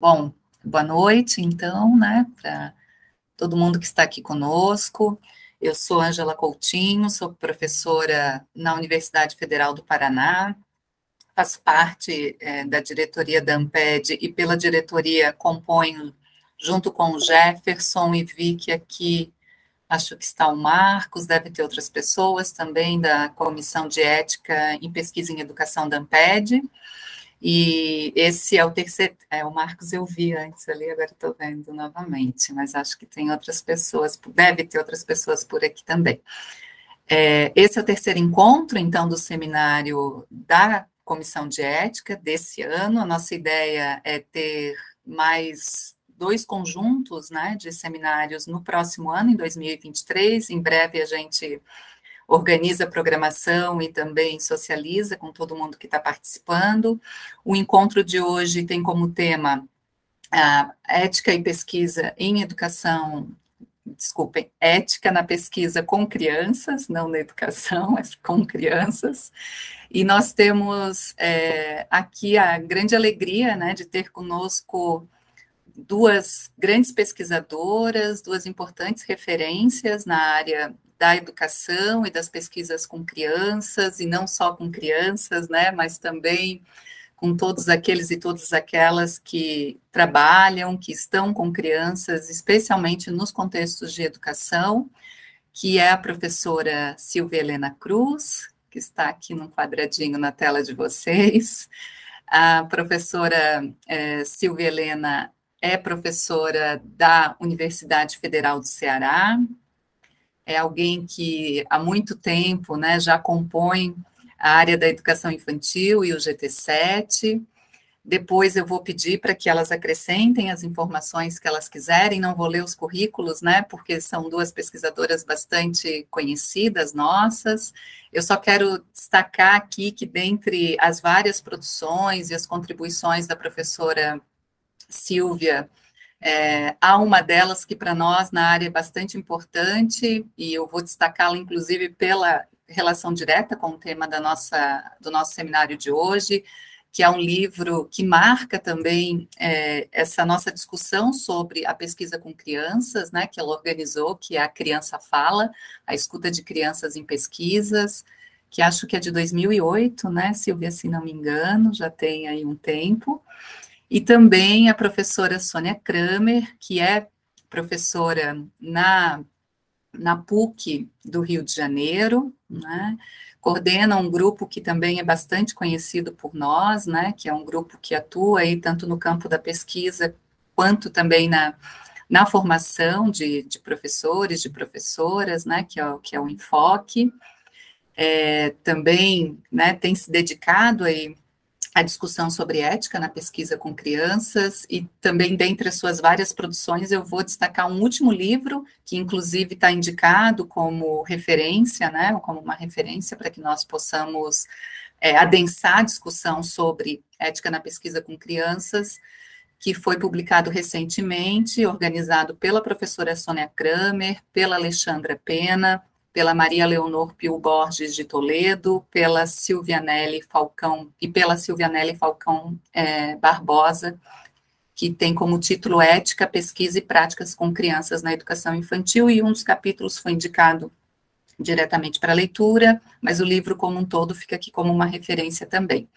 Bom, boa noite, então, né, para todo mundo que está aqui conosco. Eu sou Ângela Coutinho, sou professora na Universidade Federal do Paraná, faço parte é, da diretoria da Amped e pela diretoria componho, junto com o Jefferson e vi que aqui, acho que está o Marcos, deve ter outras pessoas também da Comissão de Ética em Pesquisa em Educação da Amped, e esse é o terceiro, é, o Marcos eu vi antes ali, agora estou vendo novamente, mas acho que tem outras pessoas, deve ter outras pessoas por aqui também. É, esse é o terceiro encontro, então, do seminário da Comissão de Ética desse ano. A nossa ideia é ter mais dois conjuntos né, de seminários no próximo ano, em 2023. Em breve a gente organiza a programação e também socializa com todo mundo que está participando. O encontro de hoje tem como tema a ética e pesquisa em educação desculpem, ética na pesquisa com crianças, não na educação, mas com crianças. E nós temos é, aqui a grande alegria né, de ter conosco duas grandes pesquisadoras, duas importantes referências na área da educação e das pesquisas com crianças, e não só com crianças, né, mas também com todos aqueles e todas aquelas que trabalham, que estão com crianças, especialmente nos contextos de educação, que é a professora Silvia Helena Cruz, que está aqui no quadradinho na tela de vocês. A professora é, Silvia Helena é professora da Universidade Federal do Ceará, é alguém que há muito tempo né, já compõe a área da educação infantil e o GT7. Depois eu vou pedir para que elas acrescentem as informações que elas quiserem, não vou ler os currículos, né, porque são duas pesquisadoras bastante conhecidas nossas. Eu só quero destacar aqui que, dentre as várias produções e as contribuições da professora Silvia, é, há uma delas que para nós na área é bastante importante e eu vou destacá-la inclusive pela relação direta com o tema da nossa, do nosso seminário de hoje, que é um livro que marca também é, essa nossa discussão sobre a pesquisa com crianças, né, que ela organizou, que é a Criança Fala, a escuta de crianças em pesquisas, que acho que é de 2008, né, Silvia, se não me engano, já tem aí um tempo, e também a professora Sônia Kramer, que é professora na, na PUC do Rio de Janeiro, né? coordena um grupo que também é bastante conhecido por nós, né? que é um grupo que atua aí tanto no campo da pesquisa quanto também na, na formação de, de professores, de professoras, né? que, é, que é o enfoque. É, também né, tem se dedicado aí a discussão sobre ética na pesquisa com crianças e também dentre as suas várias produções eu vou destacar um último livro que inclusive está indicado como referência, né, como uma referência para que nós possamos é, adensar a discussão sobre ética na pesquisa com crianças, que foi publicado recentemente, organizado pela professora Sônia Kramer, pela Alexandra Pena, pela Maria Leonor Pio Borges de Toledo, pela Silvianelli Falcão e pela Silvianelli Falcão é, Barbosa, que tem como título Ética, Pesquisa e Práticas com Crianças na Educação Infantil, e um dos capítulos foi indicado diretamente para leitura, mas o livro como um todo fica aqui como uma referência também.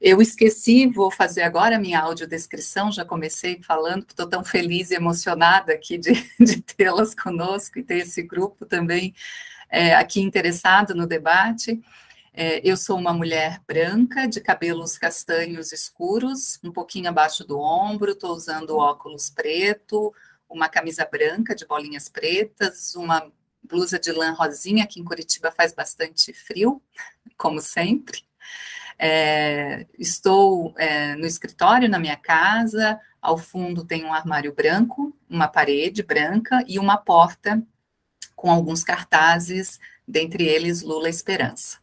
Eu esqueci, vou fazer agora a minha audiodescrição, já comecei falando, estou tão feliz e emocionada aqui de, de tê-las conosco e ter esse grupo também é, aqui interessado no debate. É, eu sou uma mulher branca, de cabelos castanhos escuros, um pouquinho abaixo do ombro, estou usando óculos preto, uma camisa branca de bolinhas pretas, uma blusa de lã rosinha, que em Curitiba faz bastante frio, como sempre. É, estou é, no escritório, na minha casa, ao fundo tem um armário branco, uma parede branca e uma porta com alguns cartazes, dentre eles Lula Esperança.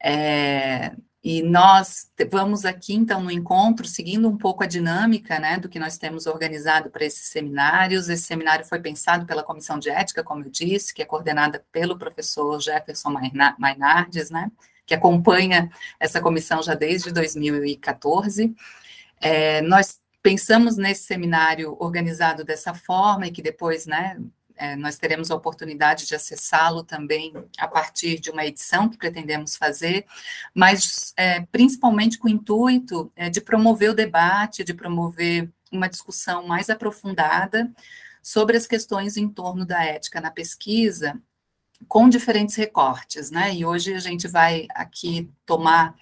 É, e nós vamos aqui, então, no encontro, seguindo um pouco a dinâmica né, do que nós temos organizado para esses seminários. Esse seminário foi pensado pela Comissão de Ética, como eu disse, que é coordenada pelo professor Jefferson Mainardes, né, que acompanha essa comissão já desde 2014. É, nós pensamos nesse seminário organizado dessa forma e que depois, né, é, nós teremos a oportunidade de acessá-lo também a partir de uma edição que pretendemos fazer, mas é, principalmente com o intuito é, de promover o debate, de promover uma discussão mais aprofundada sobre as questões em torno da ética na pesquisa, com diferentes recortes, né? E hoje a gente vai aqui tomar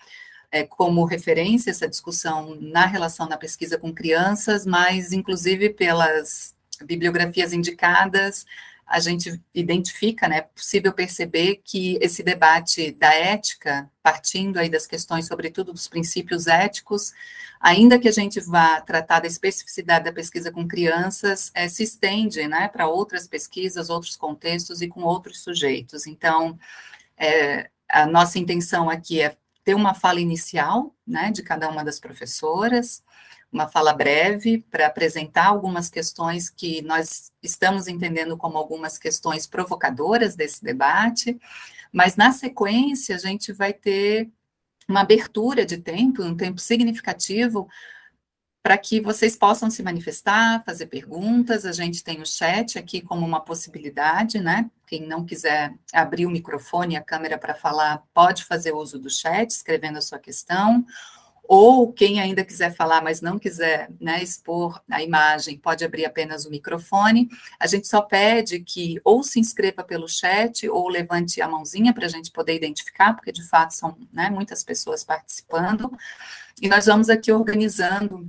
é, como referência essa discussão na relação da pesquisa com crianças, mas inclusive pelas bibliografias indicadas, a gente identifica, né, é possível perceber que esse debate da ética, partindo aí das questões, sobretudo dos princípios éticos, ainda que a gente vá tratar da especificidade da pesquisa com crianças, é, se estende, né, para outras pesquisas, outros contextos e com outros sujeitos. Então, é, a nossa intenção aqui é ter uma fala inicial, né, de cada uma das professoras, uma fala breve para apresentar algumas questões que nós estamos entendendo como algumas questões provocadoras desse debate, mas na sequência a gente vai ter uma abertura de tempo, um tempo significativo para que vocês possam se manifestar, fazer perguntas. A gente tem o chat aqui como uma possibilidade, né? Quem não quiser abrir o microfone e a câmera para falar, pode fazer uso do chat, escrevendo a sua questão ou quem ainda quiser falar, mas não quiser né, expor a imagem, pode abrir apenas o microfone. A gente só pede que ou se inscreva pelo chat ou levante a mãozinha para a gente poder identificar, porque de fato são né, muitas pessoas participando. E nós vamos aqui organizando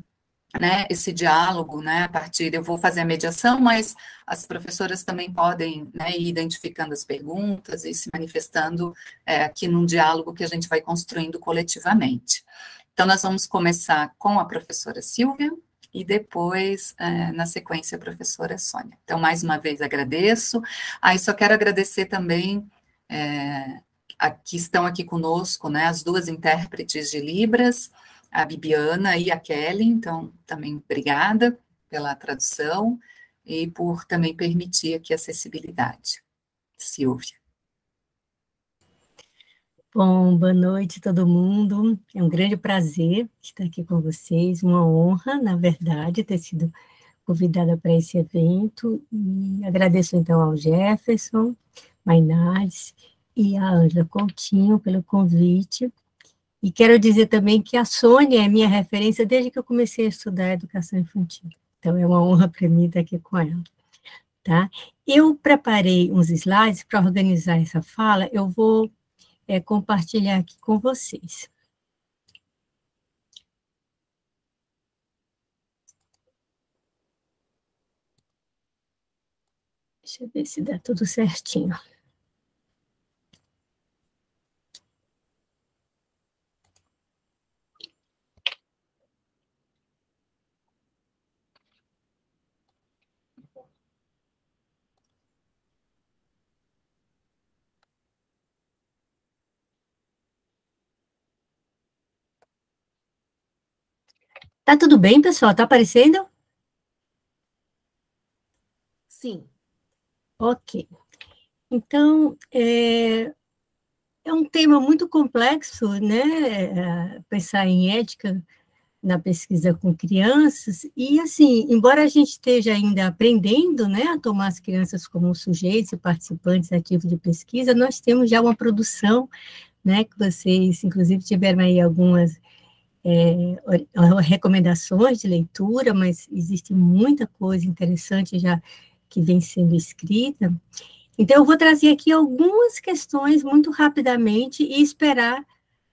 né, esse diálogo, né, a partir, eu vou fazer a mediação, mas as professoras também podem né, ir identificando as perguntas e se manifestando é, aqui num diálogo que a gente vai construindo coletivamente. Então, nós vamos começar com a professora Silvia e depois, é, na sequência, a professora Sônia. Então, mais uma vez, agradeço. Aí, ah, só quero agradecer também é, a, que estão aqui conosco, né, as duas intérpretes de Libras, a Bibiana e a Kelly. Então, também obrigada pela tradução e por também permitir aqui a acessibilidade. Silvia. Bom, boa noite todo mundo. É um grande prazer estar aqui com vocês, uma honra, na verdade, ter sido convidada para esse evento. E agradeço então ao Jefferson Mainardes e à Ângela Coutinho pelo convite. E quero dizer também que a Sônia é minha referência desde que eu comecei a estudar educação infantil. Então é uma honra para mim estar aqui com ela. Tá? Eu preparei uns slides para organizar essa fala. Eu vou é, compartilhar aqui com vocês. Deixa eu ver se dá tudo certinho. Tá tudo bem, pessoal? Tá aparecendo? Sim. Ok. Então, é, é um tema muito complexo, né? É, pensar em ética na pesquisa com crianças, e assim, embora a gente esteja ainda aprendendo, né, a tomar as crianças como sujeitos e participantes ativos de pesquisa, nós temos já uma produção, né, que vocês, inclusive, tiveram aí algumas é, recomendações de leitura, mas existe muita coisa interessante já que vem sendo escrita. Então, eu vou trazer aqui algumas questões muito rapidamente e esperar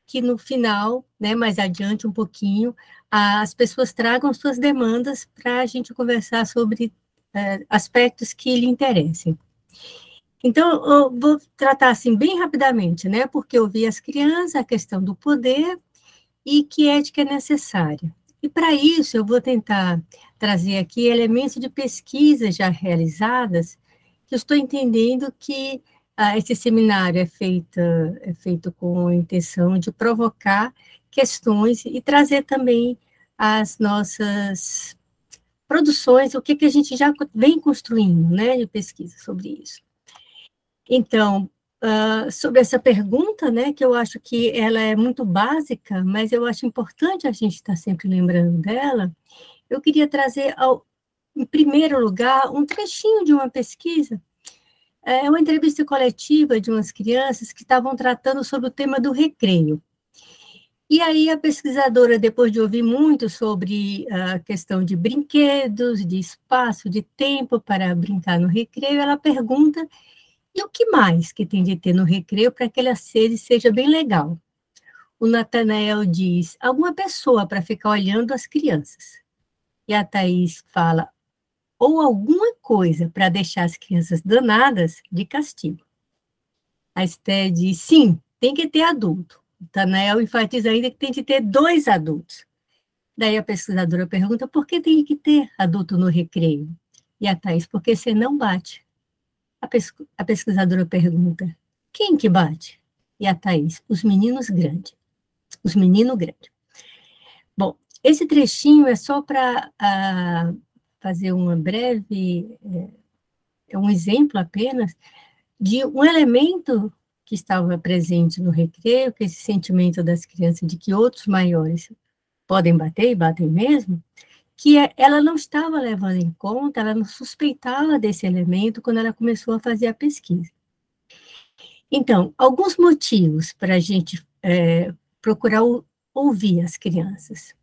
que no final, né, mais adiante um pouquinho, as pessoas tragam suas demandas para a gente conversar sobre é, aspectos que lhe interessem. Então, eu vou tratar assim bem rapidamente, né, porque eu vi as crianças, a questão do poder, e que ética é necessária. E para isso, eu vou tentar trazer aqui elementos de pesquisa já realizadas, que eu estou entendendo que ah, esse seminário é feito, é feito com a intenção de provocar questões e trazer também as nossas produções, o que, que a gente já vem construindo, né, de pesquisa sobre isso. Então, uh, sobre essa pergunta, né, que eu acho que ela é muito básica, mas eu acho importante a gente estar sempre lembrando dela, eu queria trazer, ao, em primeiro lugar, um trechinho de uma pesquisa. É uma entrevista coletiva de umas crianças que estavam tratando sobre o tema do recreio. E aí a pesquisadora, depois de ouvir muito sobre a questão de brinquedos, de espaço, de tempo para brincar no recreio, ela pergunta e o que mais que tem de ter no recreio para que aquela sede seja bem legal? O Natanael diz, alguma pessoa para ficar olhando as crianças. E a Thaís fala, ou alguma coisa para deixar as crianças danadas de castigo. A Esté diz, sim, tem que ter adulto. O Tanael enfatiza ainda que tem que ter dois adultos. Daí a pesquisadora pergunta, por que tem que ter adulto no recreio? E a Thaís, porque você não bate. A, a pesquisadora pergunta: quem que bate? E a Thaís: os meninos grandes. Os meninos grandes. Bom, esse trechinho é só para uh, ah, fazer uma breve, é, um exemplo apenas de um elemento que estava presente no recreio, que é esse sentimento das crianças de que outros maiores podem bater e batem mesmo, que é, ela não estava levando em conta, ela não suspeitava desse elemento quando ela começou a fazer a pesquisa. Então, alguns motivos para a gente é, procurar ouvir as crianças.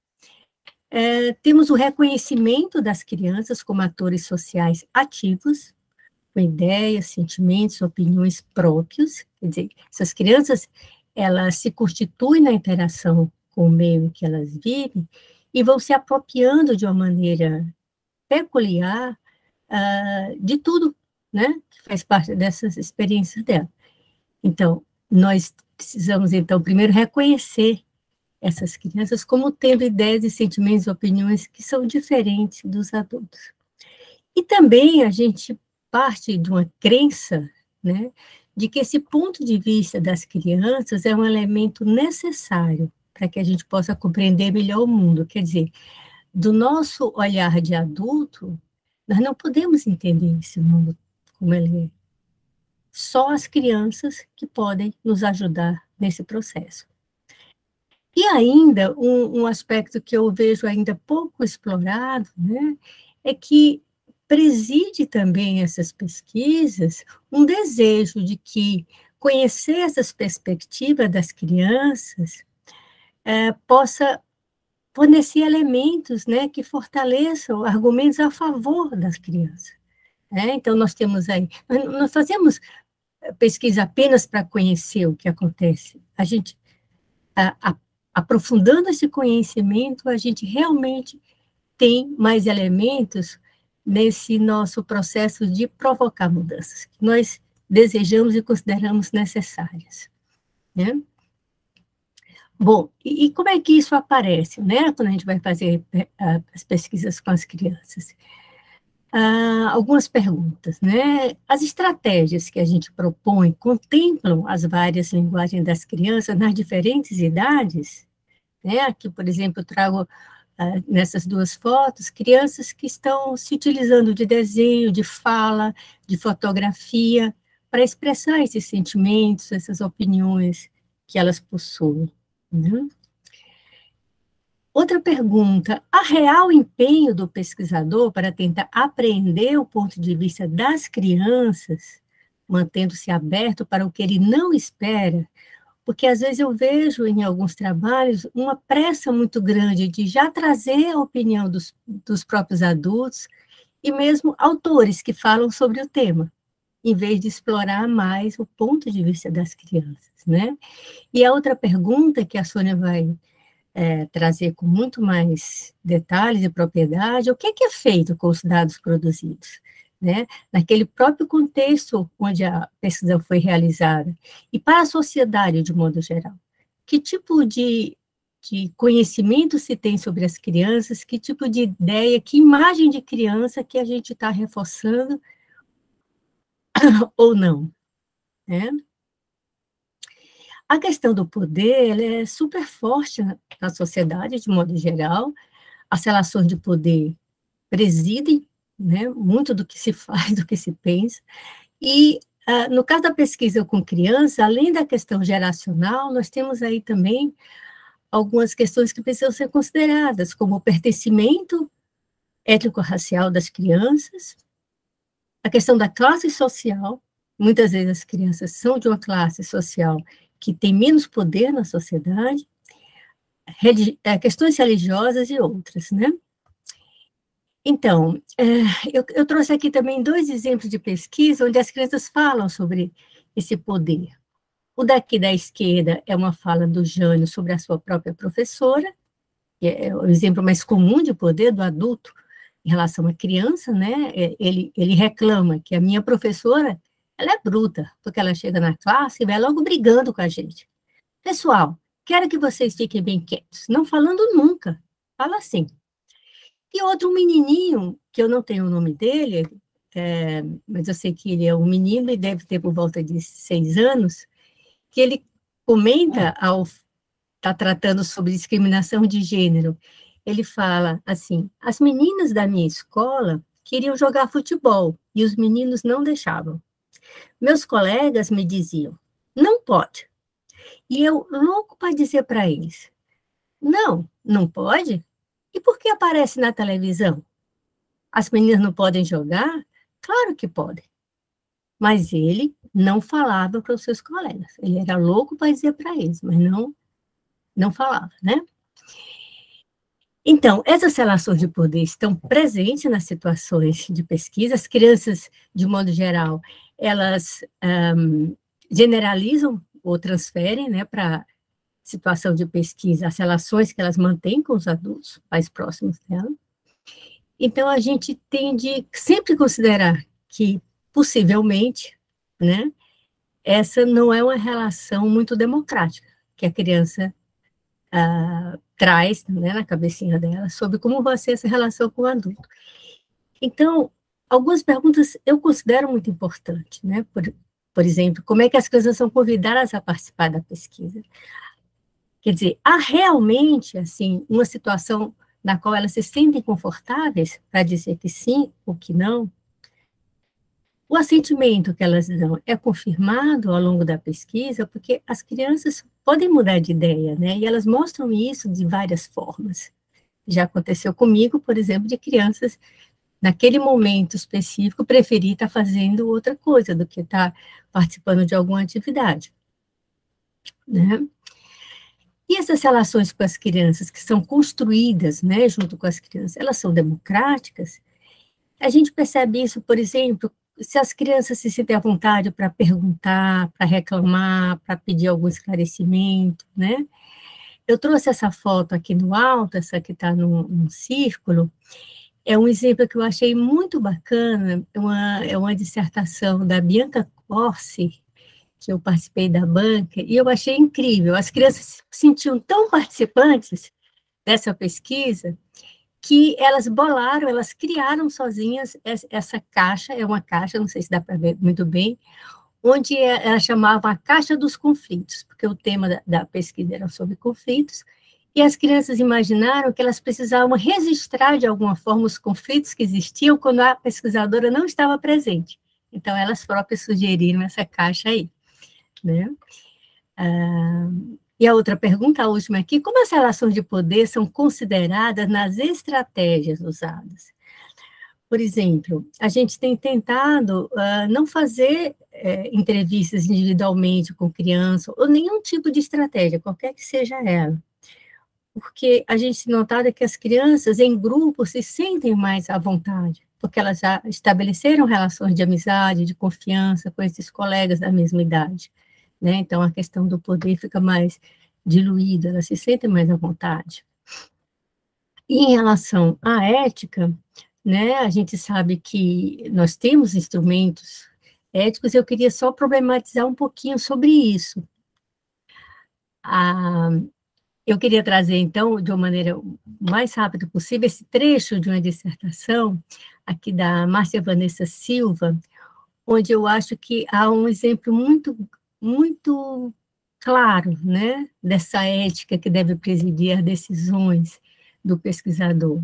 É, temos o reconhecimento das crianças como atores sociais ativos, com ideias, sentimentos, opiniões próprios. Quer dizer, essas crianças elas se constituem na interação com o meio em que elas vivem e vão se apropriando de uma maneira peculiar uh, de tudo, né, que faz parte dessas experiências dela. Então, nós precisamos, então, primeiro reconhecer essas crianças como tendo ideias e sentimentos e opiniões que são diferentes dos adultos. E também a gente parte de uma crença, né, de que esse ponto de vista das crianças é um elemento necessário para que a gente possa compreender melhor o mundo. Quer dizer, do nosso olhar de adulto, nós não podemos entender esse mundo como ele é. Só as crianças que podem nos ajudar nesse processo. E ainda, um, um aspecto que eu vejo ainda pouco explorado, né, é que preside também essas pesquisas um desejo de que conhecer essas perspectivas das crianças é, possa fornecer elementos né, que fortaleçam argumentos a favor das crianças. Né? Então, nós temos aí, nós, fazemos pesquisa apenas para conhecer o que acontece. A gente, a, a, aprofundando esse conhecimento, a gente realmente tem mais elementos nesse nosso processo de provocar mudanças que nós desejamos e consideramos necessárias. Né? Bom, e, como é que isso aparece, né, quando a gente vai fazer uh, as pesquisas com as crianças? Uh, algumas perguntas, né? As estratégias que a gente propõe contemplam as várias linguagens das crianças nas diferentes idades? Né? Aqui, por exemplo, eu trago uh, nessas duas fotos crianças que estão se utilizando de desenho, de fala, de fotografia, para expressar esses sentimentos, essas opiniões que elas possuem. Né? Outra pergunta: há real empenho do pesquisador para tentar apreender o ponto de vista das crianças, mantendo-se aberto para o que ele não espera? Porque às vezes eu vejo em alguns trabalhos uma pressa muito grande de já trazer a opinião dos, dos próprios adultos e mesmo autores que falam sobre o tema em vez de explorar mais o ponto de vista das crianças, né? E a outra pergunta que a Sônia vai é, trazer com muito mais detalhes e propriedade, o que é, que é feito com os dados produzidos? Né, naquele próprio contexto onde a pesquisa foi realizada, e para a sociedade de modo geral. Que tipo de, de conhecimento se tem sobre as crianças, que tipo de ideia, que imagem de criança que a gente está reforçando ou não. Né? A questão do poder é super forte na sociedade, de modo geral. As relações de poder presidem né, muito do que se faz, do que se pensa. E, uh, no caso da pesquisa com crianças, além da questão geracional, nós temos aí também algumas questões que precisam ser consideradas, como o pertencimento étnico-racial das crianças, a questão da classe social, muitas vezes as crianças são de uma classe social que tem menos poder na sociedade, é, questões religiosas e outras, né? Então, é, eu, eu, trouxe aqui também dois exemplos de pesquisa onde as crianças falam sobre esse poder. O daqui da esquerda é uma fala do Jânio sobre a sua própria professora, que é o exemplo mais comum de poder do adulto em relação à criança, né? É, ele, ele reclama que a minha professora, ela é bruta, porque ela chega na classe e vai logo brigando com a gente. Pessoal, quero que vocês fiquem bem quietos, não falando nunca, fala assim. E outro menininho, que eu não tenho o nome dele, é, mas eu sei que ele é um menino e deve ter por volta de seis anos, que ele comenta ao está tratando sobre discriminação de gênero, ele fala assim: as meninas da minha escola queriam jogar futebol e os meninos não deixavam. Meus colegas me diziam: não pode. E eu, louco para dizer para eles: não, não pode? E por que aparece na televisão? As meninas não podem jogar? Claro que podem. Mas ele não falava para os seus colegas. Ele era louco para dizer para eles, mas não não falava, né? Então, essas relações de poder estão presentes nas situações de pesquisa. As crianças, de modo geral, elas um, generalizam ou transferem né, para situação de pesquisa as relações que elas mantêm com os adultos mais próximos dela. Então, a gente tem de sempre considerar que, possivelmente, né, essa não é uma relação muito democrática que a criança uh, traz né, na cabecinha dela sobre como vai ser essa relação com o adulto. Então, algumas perguntas eu considero muito importantes, né? Por, por exemplo, como é que as crianças são convidadas a participar da pesquisa? Quer dizer, há realmente, assim, uma situação na qual elas se sentem confortáveis para dizer que sim ou que não? O assentimento que elas dão é confirmado ao longo da pesquisa, porque as crianças podem mudar de ideia, né? E elas mostram isso de várias formas. Já aconteceu comigo, por exemplo, de crianças, naquele momento específico, preferir estar fazendo outra coisa do que estar participando de alguma atividade, né? E essas relações com as crianças que são construídas, né, junto com as crianças, elas são democráticas? A gente percebe isso, por exemplo, se as crianças se sentem à vontade para perguntar, para reclamar, para pedir algum esclarecimento, né? Eu trouxe essa foto aqui no alto, essa que está num, num, círculo, é um exemplo que eu achei muito bacana, é uma, é uma dissertação da Bianca Corsi, que eu participei da banca, e eu achei incrível. As crianças se sentiam tão participantes dessa pesquisa que elas bolaram, elas criaram sozinhas essa caixa, é uma caixa, não sei se dá para ver muito bem, onde é, ela chamava a caixa dos conflitos, porque o tema da, da pesquisa era sobre conflitos, e as crianças imaginaram que elas precisavam registrar de alguma forma os conflitos que existiam quando a pesquisadora não estava presente. Então, elas próprias sugeriram essa caixa aí. Né? Ah, e a outra pergunta, a última aqui, como as relações de poder são consideradas nas estratégias usadas? Por exemplo, a gente tem tentado uh, não fazer uh, entrevistas individualmente com criança, ou nenhum tipo de estratégia, qualquer que seja ela. Porque a gente tem notado que as crianças em grupo se sentem mais à vontade, porque elas já estabeleceram relações de amizade, de confiança com esses colegas da mesma idade né? Então a questão do poder fica mais diluída, ela se sente mais à vontade. E em relação à ética, né, a gente sabe que nós temos instrumentos éticos, eu queria só problematizar um pouquinho sobre isso. Ah, eu queria trazer, então, de uma maneira mais rápida possível, esse trecho de uma dissertação aqui da Márcia Vanessa Silva, onde eu acho que há um exemplo muito muito claro, né, dessa ética que deve presidir as decisões do pesquisador.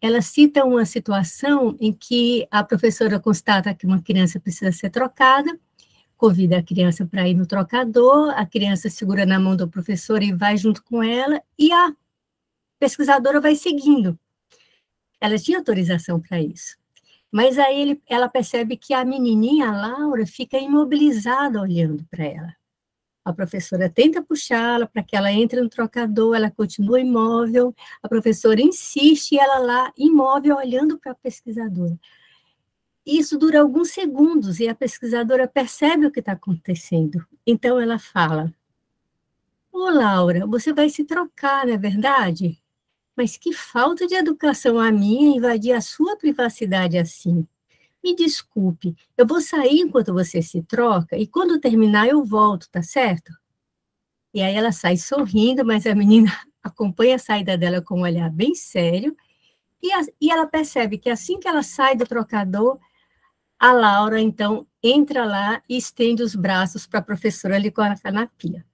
Ela cita uma situação em que a professora constata que uma criança precisa ser trocada, convida a criança para ir no trocador, a criança segura na mão do professor e vai junto com ela, e a pesquisadora vai seguindo. ela tinha autorização para isso. Mas aí ele, ela percebe que a menininha, a Laura, fica imobilizada olhando para ela. A professora tenta puxá-la para que ela entre no trocador, ela continua imóvel, a professora insiste e ela lá, imóvel, olhando para a pesquisadora. Isso dura alguns segundos e a pesquisadora percebe o que está acontecendo. Então ela fala: Ô Laura, você vai se trocar, não é verdade? Mas que falta de educação a minha invadir a sua privacidade assim. Me desculpe, eu vou sair enquanto você se troca e quando terminar eu volto, tá certo? E aí ela sai sorrindo, mas a menina acompanha a saída dela com um olhar bem sério e, a, e ela percebe que assim que ela sai do trocador, a Laura então entra lá e estende os braços para a professora ali a canapia.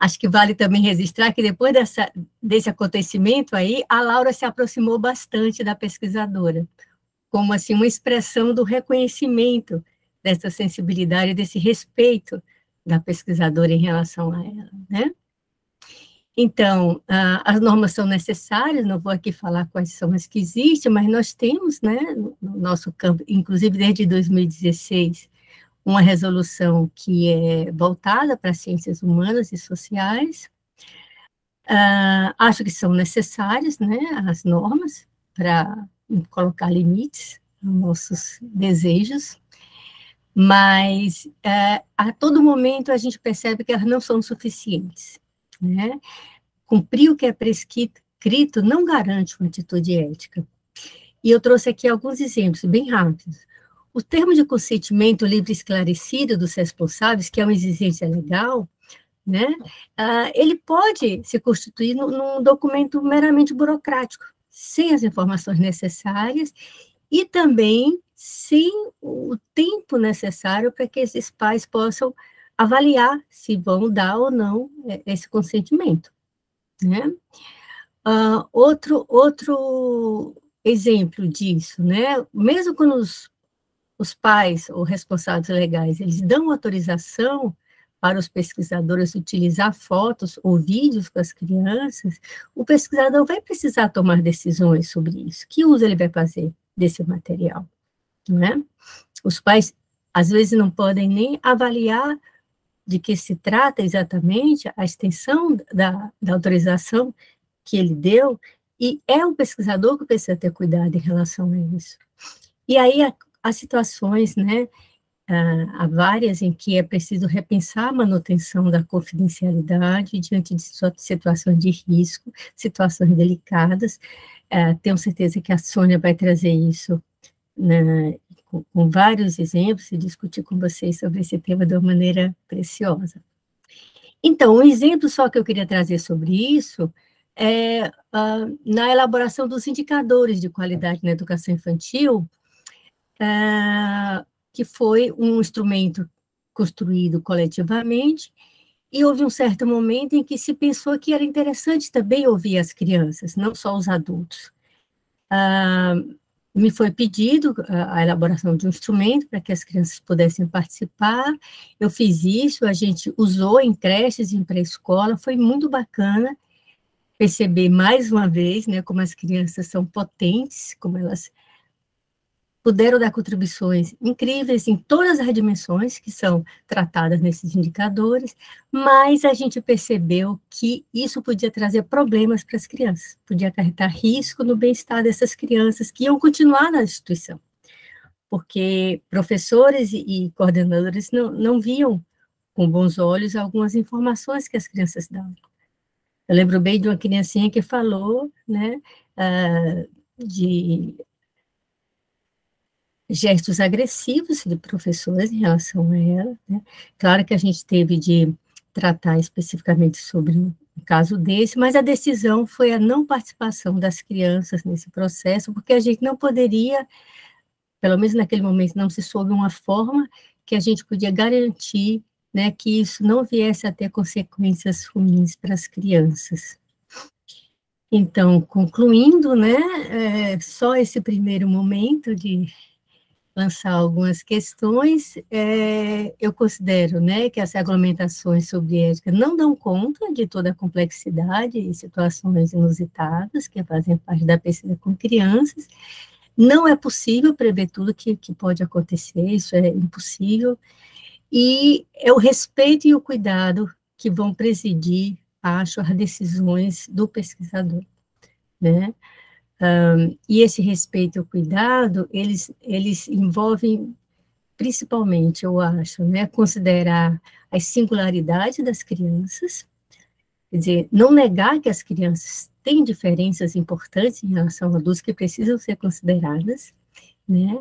Acho que vale também registrar que depois dessa, desse acontecimento aí, a Laura se aproximou bastante da pesquisadora, como assim uma expressão do reconhecimento dessa sensibilidade, desse respeito da pesquisadora em relação a ela, né? Então, as normas são necessárias, não vou aqui falar quais são as que existem, mas nós temos, né, no nosso campo, inclusive desde 2016, uma resolução que é voltada para ciências humanas e sociais. Uh, acho que são necessárias, né, as normas para colocar limites aos nossos desejos, mas é, a todo momento a gente percebe que elas não são suficientes. Né? Cumprir o que é prescrito não garante uma atitude ética. E eu trouxe aqui alguns exemplos bem rápidos. O termo de consentimento livre e esclarecido dos responsáveis, que é uma exigência legal, né, uh, ele pode se constituir no, num documento meramente burocrático, sem as informações necessárias e também sem o tempo necessário para que esses pais possam avaliar se vão dar ou não é, esse consentimento, né? Uh, outro, outro exemplo disso, né? Mesmo quando os, os pais ou responsáveis legais, eles dão autorização para os pesquisadores utilizar fotos ou vídeos com as crianças, o pesquisador vai precisar tomar decisões sobre isso. Que uso ele vai fazer desse material? Não é? Os pais, às vezes, não podem nem avaliar de que se trata exatamente a extensão da, da autorização que ele deu, e é o pesquisador que precisa ter cuidado em relação a isso. E aí, as situações, né, há várias em que é preciso repensar a manutenção da confidencialidade diante de situações de risco, situações delicadas. Uh, tenho certeza que a Sônia vai trazer isso né, com, com, vários exemplos e discutir com vocês sobre esse tema de uma maneira preciosa. Então, um exemplo só que eu queria trazer sobre isso é uh, na elaboração dos indicadores de qualidade na educação infantil, uh, que foi um instrumento construído coletivamente, e houve um certo momento em que se pensou que era interessante também ouvir as crianças, não só os adultos. Ah, me foi pedido a elaboração de um instrumento para que as crianças pudessem participar. Eu fiz isso, a gente usou em creches, em pré-escola, foi muito bacana perceber mais uma vez, né, como as crianças são potentes, como elas puderam dar contribuições incríveis em todas as dimensões que são tratadas nesses indicadores, mas a gente percebeu que isso podia trazer problemas para as crianças, podia acarretar risco no bem-estar dessas crianças que iam continuar na instituição, porque professores e, coordenadores não, não viam com bons olhos algumas informações que as crianças davam. Eu lembro bem de uma criancinha que falou, né, uh, de gestos agressivos de professores em relação a ela. Né? Claro que a gente teve de tratar especificamente sobre um caso desse, mas a decisão foi a não participação das crianças nesse processo, porque a gente não poderia, pelo menos naquele momento, não se soube uma forma que a gente podia garantir né, que isso não viesse a ter consequências ruins para as crianças. Então, concluindo, né, é, só esse primeiro momento de lançar algumas questões, é, eu considero né, que as regulamentações sobre ética não dão conta de toda a complexidade e situações inusitadas que fazem parte da pesquisa com crianças. Não é possível prever tudo que, que pode acontecer, isso é impossível. E é o respeito e o cuidado que vão presidir, acho, as decisões do pesquisador. Né? Um, e esse respeito e cuidado, eles, eles envolvem, principalmente, eu acho, né, considerar as singularidades das crianças, quer dizer, não negar que as crianças têm diferenças importantes em relação a adultos que precisam ser consideradas, né,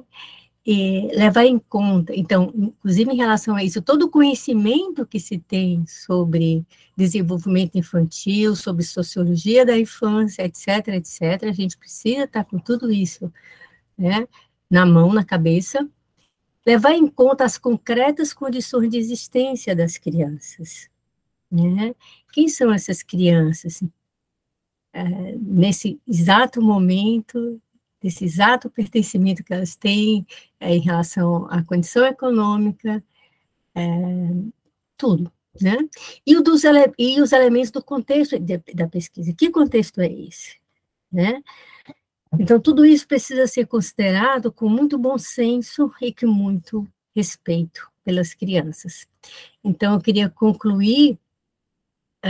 levar em conta, então, inclusive em relação a isso, todo o conhecimento que se tem sobre desenvolvimento infantil, sobre sociologia da infância, etc., etc., a gente precisa estar com tudo isso né, na mão, na cabeça, levar em conta as concretas condições de existência das crianças. Né? Quem são essas crianças? É, nesse exato momento desse exato pertencimento que elas têm é, em relação à condição econômica, é, tudo, né? E, o dos ele, e os elementos do contexto de, da pesquisa. Que contexto é esse? Né? Então, tudo isso precisa ser considerado com muito bom senso e com muito respeito pelas crianças. Então, eu queria concluir é,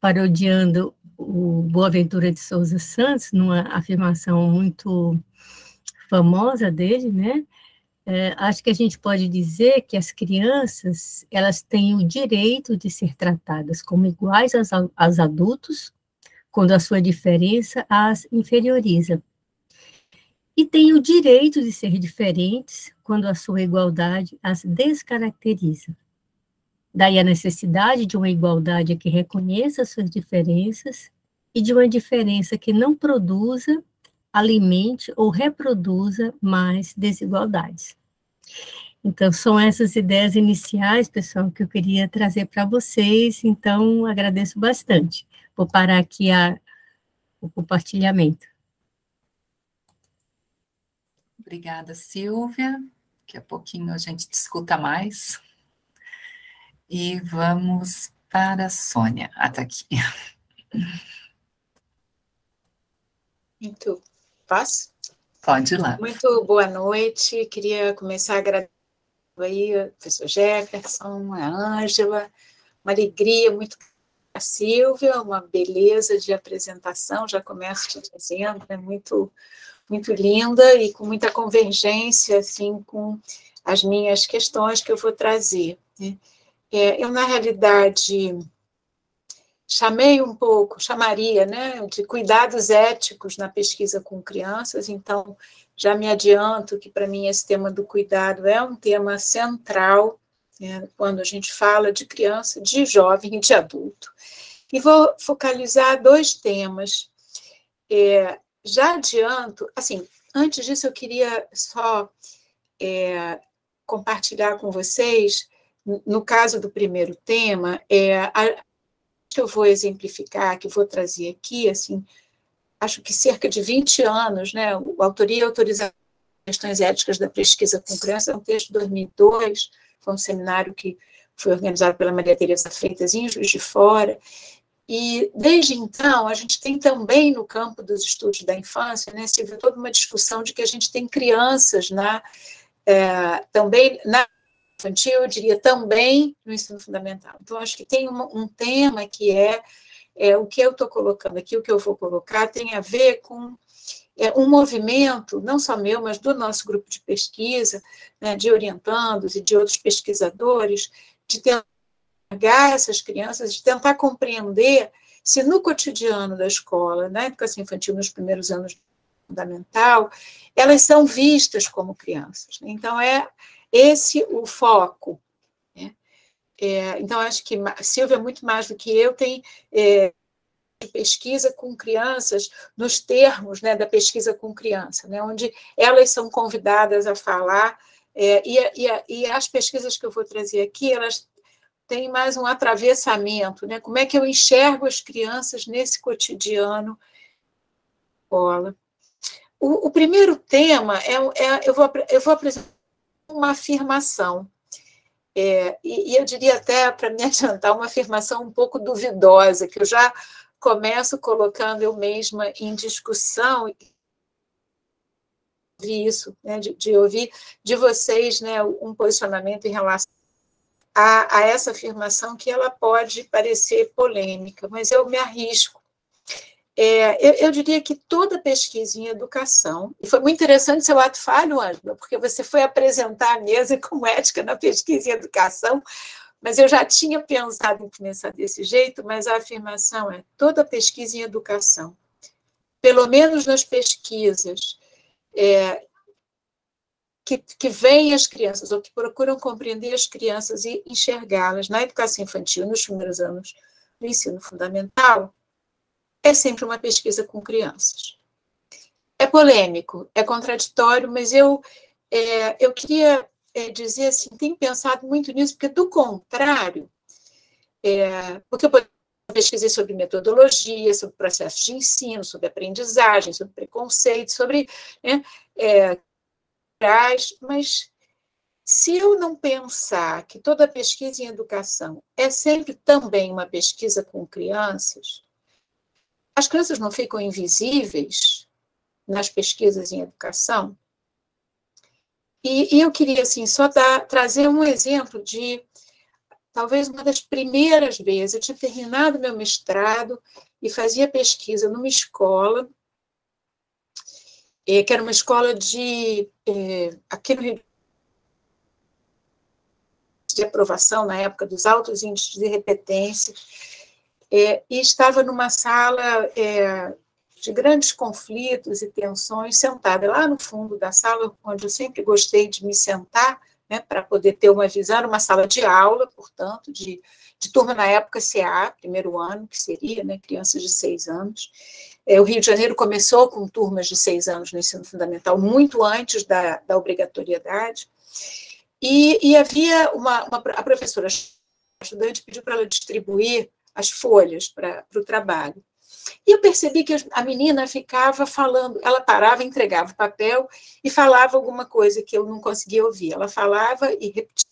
parodiando o Boaventura de Souza Santos, numa afirmação muito famosa dele, né? É, acho que a gente pode dizer que as crianças elas têm o direito de ser tratadas como iguais aos, aos adultos, quando a sua diferença as inferioriza. E têm o direito de ser diferentes quando a sua igualdade as descaracteriza. Daí a necessidade de uma igualdade que reconheça suas diferenças e de uma diferença que não produza, alimente ou reproduza mais desigualdades. Então, são essas ideias iniciais, pessoal, que eu queria trazer para vocês. Então, agradeço bastante. Vou parar aqui a, o compartilhamento. Obrigada, Silvia. Daqui a pouquinho a gente discuta mais. E vamos para a Sônia. Ah, tá aqui. Muito. Posso? Pode ir lá. Muito boa noite. Queria começar agradecendo aí a professor Jefferson, a Ângela, uma alegria muito a Silvia, uma beleza de apresentação, já começo te dizendo, é muito, muito linda e com muita convergência, assim, com as minhas questões que eu vou trazer. Né? É, eu, na realidade, chamei um pouco, chamaria, né, de cuidados éticos na pesquisa com crianças, então já me adianto que para mim esse tema do cuidado é um tema central né, quando a gente fala de criança, de jovem e de adulto. E vou focalizar dois temas. É, já adianto, assim, antes disso eu queria só é, compartilhar com vocês no caso do primeiro tema, é, a, que eu vou exemplificar, que vou trazer aqui, assim, acho que cerca de 20 anos, né, Autoria e Autorização Questões Éticas da Pesquisa com Crianças, é um texto de 2002, foi um seminário que foi organizado pela Maria Tereza Freitas em Juiz de Fora, e desde então, a gente tem também no campo dos estudos da infância, né, se toda uma discussão de que a gente tem crianças na, é, também na infantil, eu diria também no ensino fundamental. Então, acho que tem um, um tema que é, é o que eu estou colocando aqui, o que eu vou colocar, tem a ver com é, um movimento, não só meu, mas do nosso grupo de pesquisa, né, de orientandos e de outros pesquisadores, de tentar essas crianças, de tentar compreender se no cotidiano da escola, na educação infantil, nos primeiros anos fundamental, elas são vistas como crianças. Então, é esse o foco. Né? É, então, acho que Silvia, muito mais do que eu, tem é, pesquisa com crianças nos termos né, da pesquisa com criança, né, onde elas são convidadas a falar, é, e, e, e, as pesquisas que eu vou trazer aqui, elas têm mais um atravessamento, né, como é que eu enxergo as crianças nesse cotidiano escola. o, o, primeiro tema é, é eu, vou, eu vou apresentar uma afirmação. É, e, e, eu diria até, para me adiantar, uma afirmação um pouco duvidosa, que eu já começo colocando eu mesma em discussão isso, né, de, de, ouvir de vocês né, um posicionamento em relação a, a, essa afirmação que ela pode parecer polêmica, mas eu me arrisco. É, eu, eu, diria que toda pesquisa em educação, e foi muito interessante seu ato falho, Ângela, porque você foi apresentar a mesa como ética na pesquisa em educação, mas eu já tinha pensado em começar desse jeito, mas a afirmação é toda pesquisa em educação, pelo menos nas pesquisas é, que, que veem as crianças, ou que procuram compreender as crianças e enxergá-las na educação infantil, nos primeiros anos do ensino fundamental, é sempre uma pesquisa com crianças. É polêmico, é contraditório, mas eu, é, eu queria é, dizer assim, tenho pensado muito nisso, porque do contrário, é, porque eu pesquisei sobre metodologia, sobre processos de ensino, sobre aprendizagem, sobre preconceito, sobre né, é, mas se eu não pensar que toda pesquisa em educação é sempre também uma pesquisa com crianças, as crianças não ficam invisíveis nas pesquisas em educação. E, e eu queria assim só dar, trazer um exemplo de talvez uma das primeiras vezes. Eu tinha terminado meu mestrado e fazia pesquisa numa escola é, que era uma escola de é, aqui no Rio de aprovação na época dos altos índices de repetência, é, e estava numa sala é, de grandes conflitos e tensões, sentada lá no fundo da sala, onde eu sempre gostei de me sentar, né, para poder ter uma visão, uma sala de aula, portanto, de, de turma na época CA, primeiro ano, que seria, né, crianças de seis anos, é, o Rio de Janeiro começou com turmas de seis anos no ensino fundamental, muito antes da, da obrigatoriedade, e, e havia uma, uma, a professora a estudante pediu para ela distribuir as folhas para o trabalho. E eu percebi que a menina ficava falando, ela parava, entregava o papel e falava alguma coisa que eu não conseguia ouvir. Ela falava e repetia,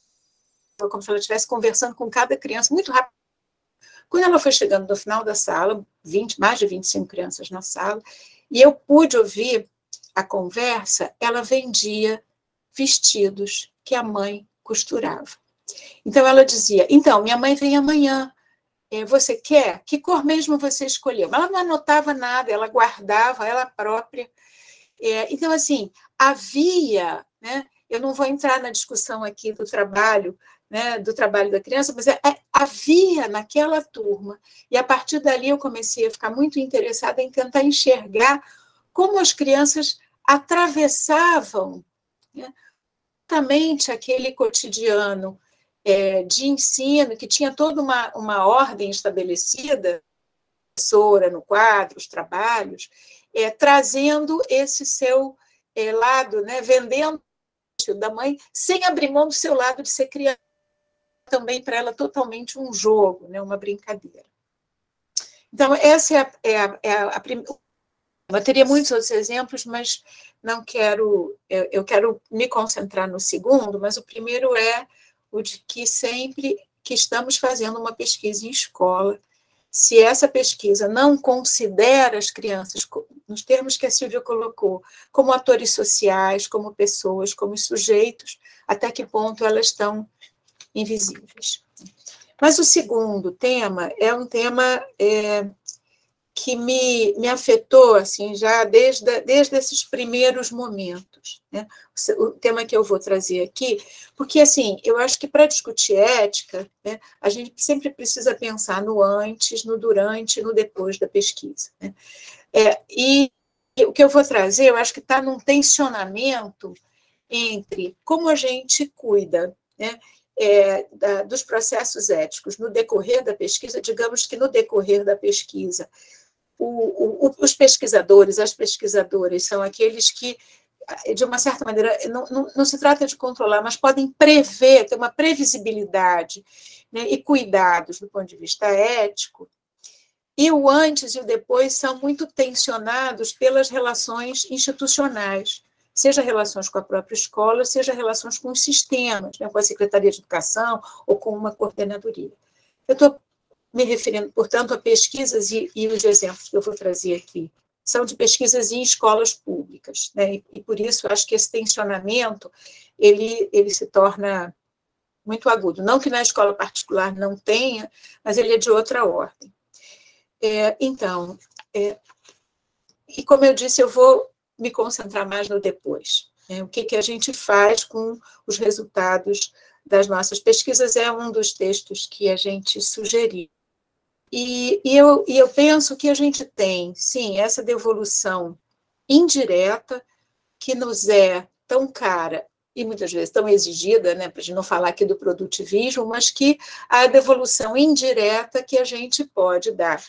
como se ela estivesse conversando com cada criança, muito rápido quando ela foi chegando no final da sala, 20, mais de 25 crianças na sala, e eu pude ouvir a conversa, ela vendia vestidos que a mãe costurava. Então ela dizia: Então, minha mãe vem amanhã. É, você quer? Que cor mesmo você escolheu? Ela não anotava nada, ela guardava ela própria. É, então, assim, havia, né, eu não vou entrar na discussão aqui do trabalho né, do trabalho da criança, mas é, havia naquela turma, e a partir dali eu comecei a ficar muito interessada em tentar enxergar como as crianças atravessavam né, aquele cotidiano é, de ensino, que tinha toda uma, uma ordem estabelecida, professora no quadro, os trabalhos, é, trazendo esse seu é, lado, né, vendendo da mãe, sem abrir mão do seu lado de ser criança também para ela totalmente um jogo, né, uma brincadeira. Então, essa é a, é a, é a primeira. Eu teria muitos outros exemplos, mas não quero. Eu, eu quero me concentrar no segundo, mas o primeiro é o de que sempre que estamos fazendo uma pesquisa em escola, se essa pesquisa não considera as crianças, nos termos que a Silvia colocou, como atores sociais, como pessoas, como sujeitos, até que ponto elas estão invisíveis. Mas o segundo tema é um tema é, que me, me afetou assim já desde, desde esses primeiros momentos. Né? O tema que eu vou trazer aqui, porque assim, eu acho que para discutir ética, né, a gente sempre precisa pensar no antes, no durante, no depois da pesquisa. Né? É, e o que eu vou trazer, eu acho que está num tensionamento entre como a gente cuida né, é, da, dos processos éticos no decorrer da pesquisa, digamos que no decorrer da pesquisa, o, o, os pesquisadores, as pesquisadoras são aqueles que, de uma certa maneira, não, não, não se trata de controlar, mas podem prever, ter uma previsibilidade né, e cuidados do ponto de vista ético, e o antes e o depois são muito tensionados pelas relações institucionais, seja relações com a própria escola, seja relações com os sistemas, né, com a Secretaria de Educação ou com uma coordenadoria. Eu estou me referindo, portanto, a pesquisas e, e, os exemplos que eu vou trazer aqui são de pesquisas em escolas públicas, né, e, e por isso acho que esse tensionamento ele, ele se torna muito agudo. Não que na escola particular não tenha, mas ele é de outra ordem. É, então, é, e como eu disse, eu vou me concentrar mais no depois. Né? O que, que a gente faz com os resultados das nossas pesquisas é um dos textos que a gente sugeriu. E, e, eu, e eu penso que a gente tem, sim, essa devolução indireta que nos é tão cara e muitas vezes tão exigida, né, para a gente não falar aqui do produtivismo, mas que a devolução indireta que a gente pode dar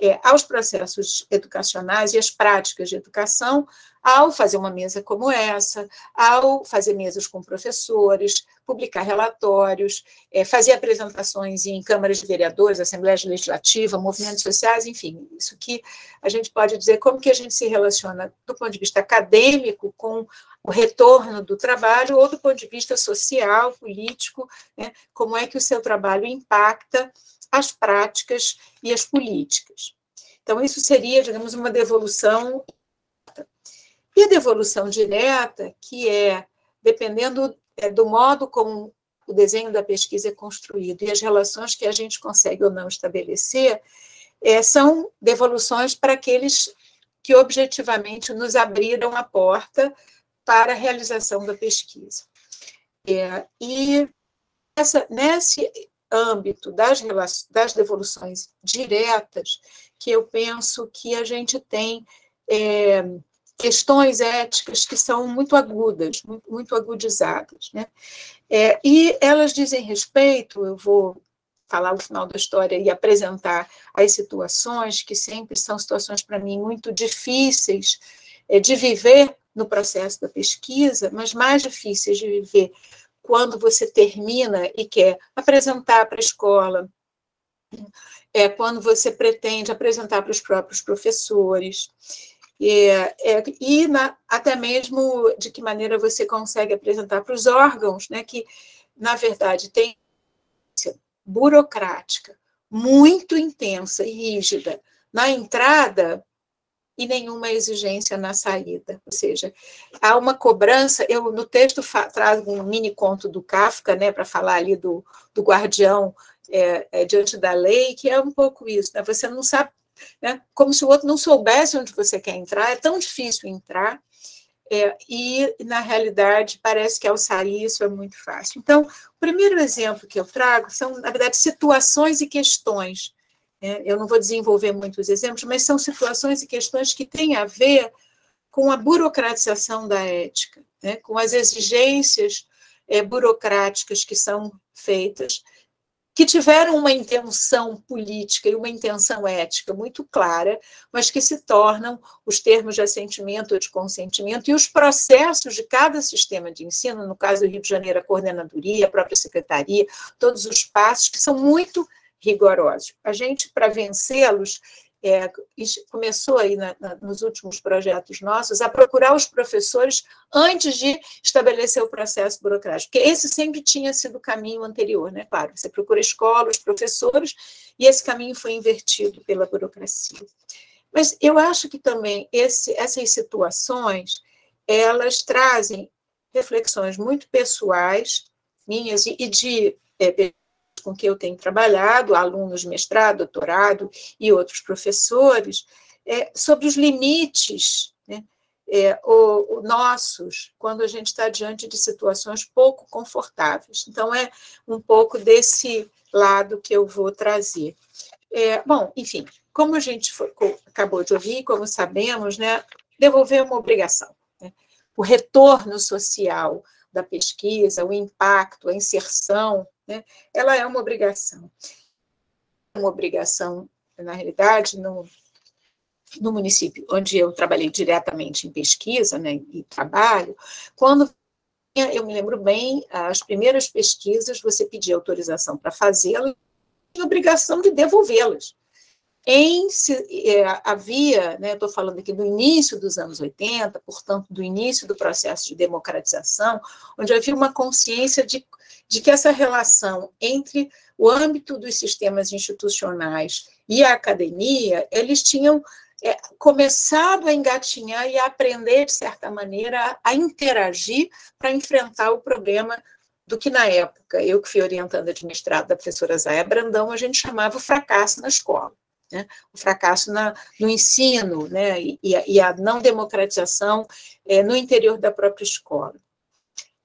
é, aos processos educacionais e às práticas de educação ao fazer uma mesa como essa, ao fazer mesas com professores, publicar relatórios, é, fazer apresentações em câmaras de vereadores, assembleias legislativas, movimentos sociais, enfim, isso que a gente pode dizer como que a gente se relaciona do ponto de vista acadêmico com o retorno do trabalho ou do ponto de vista social, político, né, como é que o seu trabalho impacta as práticas e as políticas. Então, isso seria, digamos, uma devolução. E a devolução direta, que é, dependendo é, do modo como o desenho da pesquisa é construído e as relações que a gente consegue ou não estabelecer, é, são devoluções para aqueles que objetivamente nos abriram a porta para a realização da pesquisa. É, e essa, nesse âmbito das, das devoluções diretas, que eu penso que a gente tem é, questões éticas que são muito agudas, muito, muito agudizadas. Né? É, e elas dizem respeito, eu vou falar o final da história e apresentar as situações, que sempre são situações para mim muito difíceis é, de viver no processo da pesquisa, mas mais difíceis de viver quando você termina e quer apresentar para a escola, é quando você pretende apresentar para os próprios professores, é, é, e na, até mesmo de que maneira você consegue apresentar para os órgãos, né, que, na verdade, tem burocrática muito intensa e rígida. Na entrada e nenhuma exigência na saída. Ou seja, há uma cobrança. Eu, no texto, trago um mini conto do Kafka, né, para falar ali do, do guardião é, é, diante da lei, que é um pouco isso. Né? Você não sabe, né, como se o outro não soubesse onde você quer entrar, é tão difícil entrar. É, e, na realidade, parece que ao sair isso é muito fácil. Então, o primeiro exemplo que eu trago são, na verdade, situações e questões eu não vou desenvolver muitos exemplos, mas são situações e questões que têm a ver com a burocratização da ética, né, com as exigências é, burocráticas que são feitas, que tiveram uma intenção política e uma intenção ética muito clara, mas que se tornam os termos de assentimento ou de consentimento e os processos de cada sistema de ensino, no caso do Rio de Janeiro, a coordenadoria, a própria secretaria, todos os passos que são muito rigorosos. A gente, para vencê-los, é, começou aí na, na, nos últimos projetos nossos a procurar os professores antes de estabelecer o processo burocrático, porque esse sempre tinha sido o caminho anterior, né? Claro, você procura escola, os professores, e esse caminho foi invertido pela burocracia. Mas eu acho que também esse, essas situações, elas trazem reflexões muito pessoais, minhas, e de é, com que eu tenho trabalhado, alunos de mestrado, doutorado e outros professores, é, sobre os limites né, é, o, o nossos quando a gente está diante de situações pouco confortáveis. Então, é um pouco desse lado que eu vou trazer. É, bom, enfim, como a gente foi, acabou de ouvir, como sabemos, né, devolver é uma obrigação. Né? O retorno social da pesquisa, o impacto, a inserção né? Ela é uma obrigação. Uma obrigação, na realidade, no, no município onde eu trabalhei diretamente em pesquisa né, e trabalho, quando eu me lembro bem, as primeiras pesquisas, você pedia autorização para fazê-las e obrigação de devolvê-las. em se, é, havia, né, estou falando aqui do início dos anos 80, portanto, do início do processo de democratização, onde havia uma consciência de, de que essa relação entre o âmbito dos sistemas institucionais e a academia, eles tinham é, começado a engatinhar e a aprender, de certa maneira, a, a interagir para enfrentar o problema do que, na época, eu que fui orientando administrado da professora Zaya Brandão, a gente chamava o fracasso na escola. Né? O fracasso na, no ensino né? e, e, a não democratização é, no interior da própria escola.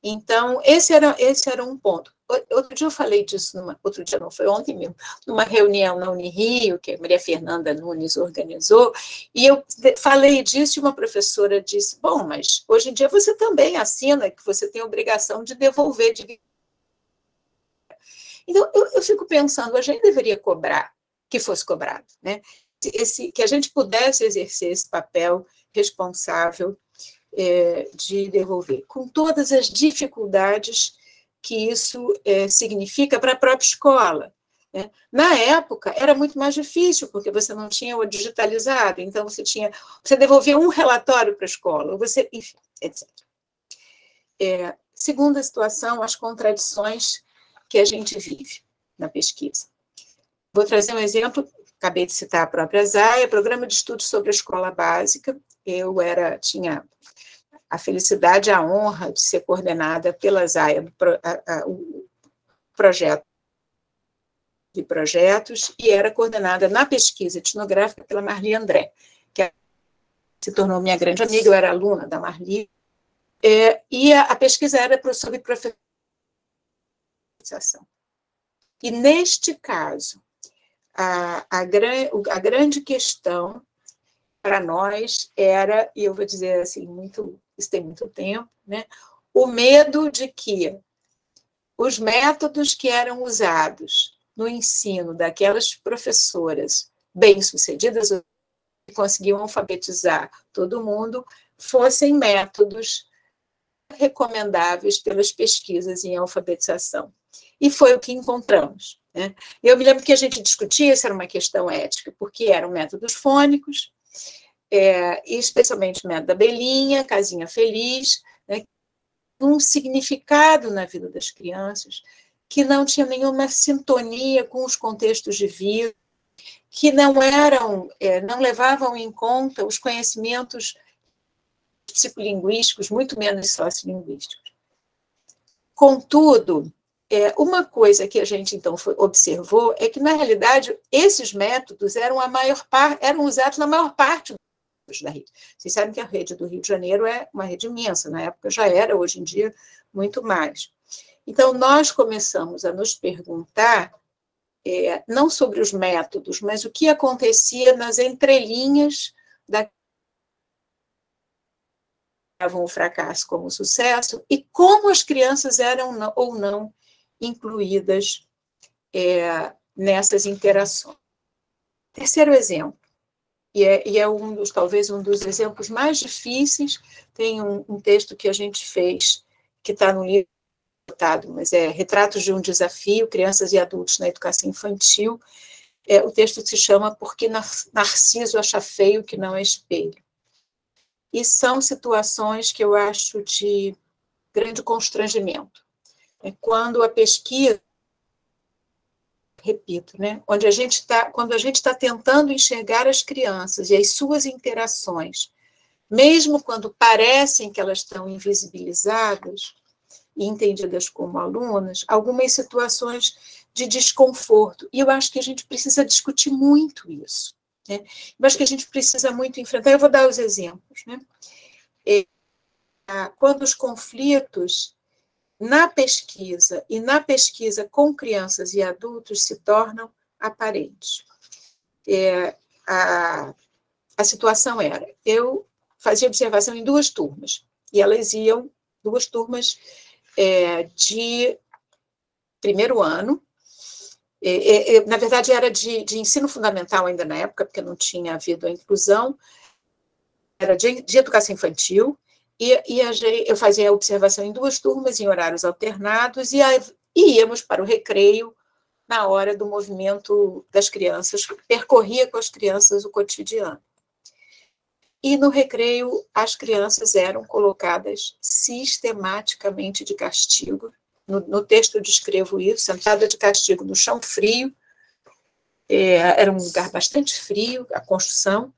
Então, esse era, esse era um ponto. Outro dia eu falei disso, numa, outro dia não, foi ontem mesmo, numa reunião na Unirio, que a Maria Fernanda Nunes organizou, e eu falei disso e uma professora disse, bom, mas hoje em dia você também assina que você tem obrigação de devolver de então, eu, eu, fico pensando, a gente deveria cobrar que fosse cobrado, né? Esse, que a gente pudesse exercer esse papel responsável é, de devolver, com todas as dificuldades que isso é, significa para a própria escola. Né? Na época, era muito mais difícil, porque você não tinha o digitalizado, então você tinha, você devolvia um relatório para a escola, você, enfim, etc. É, segunda situação, as contradições que a gente vive na pesquisa. Vou trazer um exemplo, acabei de citar a própria Zaya, programa de estudos sobre a escola básica. Eu era, tinha a felicidade a honra de ser coordenada pela Zaya, o projeto de projetos, e era coordenada na pesquisa etnográfica pela Marli André, que se tornou minha grande amiga, eu era aluna da Marli, é, e a, a, pesquisa era sobre professorização. E neste caso, a, a, a grande questão para nós era, e eu vou dizer assim, muito, tem muito tempo, né, o medo de que os métodos que eram usados no ensino daquelas professoras bem-sucedidas, que conseguiam alfabetizar todo mundo, fossem métodos recomendáveis pelas pesquisas em alfabetização. E foi o que encontramos. Né? Eu me lembro que a gente discutia se era uma questão ética, porque eram métodos fônicos, é, especialmente o método da Belinha, Casinha Feliz, né, um significado na vida das crianças, que não tinha nenhuma sintonia com os contextos de vida, que não eram, é, não levavam em conta os conhecimentos psicolinguísticos, muito menos sociolinguísticos. Contudo, é, uma coisa que a gente então foi, observou é que, na realidade, esses métodos eram, a maior par, eram usados na maior parte da rede. Vocês sabem que a rede do Rio de Janeiro é uma rede imensa, na época já era, hoje em dia, muito mais. Então, nós começamos a nos perguntar, é, não sobre os métodos, mas o que acontecia nas entrelinhas da o fracasso como sucesso e como as crianças eram ou não incluídas é, nessas interações. Terceiro exemplo, e é, e é, um dos, talvez um dos exemplos mais difíceis, tem um, um texto que a gente fez, que está no livro, mas é Retratos de um Desafio, Crianças e Adultos na Educação Infantil, é, o texto se chama Porque Narciso acha feio que não é espelho. E são situações que eu acho de grande constrangimento. É quando a pesquisa, repito, né, onde a gente está, quando a gente está tentando enxergar as crianças e as suas interações, mesmo quando parecem que elas estão invisibilizadas e entendidas como alunas, algumas situações de desconforto. E eu acho que a gente precisa discutir muito isso. Né? Eu acho que a gente precisa muito enfrentar. Eu vou dar os exemplos. Né? É, quando os conflitos na pesquisa e na pesquisa com crianças e adultos se tornam aparentes. É, a, a situação era: eu fazia observação em duas turmas, e elas iam, duas turmas é, de primeiro ano, é, é, é na verdade era de, de, ensino fundamental ainda na época, porque não tinha havido a inclusão, era de, de educação infantil, e, e a, eu fazia a observação em duas turmas, em horários alternados, e, a, íamos para o recreio na hora do movimento das crianças, percorria com as crianças o cotidiano. E no recreio, as crianças eram colocadas sistematicamente de castigo. No, no texto eu descrevo isso, sentada de castigo no chão frio, é, era um lugar bastante frio, a construção.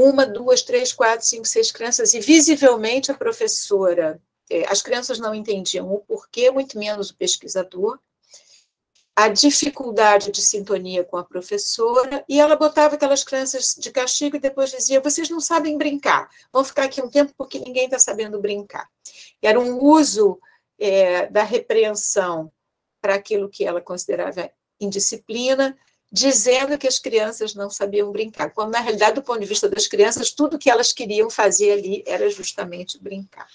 Uma, duas, três, quatro, cinco, seis crianças, e visivelmente a professora, é, as crianças não entendiam o porquê, muito menos o pesquisador, a dificuldade de sintonia com a professora, e ela botava aquelas crianças de castigo e depois dizia: vocês não sabem brincar, vão ficar aqui um tempo porque ninguém está sabendo brincar. Era um uso é, da repreensão para aquilo que ela considerava indisciplina, dizendo que as crianças não sabiam brincar, quando na realidade, do ponto de vista das crianças, tudo que elas queriam fazer ali era justamente brincar.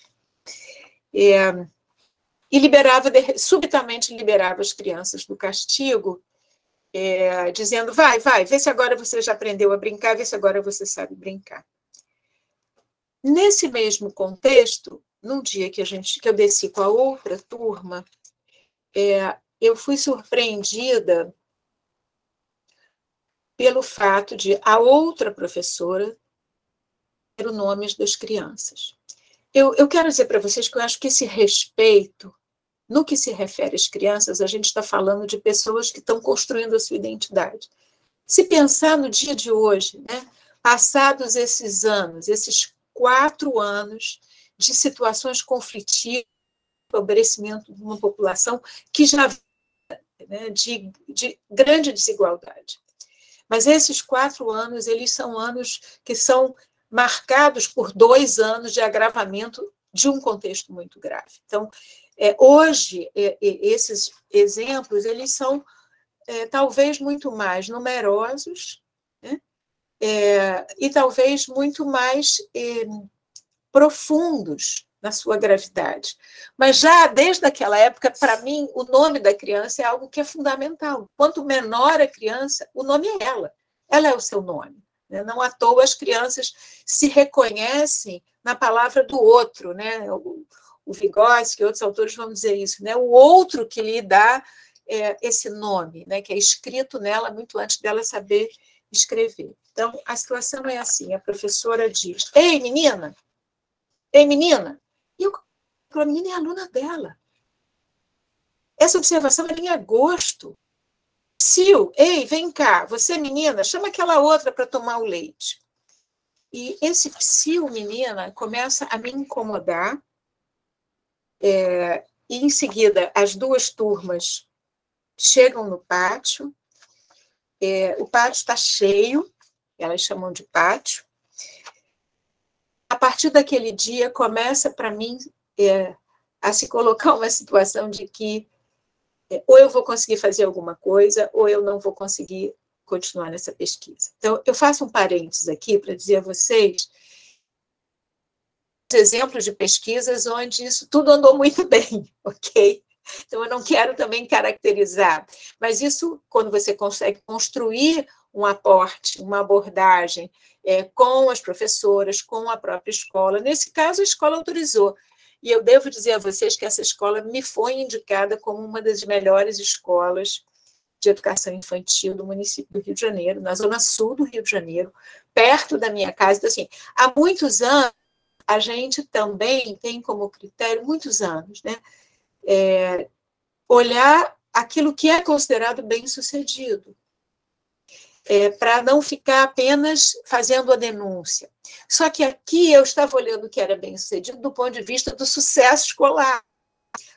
É, e liberava, subitamente liberava as crianças do castigo, é, dizendo, vai, vai, vê se agora você já aprendeu a brincar, vê se agora você sabe brincar. Nesse mesmo contexto, num dia que a gente que eu desci com a outra turma, é, eu fui surpreendida pelo fato de a outra professora ter os nomes das crianças. Eu, eu quero dizer para vocês que eu acho que esse respeito no que se refere às crianças, a gente está falando de pessoas que estão construindo a sua identidade. Se pensar no dia de hoje, né, passados esses anos, esses quatro anos de situações conflitivas, empobrecimento de uma população que já né, de, de grande desigualdade. Mas esses quatro anos, eles são anos que são marcados por dois anos de agravamento de um contexto muito grave. Então, é, hoje, é, esses exemplos, eles são é, talvez muito mais numerosos, né? É, e talvez muito mais é, profundos na sua gravidade. Mas já desde aquela época, para mim, o nome da criança é algo que é fundamental. Quanto menor a criança, o nome é ela. Ela é o seu nome. Né? Não à toa as crianças se reconhecem na palavra do outro, né? o Vygotsky e outros autores vão dizer isso, né? O outro que lhe dá é, esse nome, né? Que é escrito nela muito antes dela saber escrever. Então, a situação é assim: a professora diz: Ei, menina! Ei, menina! E eu, a menina é aluna dela. Essa observação é em agosto. Sil, ei, vem cá, você menina, chama aquela outra para tomar o leite. E esse psil, menina, começa a me incomodar, é, e em seguida, as duas turmas chegam no pátio, é, o pátio está cheio, elas chamam de pátio. A partir daquele dia, começa para mim é, a se colocar uma situação de que é, ou eu vou conseguir fazer alguma coisa, ou eu não vou conseguir continuar nessa pesquisa. Então, eu faço um parênteses aqui para dizer a vocês exemplos de pesquisas onde isso tudo andou muito bem, ok? Então, eu não quero também caracterizar, mas isso, quando você consegue construir um aporte, uma abordagem é, com as professoras, com a própria escola, nesse caso, a escola autorizou. E eu devo dizer a vocês que essa escola me foi indicada como uma das melhores escolas de educação infantil do município do Rio de Janeiro, na zona sul do Rio de Janeiro, perto da minha casa. Então, assim, há muitos anos, a gente também tem como critério, muitos anos, né, é, olhar aquilo que é considerado bem-sucedido, é, para não ficar apenas fazendo a denúncia. Só que aqui eu estava olhando que era bem-sucedido do ponto de vista do sucesso escolar,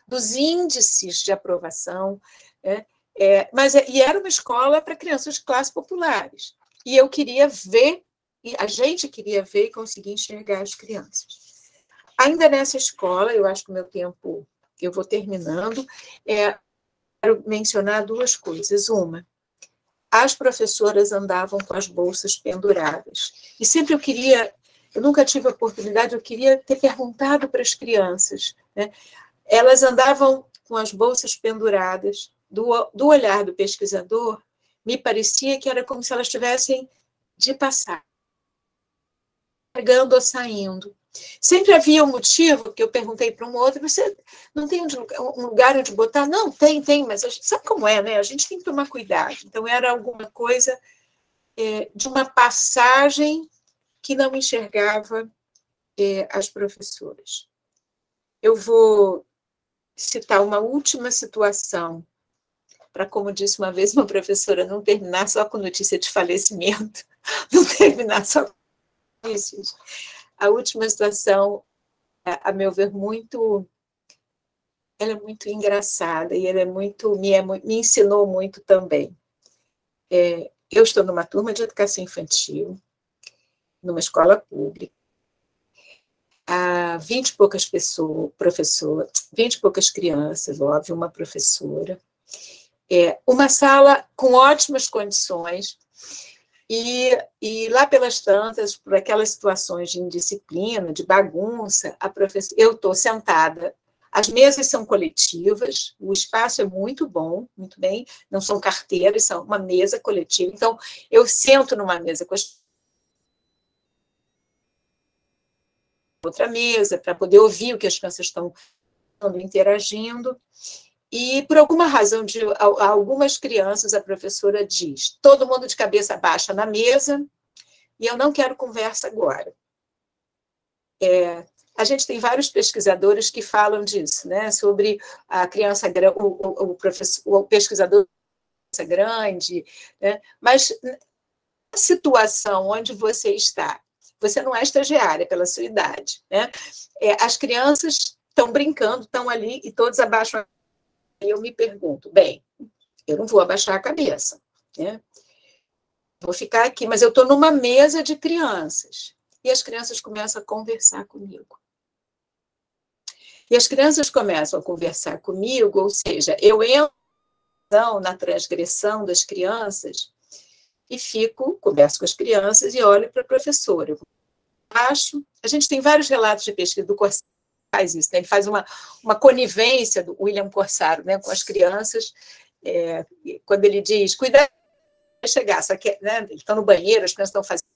dos índices de aprovação, né, é, mas e era uma escola para crianças de classes populares. E eu queria ver a gente queria ver e conseguir enxergar as crianças. Ainda nessa escola, eu acho que o meu tempo, eu vou terminando, é, quero mencionar duas coisas. Uma, as professoras andavam com as bolsas penduradas. E sempre eu queria, eu nunca tive a oportunidade, eu queria ter perguntado para as crianças. Né? Elas andavam com as bolsas penduradas, do, do olhar do pesquisador, me parecia que era como se elas tivessem de passar chegando ou saindo. Sempre havia um motivo que eu perguntei para um outro, você não tem um lugar onde botar? Não, tem, tem, mas a gente, sabe como é, né? A gente tem que tomar cuidado. Então, era alguma coisa é, de uma passagem que não enxergava é, as professoras. Eu vou citar uma última situação, para, como disse uma vez uma professora, não terminar só com notícia de falecimento, não terminar só com notícias. A última situação, a, meu ver, muito ela é muito engraçada e ela é muito me, é, me ensinou muito também. É, eu estou numa turma de educação infantil, numa escola pública, há vinte e poucas pessoas, professor, vinte e poucas crianças, óbvio, uma professora, é, uma sala com ótimas condições, e, e lá pelas tantas, por aquelas situações de indisciplina, de bagunça, a professora, eu estou sentada as mesas são coletivas, o espaço é muito bom, muito bem, não são carteiras, são uma mesa coletiva. Então, eu sento numa mesa com as outra mesa para poder ouvir o que as crianças estão interagindo. E, por alguma razão, de algumas crianças, a professora diz: todo mundo de cabeça baixa na mesa, e eu não quero conversa agora. É, a gente tem vários pesquisadores que falam disso, né, sobre a criança, o, o, professor, o pesquisador grande, né, mas a situação onde você está, você não é estagiária pela sua idade, né, é, as crianças estão brincando, estão ali e todos abaixam a e eu me pergunto, bem, eu não vou abaixar a cabeça, né? Vou ficar aqui, mas eu estou numa mesa de crianças. E as crianças começam a conversar comigo. E as crianças começam a conversar comigo, ou seja, eu entro na transgressão das crianças e fico, converso com as crianças e olho para a professora. Eu acho, a gente tem vários relatos de pesquisa do Corsaro faz isso, né? ele faz uma, uma conivência do William Corsaro né, com as crianças, é, quando ele diz, cuidado de chegar, só que né, ele está no banheiro, as crianças estão fazendo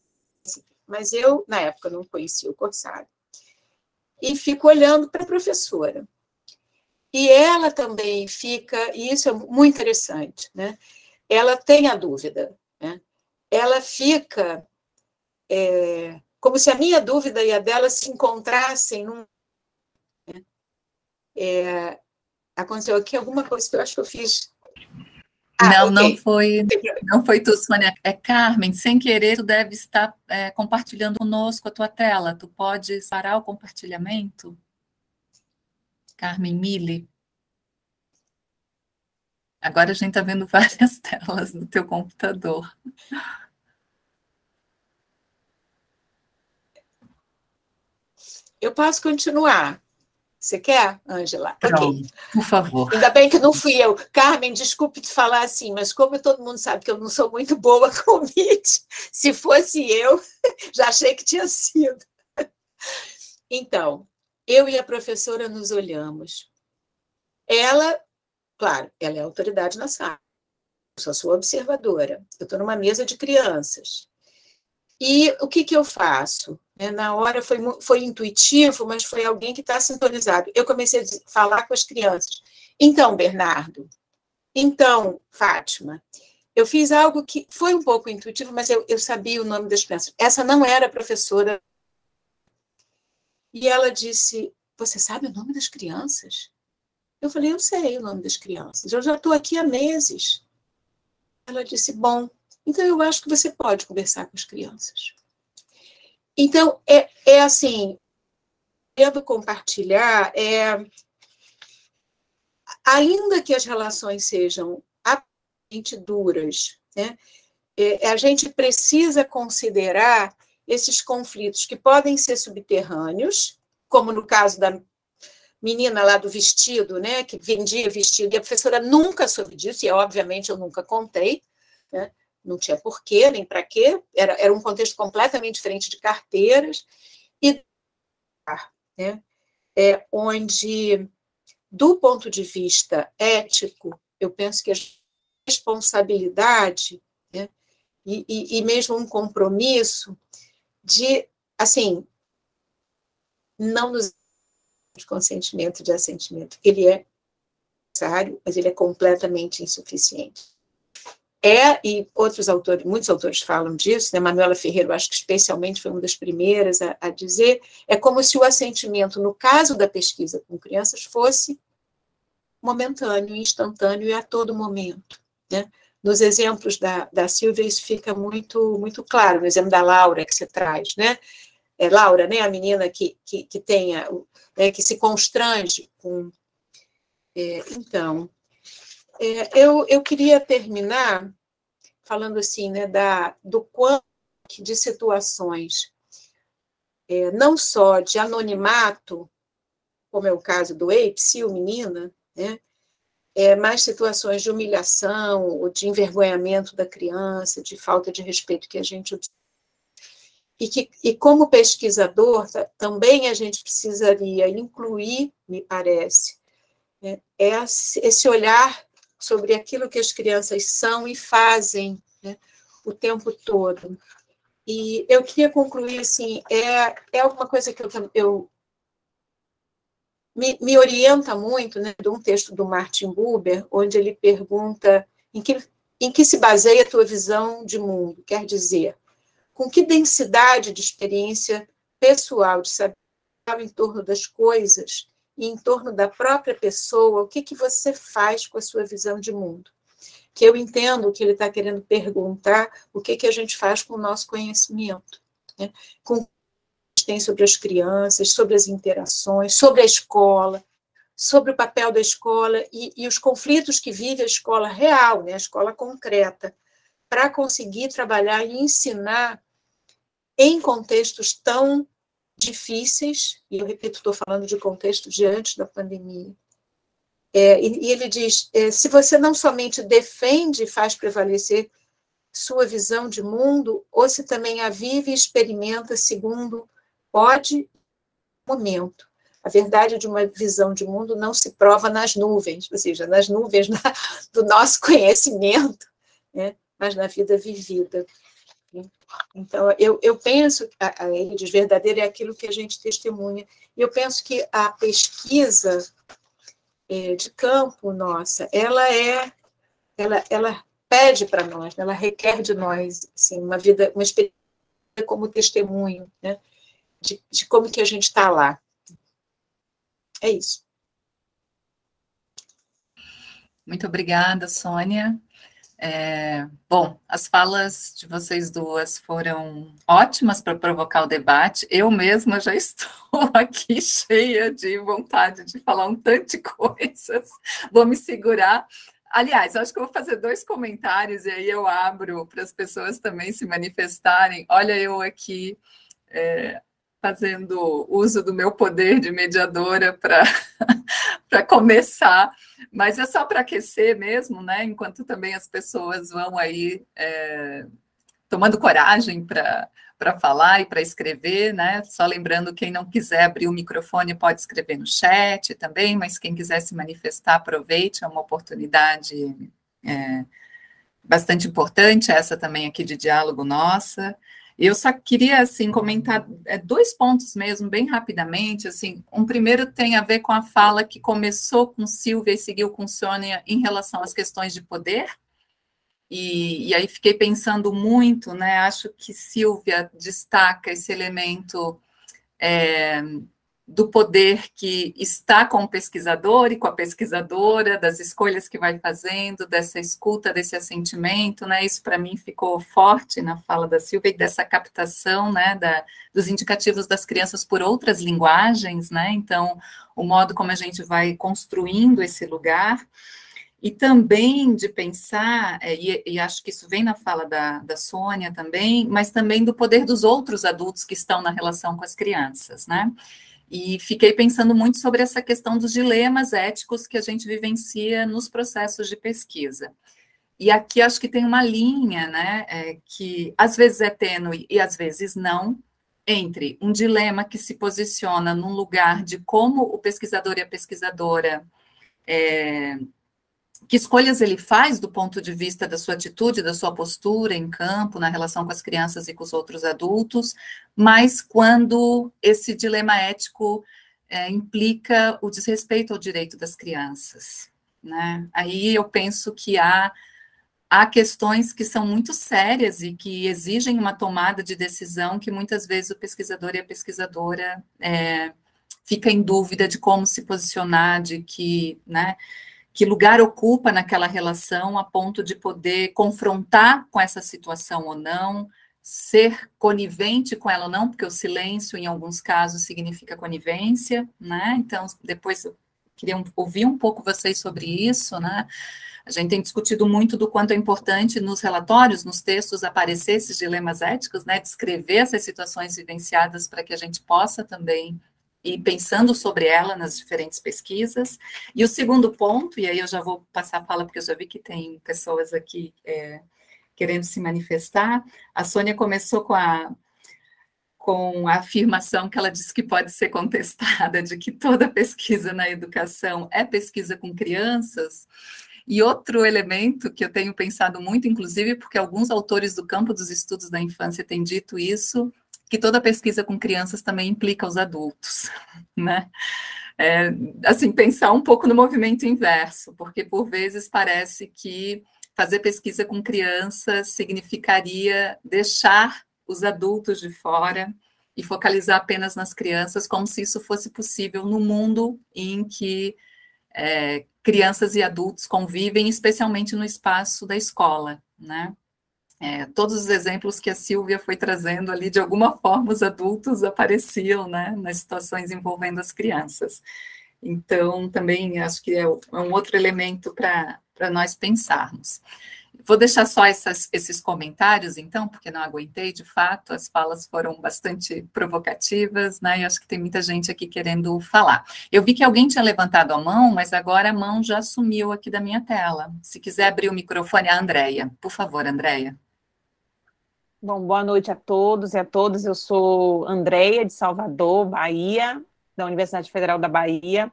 mas eu, na época, não conhecia o Corsaro e fico olhando para a professora. E ela também fica, e isso é muito interessante, né? Ela tem a dúvida, né? Ela fica é, como se a minha dúvida e a dela se encontrassem num. É, aconteceu aqui alguma coisa que eu acho que eu fiz ah, não, okay. não foi, não foi tu, Sônia. É Carmen, sem querer, tu deve estar é, compartilhando conosco a tua tela. Tu podes parar o compartilhamento? Carmen Mille. Agora a gente está vendo várias telas no teu computador. Eu posso continuar. Você quer, Ângela? Ok. Por favor. Ainda bem que não fui eu. Carmen, desculpe te falar assim, mas como todo mundo sabe que eu não sou muito boa com MIT, se fosse eu, já achei que tinha sido. Então, eu e a professora nos olhamos. Ela, claro, ela é autoridade na sala. Eu sou sua observadora. Eu estou numa mesa de crianças. E o que, que eu faço? É, na hora foi, foi intuitivo, mas foi alguém que está sintonizado. Eu comecei a falar com as crianças. Então, Bernardo, então, Fátima, eu fiz algo que foi um pouco intuitivo, mas eu, eu sabia o nome das crianças. Essa não era a professora. E ela disse: Você sabe o nome das crianças? Eu falei: Eu sei o nome das crianças. Eu já estou aqui há meses. Ela disse: Bom, então eu acho que você pode conversar com as crianças. Então, é, é assim, quero compartilhar, é, ainda que as relações sejam aparentemente duras, né, é, a gente precisa considerar esses conflitos que podem ser subterrâneos, como no caso da menina lá do vestido, né, que vendia vestido, e a professora nunca soube disso, e obviamente eu nunca contei, né, não tinha porquê, nem para quê, era, era um contexto completamente diferente de carteiras, e né, é, onde, do ponto de vista ético, eu penso que a responsabilidade né, e, e, e mesmo um compromisso de, assim, não nos de consentimento de assentimento. Ele é necessário, mas ele é completamente insuficiente. É, e outros autores, muitos autores falam disso, né? Manuela Ferreira, acho que especialmente foi uma das primeiras a, a dizer, é como se o assentimento, no caso da pesquisa com crianças, fosse momentâneo, instantâneo e a todo momento. Né? Nos exemplos da, da Silvia, isso fica muito, muito claro, no exemplo da Laura que você traz, né? É, Laura, né, a menina que, que, que tenha, né, que se constrange com. É, então, é, eu, eu queria terminar falando assim, né, da, do quanto de situações, é, não só de anonimato, como é o caso do o menina, né, é, situações de humilhação ou de envergonhamento da criança, de falta de respeito que a gente e que e como pesquisador também a gente precisaria incluir, me parece, né, esse olhar sobre aquilo que as crianças são e fazem né, o tempo todo. E eu queria concluir assim, é, é alguma coisa que eu, eu me, me orienta muito, né, de um texto do Martin Buber, onde ele pergunta em que, em que se baseia a tua visão de mundo, quer dizer, com que densidade de experiência pessoal, de saber em torno das coisas e em torno da própria pessoa, o que, que você faz com a sua visão de mundo. Que eu entendo que ele está querendo perguntar o que, que a gente faz com o nosso conhecimento, né? com o que tem sobre as crianças, sobre as interações, sobre a escola, sobre o papel da escola e, e os conflitos que vive a escola real, né? a escola concreta, para conseguir trabalhar e ensinar em contextos tão difíceis, e eu repito, estou falando de contexto diante da pandemia. É, e, e, ele diz: é, se você não somente defende e faz prevalecer sua visão de mundo, ou se também a vive e experimenta segundo pode momento. A verdade de uma visão de mundo não se prova nas nuvens, ou seja, nas nuvens do nosso conhecimento, né, mas na vida vivida. Então, eu, eu penso que a, a redes verdadeira é aquilo que a gente testemunha. E eu penso que a pesquisa é, de campo nossa, ela é, ela, ela pede para nós, ela requer de nós assim, uma vida, uma experiência como testemunho, né? de, de como que a gente está lá. É isso. Muito obrigada, Sônia. É, bom, as falas de vocês duas foram ótimas para provocar o debate. Eu mesma já estou aqui cheia de vontade de falar um tanto de coisas. Vou me segurar. Aliás, acho que eu vou fazer dois comentários e aí eu abro para as pessoas também se manifestarem. Olha, eu aqui é, fazendo uso do meu poder de mediadora para começar, mas é só para aquecer mesmo, né? Enquanto também as pessoas vão aí é, tomando coragem para falar e para escrever, né? Só lembrando, quem não quiser abrir o microfone pode escrever no chat também, mas quem quiser se manifestar, aproveite, é uma oportunidade é, bastante importante, essa também aqui de diálogo nossa. Eu só queria, assim, comentar é, dois pontos mesmo, bem rapidamente, assim, um primeiro tem a ver com a fala que começou com Silvia e seguiu com Sônia em relação às questões de poder, e, e aí fiquei pensando muito, né, acho que Silvia destaca esse elemento é, do poder que está com o pesquisador e com a pesquisadora, das escolhas que vai fazendo, dessa escuta, desse assentimento, né? Isso para mim ficou forte na fala da Silvia e dessa captação, né, da, dos indicativos das crianças por outras linguagens, né? Então, o modo como a gente vai construindo esse lugar e também de pensar, é, e, e, acho que isso vem na fala da, da Sônia também, mas também do poder dos outros adultos que estão na relação com as crianças, né? E fiquei pensando muito sobre essa questão dos dilemas éticos que a gente vivencia nos processos de pesquisa. E aqui acho que tem uma linha, né, é, que às vezes é tênue e às vezes não, entre um dilema que se posiciona num lugar de como o pesquisador e a pesquisadora é, que escolhas ele faz do ponto de vista da sua atitude, da sua postura em campo, na relação com as crianças e com os outros adultos, mas quando esse dilema ético é, implica o desrespeito ao direito das crianças. Né? Aí eu penso que há, há questões que são muito sérias e que exigem uma tomada de decisão que muitas vezes o pesquisador e a pesquisadora é, fica em dúvida de como se posicionar, de que, né, que lugar ocupa naquela relação a ponto de poder confrontar com essa situação ou não, ser conivente com ela ou não, porque o silêncio, em alguns casos, significa conivência, né? Então, depois eu queria ouvir um pouco vocês sobre isso, né? A gente tem discutido muito do quanto é importante nos relatórios, nos textos, aparecer esses dilemas éticos, né? Descrever essas situações vivenciadas para que a gente possa também e pensando sobre ela nas diferentes pesquisas. E o segundo ponto, e aí eu já vou passar a fala, porque eu já vi que tem pessoas aqui é, querendo se manifestar. A Sônia começou com a, com a afirmação que ela disse que pode ser contestada, de que toda pesquisa na educação é pesquisa com crianças. E outro elemento que eu tenho pensado muito, inclusive porque alguns autores do campo dos estudos da infância têm dito isso, que toda pesquisa com crianças também implica os adultos, né? É, assim, pensar um pouco no movimento inverso, porque por vezes parece que fazer pesquisa com crianças significaria deixar os adultos de fora e focalizar apenas nas crianças, como se isso fosse possível no mundo em que é, crianças e adultos convivem, especialmente no espaço da escola, né? É, todos os exemplos que a Silvia foi trazendo ali, de alguma forma, os adultos apareciam né, nas situações envolvendo as crianças. Então, também acho que é, é um outro elemento para nós pensarmos. Vou deixar só essas, esses comentários, então, porque não aguentei, de fato, as falas foram bastante provocativas, né? E acho que tem muita gente aqui querendo falar. Eu vi que alguém tinha levantado a mão, mas agora a mão já sumiu aqui da minha tela. Se quiser abrir o microfone, a Andréia. Por favor, Andréia. Bom, boa noite a todos e a todas. Eu sou Andréia, de Salvador, Bahia, da Universidade Federal da Bahia.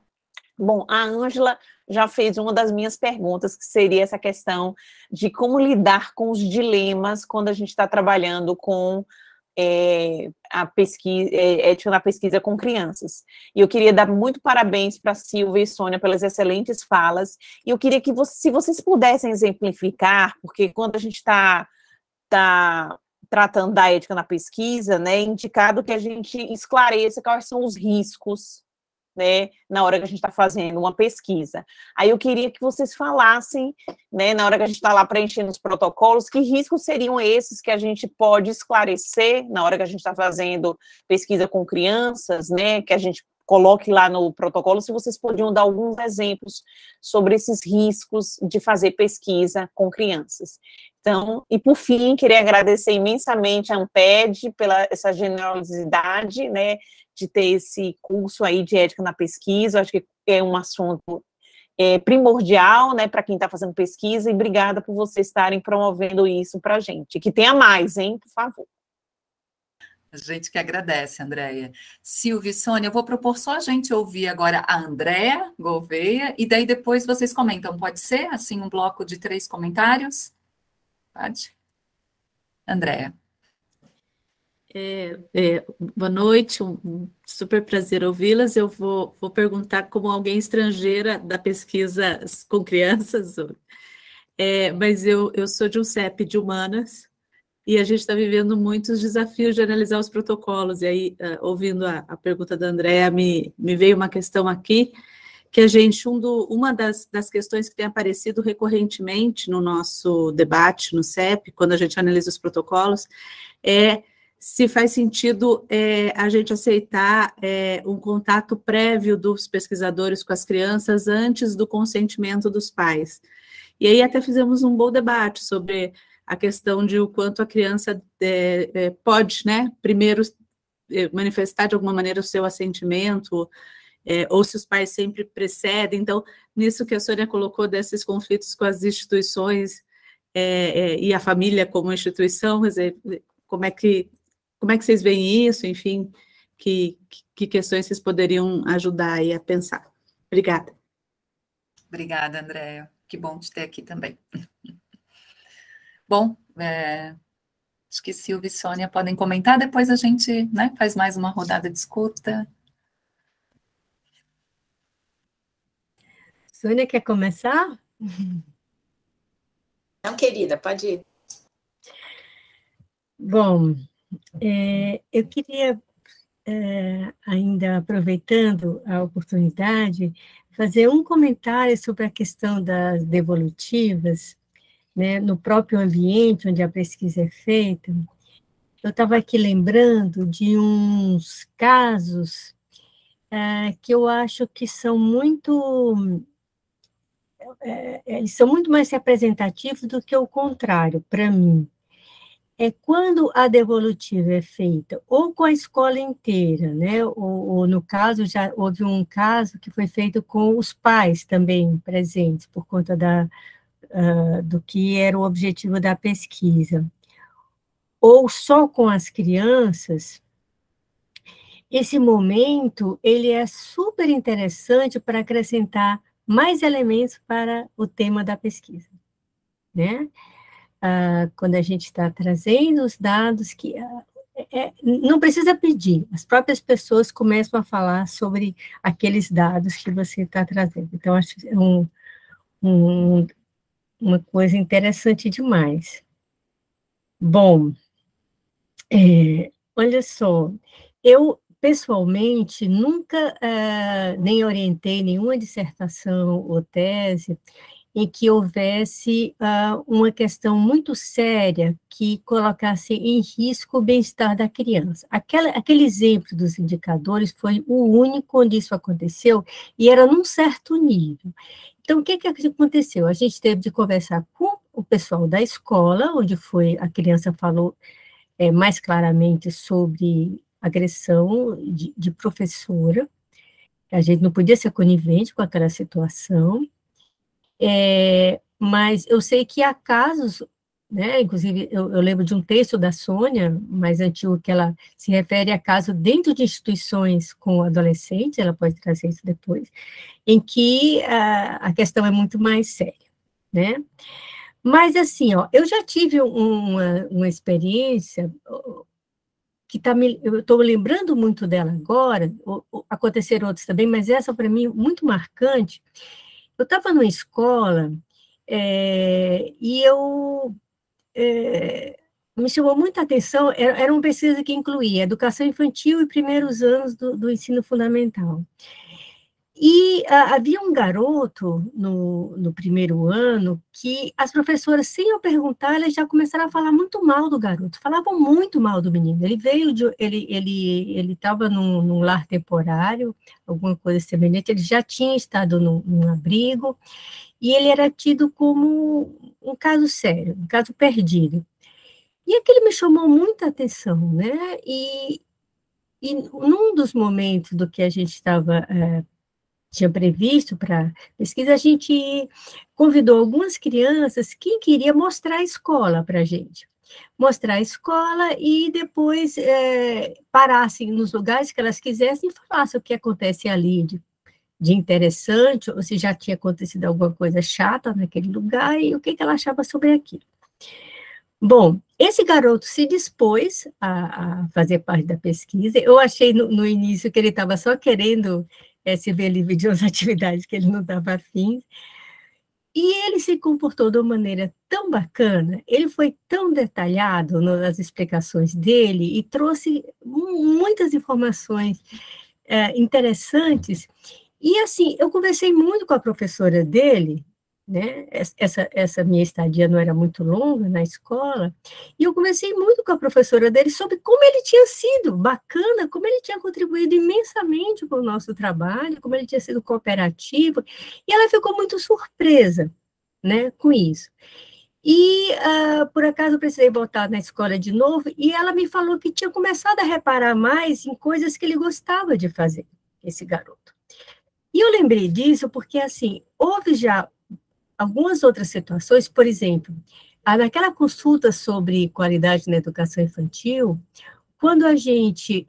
Bom, a Ângela já fez uma das minhas perguntas, que seria essa questão de como lidar com os dilemas quando a gente está trabalhando com é, a pesquisa, é, ética na pesquisa com crianças. E eu queria dar muito parabéns para Silvia e Sônia pelas excelentes falas. E eu queria que, você, se vocês pudessem exemplificar, porque quando a gente está tá tratando da ética na pesquisa, né, indicado que a gente esclareça quais são os riscos, né, na hora que a gente está fazendo uma pesquisa. Aí eu queria que vocês falassem, né, na hora que a gente está lá preenchendo os protocolos, que riscos seriam esses que a gente pode esclarecer na hora que a gente está fazendo pesquisa com crianças, né, que a gente coloque lá no protocolo se vocês podiam dar alguns exemplos sobre esses riscos de fazer pesquisa com crianças. Então, e por fim, queria agradecer imensamente a Amped pela essa generosidade, né, de ter esse curso aí de ética na pesquisa, acho que é um assunto é, primordial, né, para quem está fazendo pesquisa, e obrigada por vocês estarem promovendo isso para a gente. Que tenha mais, hein, por favor. A gente que agradece, Andréia. Silvia e Sônia, eu vou propor só a gente ouvir agora a Andréia Gouveia, e daí depois vocês comentam, pode ser, assim, um bloco de três comentários? Pode? Andréia. É, é, boa noite, um super prazer ouvi-las. Eu vou, vou perguntar como alguém estrangeira da pesquisa com crianças, é, mas eu, eu sou de um CEP de humanas e a gente está vivendo muitos desafios de analisar os protocolos. E aí, uh, ouvindo a, a, pergunta da Andréa, me, me veio uma questão aqui que a gente, um do, uma das, das questões que tem aparecido recorrentemente no nosso debate no CEP, quando a gente analisa os protocolos, é se faz sentido é, a gente aceitar é, um contato prévio dos pesquisadores com as crianças antes do consentimento dos pais. E aí até fizemos um bom debate sobre a questão de o quanto a criança é, é pode, né, primeiro é, manifestar de alguma maneira o seu assentimento, é, ou se os pais sempre precedem. Então, nisso que a Sônia colocou desses conflitos com as instituições é, é, e a família como instituição, como é que como é que vocês veem isso? Enfim, que, que questões vocês poderiam ajudar aí a pensar? Obrigada. Obrigada, Andréia. que bom te ter aqui também. Bom, é, acho que Silvia e Sônia podem comentar, depois a gente né, faz mais uma rodada de escuta. Sônia, quer começar? Não, querida, pode ir. Bom, é, eu queria, é, ainda aproveitando a oportunidade, fazer um comentário sobre a questão das devolutivas, né, no próprio ambiente onde a pesquisa é feita. Eu estava aqui lembrando de uns casos é, que eu acho que são muito é, eles são muito mais representativos do que o contrário, para mim. É quando a devolutiva é feita ou com a escola inteira, né? Ou, ou, no caso, já houve um caso que foi feito com os pais também presentes, por conta da, uh, do que era o objetivo da pesquisa. Ou só com as crianças, esse momento ele é super interessante para acrescentar mais elementos para o tema da pesquisa, né? Ah, quando a gente está trazendo os dados que ah, é, não precisa pedir, as próprias pessoas começam a falar sobre aqueles dados que você está trazendo. Então, acho é um, um, uma coisa interessante demais. Bom, é, olha só, eu pessoalmente, nunca uh, nem orientei nenhuma dissertação ou tese em que houvesse uh, uma questão muito séria que colocasse em risco o bem-estar da criança. Aquela, aquele exemplo dos indicadores foi o único onde isso aconteceu e era num certo nível. Então, o que, que aconteceu? A gente teve de conversar com o pessoal da escola, onde foi a criança falou é, mais claramente sobre agressão de, de professora, a gente não podia ser conivente com aquela situação, é, mas eu sei que há casos, né, inclusive eu, eu, lembro de um texto da Sônia, mais antigo, que ela se refere a casos dentro de instituições com adolescentes, ela pode trazer isso depois, em que a, a questão é muito mais séria, né? Mas assim, ó, eu já tive uma, uma experiência, que tá me, eu estou lembrando muito dela agora, aconteceram outros também, mas essa para mim muito marcante. Eu estava numa escola é, e eu é, me chamou muita atenção, era, era uma pesquisa que incluía educação infantil e primeiros anos do, do ensino fundamental. E uh, havia um garoto no, no, primeiro ano que as professoras, sem eu perguntar, elas já começaram a falar muito mal do garoto, falavam muito mal do menino. Ele veio de, ele ele ele estava num, num, lar temporário, alguma coisa semelhante. Ele já tinha estado num, num abrigo e ele era tido como um caso sério, um caso perdido. E aquilo me chamou muita atenção, né? E, e num dos momentos do que a gente estava é, tinha previsto para pesquisa, a gente convidou algumas crianças que queria mostrar a escola para a gente. Mostrar a escola e depois é, parassem nos lugares que elas quisessem e falassem o que acontece ali de, de interessante, ou se já tinha acontecido alguma coisa chata naquele lugar e o que, que ela achava sobre aquilo. Bom, esse garoto se dispôs a, a, fazer parte da pesquisa. Eu achei no, no início que ele estava só querendo é, se ver livre de umas atividades que ele não estava afim. E ele se comportou de uma maneira tão bacana, ele foi tão detalhado nas explicações dele e trouxe muitas informações é, interessantes. E assim, eu conversei muito com a professora dele, né? Essa, essa minha estadia não era muito longa na escola, e eu conversei muito com a professora dele sobre como ele tinha sido bacana, como ele tinha contribuído imensamente com o nosso trabalho, como ele tinha sido cooperativo, e ela ficou muito surpresa, né, com isso. E, uh, por acaso, eu precisei voltar na escola de novo, e ela me falou que tinha começado a reparar mais em coisas que ele gostava de fazer, esse garoto. E eu lembrei disso porque, assim, houve já algumas outras situações, por exemplo, naquela consulta sobre qualidade na educação infantil, quando a gente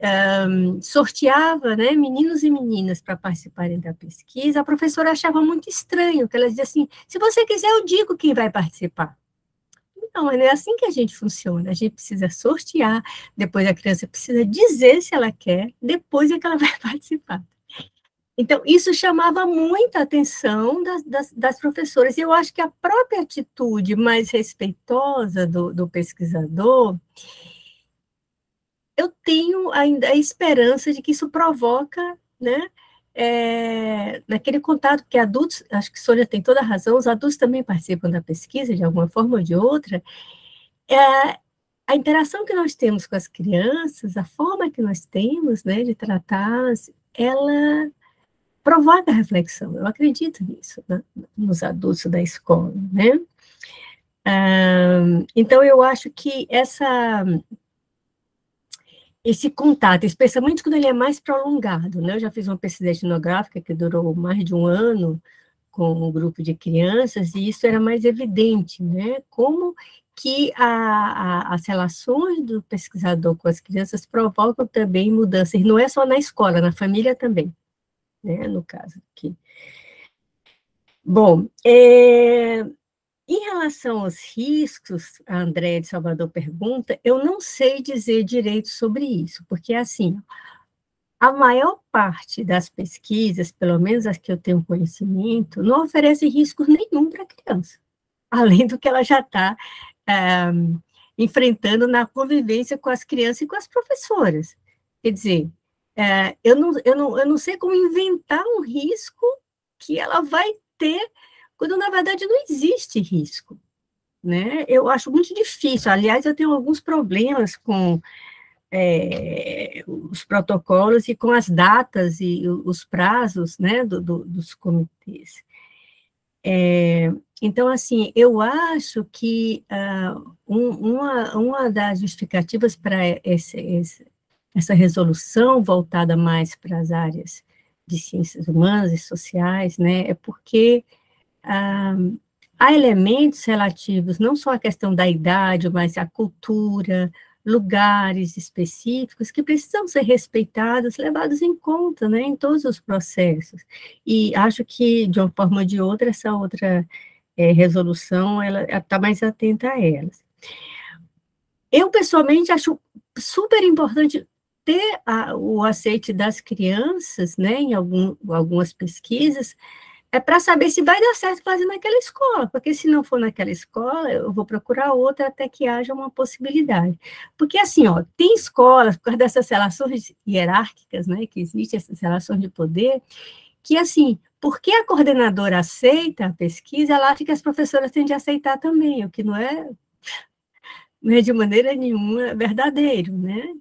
um, sorteava né, meninos e meninas para participarem da pesquisa, a professora achava muito estranho, que ela dizia assim, se você quiser, eu digo quem vai participar. Não, não é assim que a gente funciona. A gente precisa sortear, depois a criança precisa dizer se ela quer, depois é que ela vai participar. Então, isso chamava muita atenção das, das, das, professoras. E eu acho que a própria atitude mais respeitosa do, do pesquisador, eu tenho ainda a esperança de que isso provoca, né, é, naquele contato que adultos, acho que Sônia tem toda a razão, os adultos também participam da pesquisa, de alguma forma ou de outra, é, a interação que nós temos com as crianças, a forma que nós temos né, de tratá-las, ela provoca reflexão, eu acredito nisso, né, nos adultos da escola, né? então, eu acho que essa esse contato, especialmente quando ele é mais prolongado, né? Eu já fiz uma pesquisa etnográfica que durou mais de um ano com um grupo de crianças e isso era mais evidente, né? Como que a, a, as relações do pesquisador com as crianças provocam também mudanças, não é só na escola, na família também, né? No caso aqui. Bom, é, em relação aos riscos, a Andréa de Salvador pergunta, eu não sei dizer direito sobre isso, porque assim, a maior parte das pesquisas, pelo menos as que eu tenho conhecimento, não oferece risco nenhum para a criança, além do que ela já está é, eh, enfrentando na convivência com as crianças e com as professoras. Quer dizer, é, eu, não, eu, não, eu não sei como inventar um risco que ela vai ter quando na verdade não existe risco. Né? Eu acho muito difícil. Aliás, eu tenho alguns problemas com é, os protocolos e com as datas e os prazos né, do, do, dos comitês. É, então, assim, eu acho que uh, um, uma, uma das justificativas para esse, esse, essa resolução voltada mais para as áreas de ciências humanas e sociais, né, é porque ah, há elementos relativos não só à questão da idade, mas à cultura, lugares específicos que precisam ser respeitados, levados em conta, né, em todos os processos. E acho que, de uma forma ou de outra, essa outra é, resolução, ela está mais atenta a elas. Eu, pessoalmente, acho super importante ter a, o aceite das crianças, né, em algum, algumas pesquisas, é para saber se vai dar certo fazer naquela escola, porque se não for naquela escola, eu vou procurar outra até que haja uma possibilidade. Porque assim, ó, tem escolas, por causa dessas relações hierárquicas, né, que existem essas relações de poder, que assim, porque a coordenadora aceita a pesquisa, ela acha que as professoras têm de aceitar também, o que não é, não é de maneira nenhuma verdadeiro, né?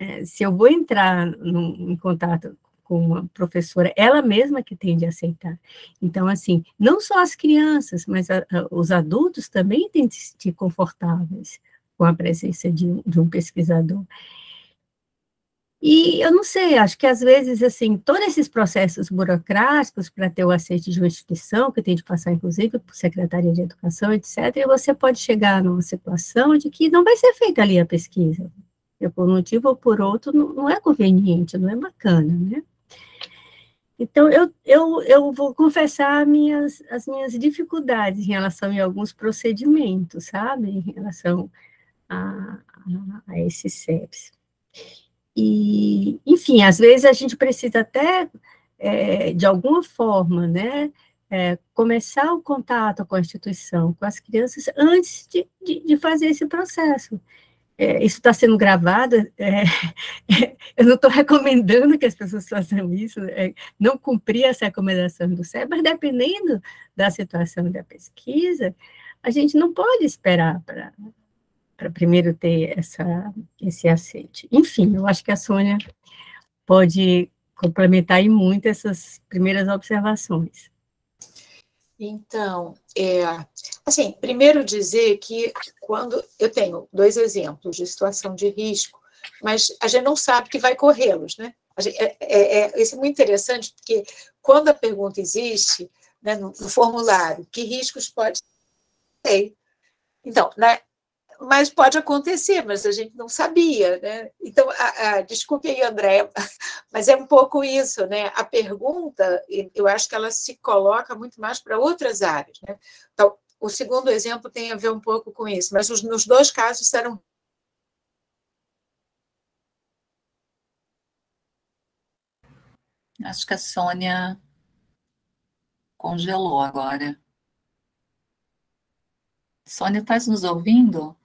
É, se eu vou entrar em contato com uma professora, ela mesma que tem de aceitar. Então, assim, não só as crianças, mas a, a, os adultos também têm de se sentir confortáveis com a presença de, de um pesquisador. E eu não sei, acho que às vezes, assim, todos esses processos burocráticos para ter o aceite de uma instituição, que tem de passar, inclusive, por Secretaria de Educação, etc., e você pode chegar numa situação de que não vai ser feita ali a pesquisa. Por um motivo ou por outro, não, não é conveniente, não é bacana, né? Então, eu, eu, eu vou confessar minhas, as minhas dificuldades em relação a alguns procedimentos, sabe? Em relação a, a, a esses CEPs. E, enfim, às vezes a gente precisa até, é, de alguma forma, né, é, começar o contato com a instituição, com as crianças, antes de, de, de fazer esse processo é, isso está sendo gravado, é, eu não estou recomendando que as pessoas façam isso, é, não cumprir essa recomendação do CEP, mas dependendo da situação da pesquisa, a gente não pode esperar para primeiro ter essa, esse aceite. Enfim, eu acho que a Sônia pode complementar muito essas primeiras observações. Então, é, assim, primeiro dizer que quando eu tenho dois exemplos de situação de risco, mas a gente não sabe que vai corrê-los, né? Gente, é, é, é, isso é muito interessante, porque quando a pergunta existe né, no, no formulário, que riscos pode ter? Então, né, mas pode acontecer, mas a gente não sabia, né? Então, a, a, desculpe aí, André, mas é um pouco isso, né? A pergunta, eu acho que ela se coloca muito mais para outras áreas, né? Então, o segundo exemplo tem a ver um pouco com isso, mas os, nos dois casos eram Acho que a Sônia congelou agora. Sônia, estás nos ouvindo?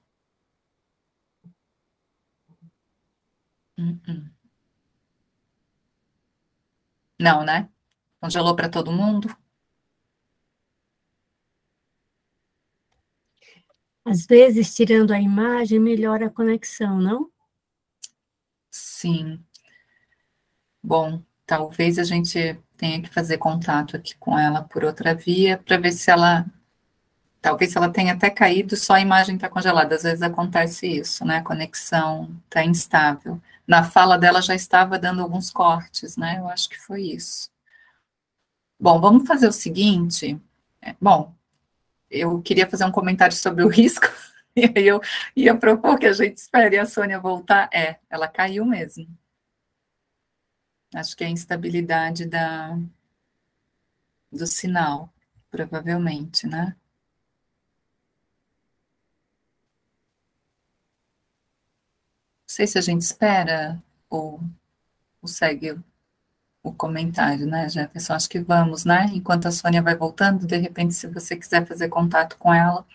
Uh -uh. Não, né? Congelou para todo mundo? Às vezes, tirando a imagem, melhora a conexão, não? Sim. Bom, talvez a gente tenha que fazer contato aqui com ela por outra via para ver se ela Talvez ela tenha até caído, só a imagem está congelada. Às vezes acontece isso, né? A conexão está instável. Na fala dela já estava dando alguns cortes, né? Eu acho que foi isso. Bom, vamos fazer o seguinte. É, bom, eu queria fazer um comentário sobre o risco, e aí eu ia propor que a gente espere a Sônia voltar. É, ela caiu mesmo. Acho que é a instabilidade da, do sinal, provavelmente, né? Sei se a gente espera ou, ou segue o comentário, né, Jefferson? Acho que vamos, né? Enquanto a Sônia vai voltando, de repente, se você quiser fazer contato com ela,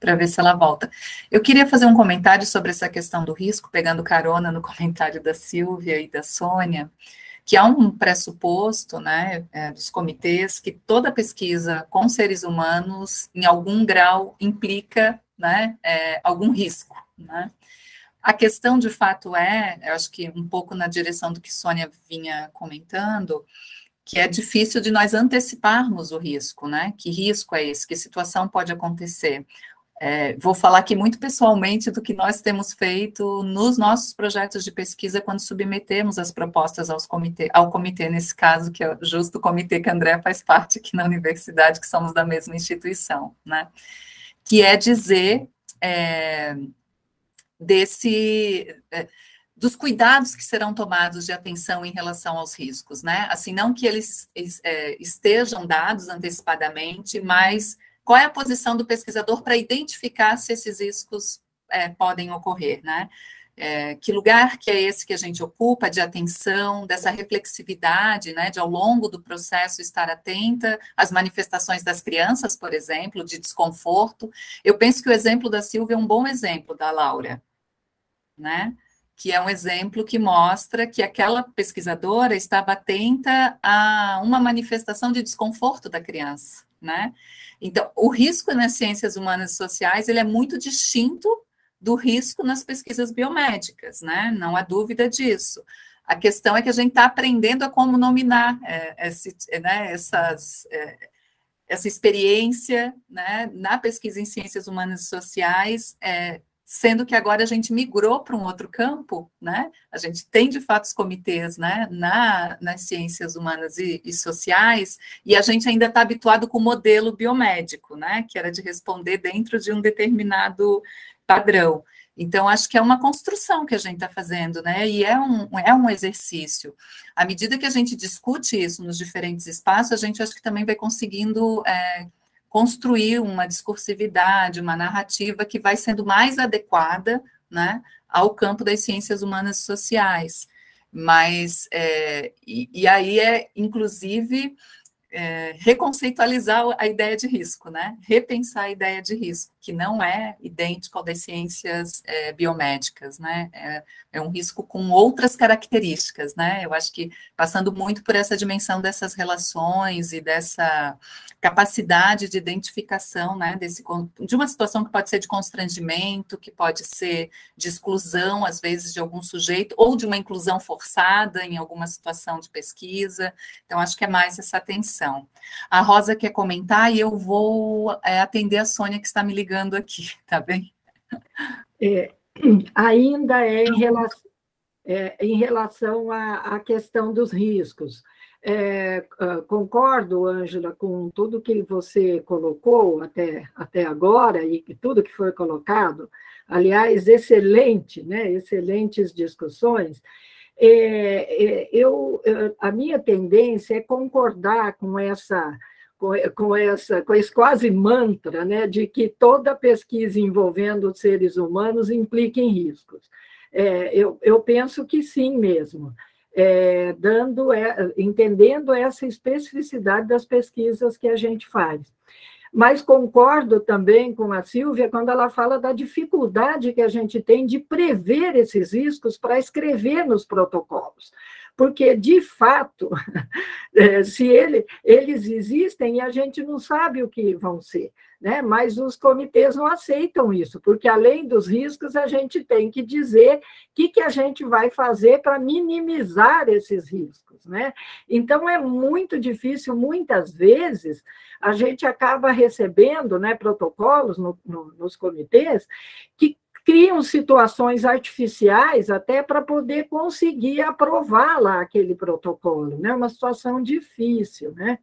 para ver se ela volta. Eu queria fazer um comentário sobre essa questão do risco, pegando carona no comentário da Silvia e da Sônia, que há um pressuposto, né, é, dos comitês, que toda pesquisa com seres humanos, em algum grau, implica, né, é, algum risco, né? A questão, de fato, é, eu acho que um pouco na direção do que Sônia vinha comentando, que é difícil de nós anteciparmos o risco, né? Que risco é esse? Que situação pode acontecer? É, vou falar aqui muito pessoalmente do que nós temos feito nos nossos projetos de pesquisa quando submetemos as propostas aos comitê, ao comitê, nesse caso, que é justo o comitê que André faz parte aqui na universidade, que somos da mesma instituição, né? Que é dizer. É, desse é, dos cuidados que serão tomados de atenção em relação aos riscos, né? Assim, não que eles é, estejam dados antecipadamente, mas qual é a posição do pesquisador para identificar se esses riscos é, podem ocorrer, né? É, que lugar que é esse que a gente ocupa de atenção, dessa reflexividade, né, de ao longo do processo estar atenta às manifestações das crianças, por exemplo, de desconforto. Eu penso que o exemplo da Silvia é um bom exemplo da Laura, né? Que é um exemplo que mostra que aquela pesquisadora estava atenta a uma manifestação de desconforto da criança, né? Então, o risco nas ciências humanas e sociais, ele é muito distinto do risco nas pesquisas biomédicas, né? Não há dúvida disso. A questão é que a gente está aprendendo a como nominar é, esse, né, essas, é, essa experiência né, na pesquisa em ciências humanas e sociais, é, sendo que agora a gente migrou para um outro campo, né? A gente tem de fato os comitês, né, na, nas ciências humanas e, e sociais, e a gente ainda está habituado com o modelo biomédico, né, que era de responder dentro de um determinado padrão. Então, acho que é uma construção que a gente está fazendo, né? E é um, é um exercício. À medida que a gente discute isso nos diferentes espaços, a gente acho que também vai conseguindo é, construir uma discursividade, uma narrativa que vai sendo mais adequada né, ao campo das ciências humanas e sociais. Mas, é, e, e, aí é, inclusive, é, reconceitualizar a ideia de risco, né? Repensar a ideia de risco, que não é idêntico ao das ciências é, biomédicas, né? É, um risco com outras características, né? Eu acho que passando muito por essa dimensão dessas relações e dessa capacidade de identificação, né? Desse, de uma situação que pode ser de constrangimento, que pode ser de exclusão, às vezes, de algum sujeito, ou de uma inclusão forçada em alguma situação de pesquisa. Então, acho que é mais essa atenção atenção. A Rosa quer comentar e eu vou é, atender a Sônia que está me ligando aqui, tá bem? É, ainda é em relação, é, em relação à, à questão dos riscos. é, concordo, Ângela, com tudo que você colocou até, até agora e tudo que foi colocado. Aliás, excelente, né? excelentes discussões. É, é, eu, a minha tendência é concordar com essa com, essa, com esse quase mantra né, de que toda pesquisa envolvendo seres humanos implica em riscos. É, eu, eu penso que sim mesmo é, dando, é, entendendo essa especificidade das pesquisas que a gente faz. Mas concordo também com a Silvia quando ela fala da dificuldade que a gente tem de prever esses riscos para escrever nos protocolos porque, de fato, é, se ele, eles existem e a gente não sabe o que vão ser, né? mas os comitês não aceitam isso, porque, além dos riscos, a gente tem que dizer o que, que a gente vai fazer para minimizar esses riscos. Né? Então, é muito difícil, muitas vezes, a gente acaba recebendo né, protocolos no, no, nos comitês que criam situações artificiais até para poder conseguir aprovar lá aquele protocolo, né? Uma situação difícil, né?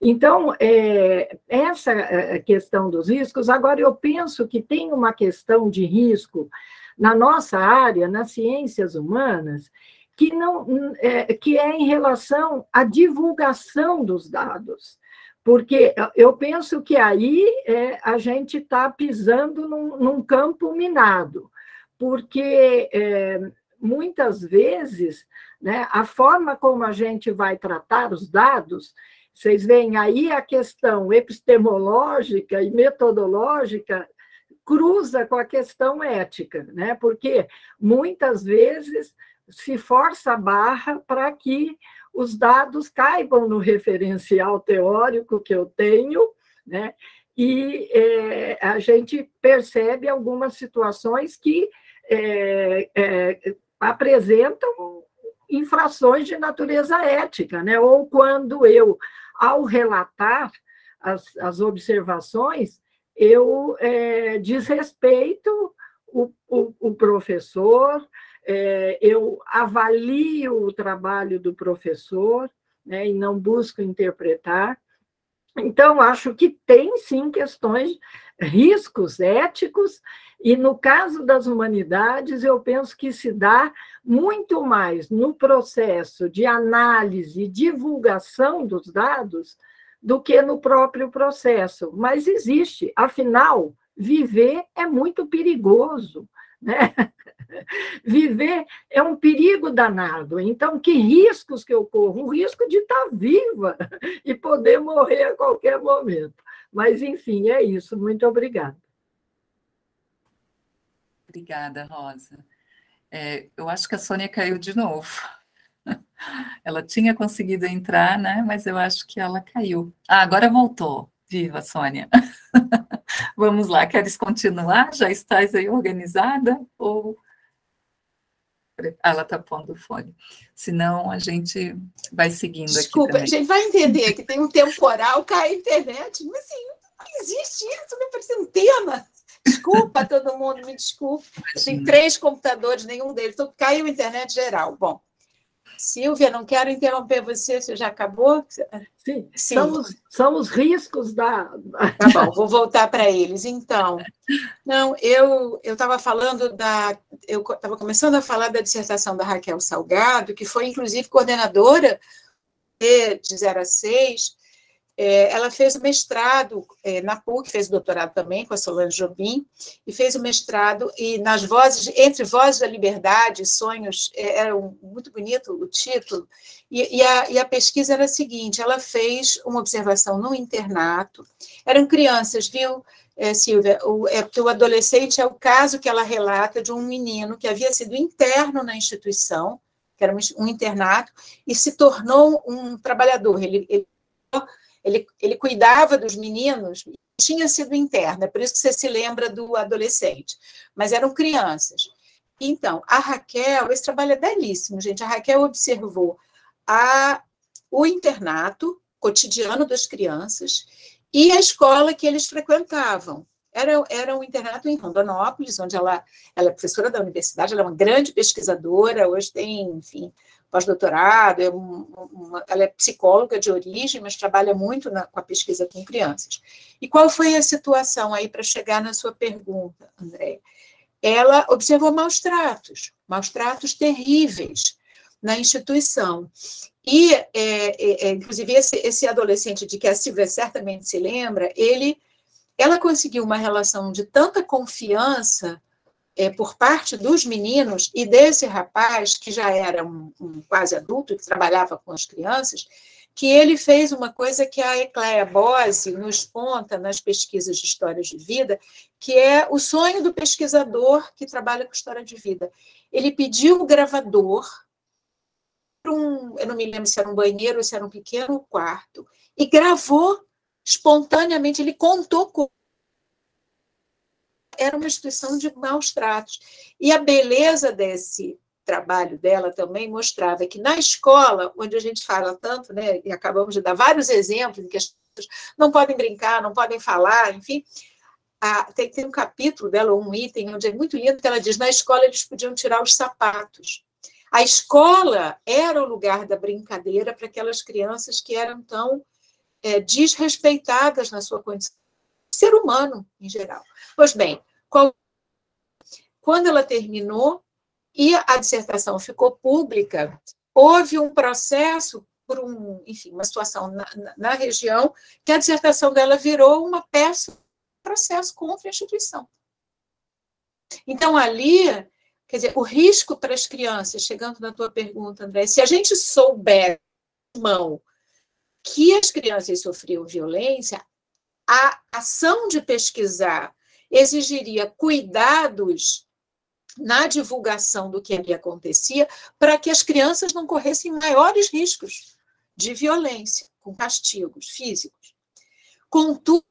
Então, é, essa é, questão dos riscos, agora eu penso que tem uma questão de risco na nossa área, nas ciências humanas, que, não, é, que é em relação à divulgação dos dados porque eu penso que aí é, a gente está pisando num, num, campo minado, porque é, muitas vezes né, a forma como a gente vai tratar os dados, vocês veem aí a questão epistemológica e metodológica cruza com a questão ética, né? porque muitas vezes se força a barra para que os dados caibam no referencial teórico que eu tenho, né? e é, a gente percebe algumas situações que é, é, apresentam infrações de natureza ética, né? ou quando eu, ao relatar as, as observações, eu é, desrespeito o, o, o professor, é, eu avalio o trabalho do professor né, e não busco interpretar. Então, acho que tem sim questões, riscos éticos, e no caso das humanidades, eu penso que se dá muito mais no processo de análise e divulgação dos dados do que no próprio processo. Mas existe, afinal, viver é muito perigoso. Né? Viver é um perigo danado. Então, que riscos que eu corro? O risco de estar viva e poder morrer a qualquer momento. Mas, enfim, é isso. Muito obrigada. Obrigada, Rosa. É, eu acho que a Sônia caiu de novo. Ela tinha conseguido entrar, né? Mas eu acho que ela caiu. Ah, agora voltou. Viva, Sônia. Vamos lá, queres continuar? Já estás aí organizada? Ou ela está pondo o fone. Senão a gente vai seguindo Desculpa, aqui. Desculpa, a gente vai entender que tem um temporal, cai a internet, mas assim, não existe isso, não parece antena. Desculpa, todo mundo, me desculpe. Tem três computadores, nenhum deles, então caiu a internet geral. Bom, Silvia, não quero interromper você, você já acabou? Sim, Sim. São, os, são os riscos da. Tá bom, vou voltar para eles. Então, não, eu estava falando da. Eu estava começando a falar da dissertação da Raquel Salgado, que foi, inclusive, coordenadora de 0 a 6, é, ela fez o mestrado é, na PUC, fez o doutorado também com a Solange Jobim, e fez o mestrado, e nas vozes, entre Vozes da Liberdade, Sonhos, é, era um, muito bonito o título, e, e, a, e, a, pesquisa era a seguinte, ela fez uma observação no internato, eram crianças, viu, é, Silvia, o, é porque o adolescente é o caso que ela relata de um menino que havia sido interno na instituição, que era um, um internato, e se tornou um trabalhador, ele, ele ele, ele cuidava dos meninos, tinha sido interna, é por isso que você se lembra do adolescente, mas eram crianças. Então, a Raquel, esse trabalho é belíssimo, gente. A Raquel observou a, o internato cotidiano das crianças e a escola que eles frequentavam. Era, era um internato em Rondonópolis, onde ela, ela é professora da universidade, ela é uma grande pesquisadora, hoje tem, enfim, pós-doutorado, é ela é psicóloga de origem, mas trabalha muito na, com a pesquisa com crianças. E qual foi a situação aí para chegar na sua pergunta, André? Ela observou maus tratos, maus tratos terríveis na instituição. E, é, é, é, inclusive, esse, esse adolescente de que a Silvia certamente se lembra, ele, ela conseguiu uma relação de tanta confiança é, por parte dos meninos e desse rapaz, que já era um, um, quase adulto, que trabalhava com as crianças, que ele fez uma coisa que a Ecleia Bose nos conta nas pesquisas de histórias de vida, que é o sonho do pesquisador que trabalha com história de vida. Ele pediu o gravador um, eu não me lembro se era um banheiro ou se era um pequeno quarto, e gravou espontaneamente, ele contou com era uma instituição de maus tratos. E a beleza desse trabalho dela também mostrava que na escola, onde a gente fala tanto, né, e acabamos de dar vários exemplos, que as pessoas não podem brincar, não podem falar, enfim, a, tem, tem um capítulo dela, um item, onde é muito lindo, que ela diz, na escola eles podiam tirar os sapatos. A escola era o lugar da brincadeira para aquelas crianças que eram tão é, desrespeitadas na sua condição ser humano, em geral. Pois bem, quando ela terminou e a dissertação ficou pública, houve um processo por um, enfim, uma situação na, na, na região que a dissertação dela virou uma peça, processo contra a instituição. Então, ali, quer dizer, o risco para as crianças, chegando na tua pergunta, André, se a gente souber, mão, que as crianças sofriam violência, a ação de pesquisar exigiria cuidados na divulgação do que ali acontecia, para que as crianças não corressem maiores riscos de violência, com castigos físicos. Contudo,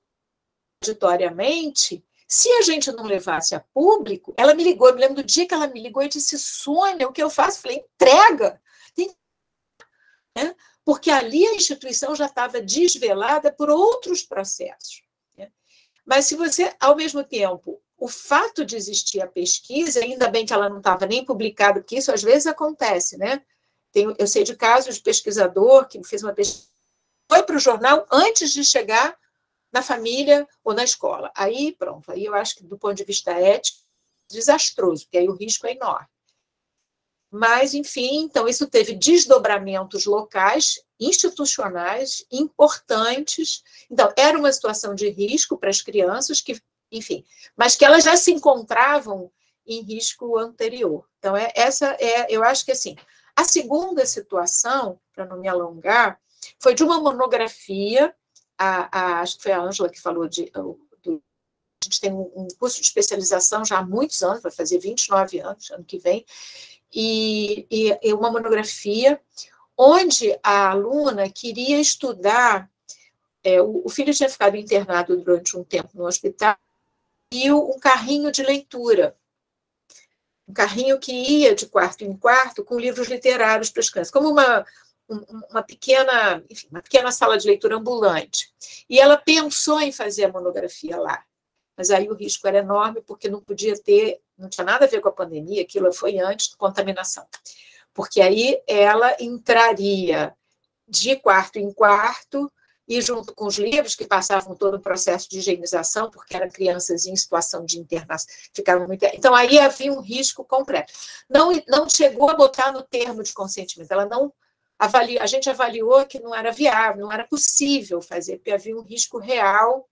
auditoriamente, se a gente não levasse a público, ela me ligou, eu me lembro do dia que ela me ligou e disse, Sônia, o que eu faço? Eu falei, entrega! Tem... Né? Porque ali a instituição já estava desvelada por outros processos. Mas se você, ao mesmo tempo, o fato de existir a pesquisa, ainda bem que ela não estava nem publicada, porque isso às vezes acontece, né? Tem, eu sei de casos de pesquisador que fez uma pesquisa, foi para o jornal antes de chegar na família ou na escola. Aí, pronto, aí eu acho que do ponto de vista ético, desastroso, porque aí o risco é enorme. Mas, enfim, então isso teve desdobramentos locais, institucionais, importantes. Então, era uma situação de risco para as crianças que, enfim, mas que elas já se encontravam em risco anterior. Então, é, essa é, eu acho que assim, a segunda situação, para não me alongar, foi de uma monografia, a, a, acho que foi a Ângela que falou de, do, a gente tem um, curso de especialização já há muitos anos, vai fazer 29 anos, ano que vem, e, e uma monografia onde a aluna queria estudar. É, o, o, filho tinha ficado internado durante um tempo no hospital e um carrinho de leitura. Um carrinho que ia de quarto em quarto com livros literários para as crianças, como uma, uma pequena, enfim, uma pequena sala de leitura ambulante. E ela pensou em fazer a monografia lá mas aí o risco era enorme, porque não podia ter, não tinha nada a ver com a pandemia, aquilo foi antes contaminação. Porque aí ela entraria de quarto em quarto, e junto com os livros que passavam todo o processo de higienização, porque eram crianças em situação de internação, ficavam muito. Então, aí havia um risco concreto. Não, não chegou a botar no termo de consentimento, ela não avalia, a gente avaliou que não era viável, não era possível fazer, porque havia um risco real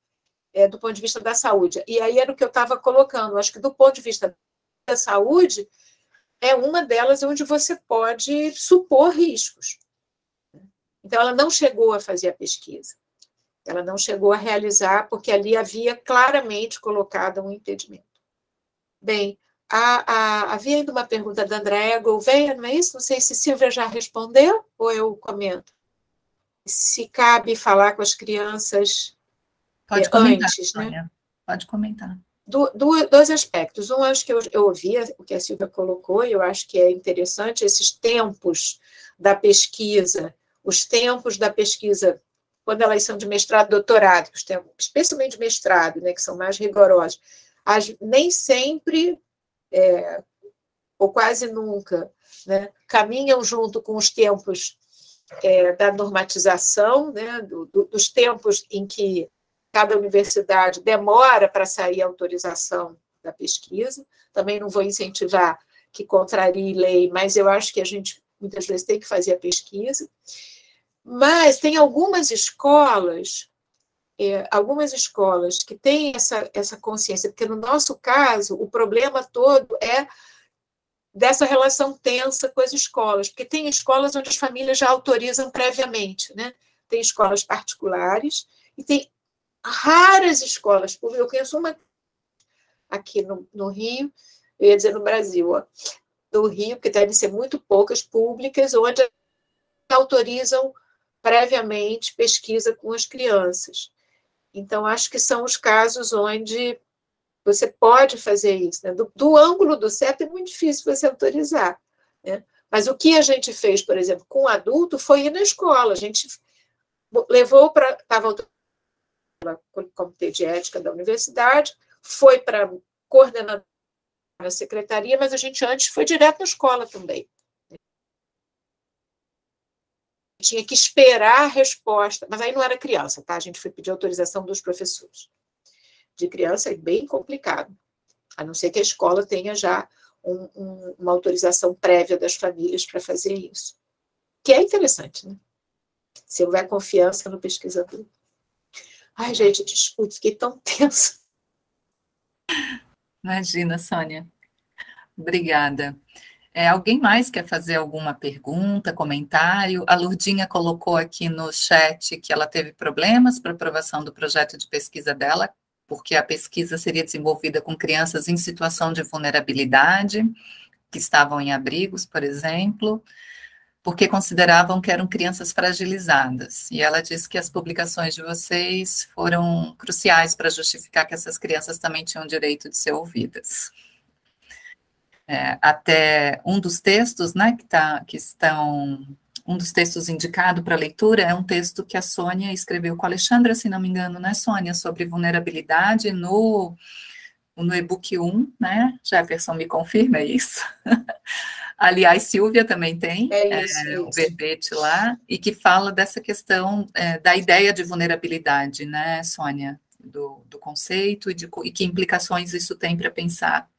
é, do ponto de vista da saúde. E aí era o que eu estava colocando. Acho que do ponto de vista da saúde, é uma delas onde você pode supor riscos. Então, ela não chegou a fazer a pesquisa. Ela não chegou a realizar, porque ali havia claramente colocado um impedimento. Bem, a, a, havia ainda uma pergunta da Andréa Gouveia, não é isso? Não sei se Silvia já respondeu ou eu comento. Se cabe falar com as crianças Pode comentar, antes, né? Pode comentar. Do, do, dois aspectos. Um, acho que eu, eu ouvi o que a Silvia colocou, e eu acho que é interessante esses tempos da pesquisa, os tempos da pesquisa, quando elas são de mestrado, doutorado, os tempos, especialmente de mestrado, né, que são mais rigorosos, as, nem sempre é, ou quase nunca, né, caminham junto com os tempos é, da normatização, né, do, do, dos tempos em que cada universidade demora para sair a autorização da pesquisa. Também não vou incentivar que contrarie lei, mas eu acho que a gente muitas vezes tem que fazer a pesquisa. Mas tem algumas escolas, é, algumas escolas que têm essa, essa consciência, porque no nosso caso, o problema todo é dessa relação tensa com as escolas, porque tem escolas onde as famílias já autorizam previamente, né? Tem escolas particulares e tem raras escolas públicas. Eu conheço uma aqui no, no Rio, eu ia dizer no Brasil, ó, do Rio, que devem ser muito poucas públicas, onde autorizam previamente pesquisa com as crianças. Então, acho que são os casos onde você pode fazer isso. Né? Do, do, ângulo do certo é muito difícil você autorizar. Né? Mas o que a gente fez, por exemplo, com adulto, foi ir na escola. A gente levou para. Estava o comitê de ética da universidade, foi para coordenador da secretaria, mas a gente antes foi direto na escola também. Tinha que esperar a resposta, mas aí não era criança, tá? A gente foi pedir autorização dos professores. De criança é bem complicado, a não ser que a escola tenha já um, um, uma autorização prévia das famílias para fazer isso. Que é interessante, né? Se houver confiança no pesquisador. Ai, gente, desculpe, fiquei tão tensa. Imagina, Sônia. Obrigada. É, alguém mais quer fazer alguma pergunta, comentário? A Lurdinha colocou aqui no chat que ela teve problemas para aprovação do projeto de pesquisa dela, porque a pesquisa seria desenvolvida com crianças em situação de vulnerabilidade, que estavam em abrigos, por exemplo porque consideravam que eram crianças fragilizadas. E ela disse que as publicações de vocês foram cruciais para justificar que essas crianças também tinham direito de ser ouvidas. É, até um dos textos, né, que, tá, que estão, um dos textos indicado para leitura é um texto que a Sônia escreveu com a Alexandra, se não me engano, né, Sônia, sobre vulnerabilidade no, no e-book 1, né, Jefferson me confirma é isso? Aliás, Silvia também tem é isso, é, um verbete lá, e que fala dessa questão é, da ideia de vulnerabilidade, né, Sônia? Do, do conceito e, de, e que implicações isso tem para pensar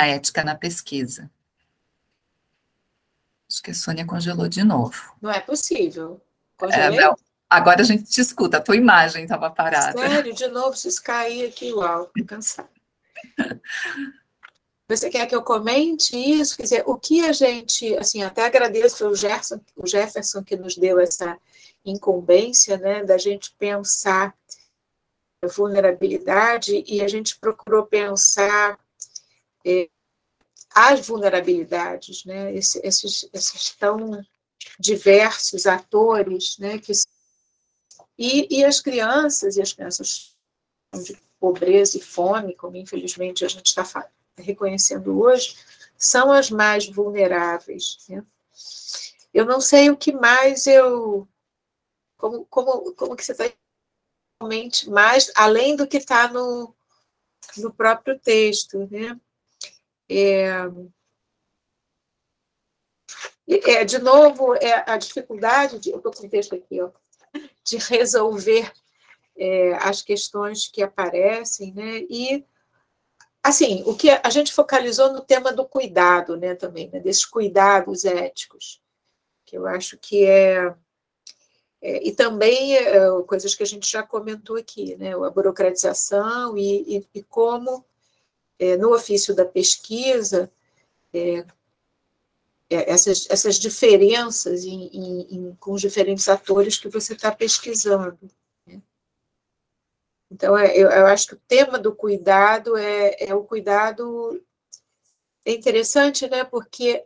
a ética na pesquisa. Acho que a Sônia congelou de novo. Não é possível. Congelei? É, Agora a gente te escuta, a tua imagem estava parada. Sério, de novo, se cair aqui, uau, tô cansada. Você quer que eu comente isso? Quer dizer, o que a gente, assim, até agradeço o Jefferson, o Jefferson que nos deu essa incumbência, né, da gente pensar a vulnerabilidade e a gente procurou pensar é, as vulnerabilidades, né, esses, esses, esses tão diversos atores, né, que e, e as crianças e as crianças de pobreza e fome, como infelizmente a gente está reconhecendo hoje, são as mais vulneráveis. Né? Eu não sei o que mais eu. Como, como, como que você está realmente mais, além do que está no, no próprio texto. Né? É, é, de novo, é a dificuldade, de, eu estou com o texto aqui, ó, de resolver é, as questões que aparecem, né? E assim, o que a gente focalizou no tema do cuidado, né, também, né, desses cuidados éticos, que eu acho que é, é e também é, coisas que a gente já comentou aqui, né, a burocratização e, e, e como é, no ofício da pesquisa é, é, essas, essas diferenças em, em, em, com os diferentes atores que você está pesquisando. Então, é, eu, eu, acho que o tema do cuidado é, é o cuidado. É interessante, né? Porque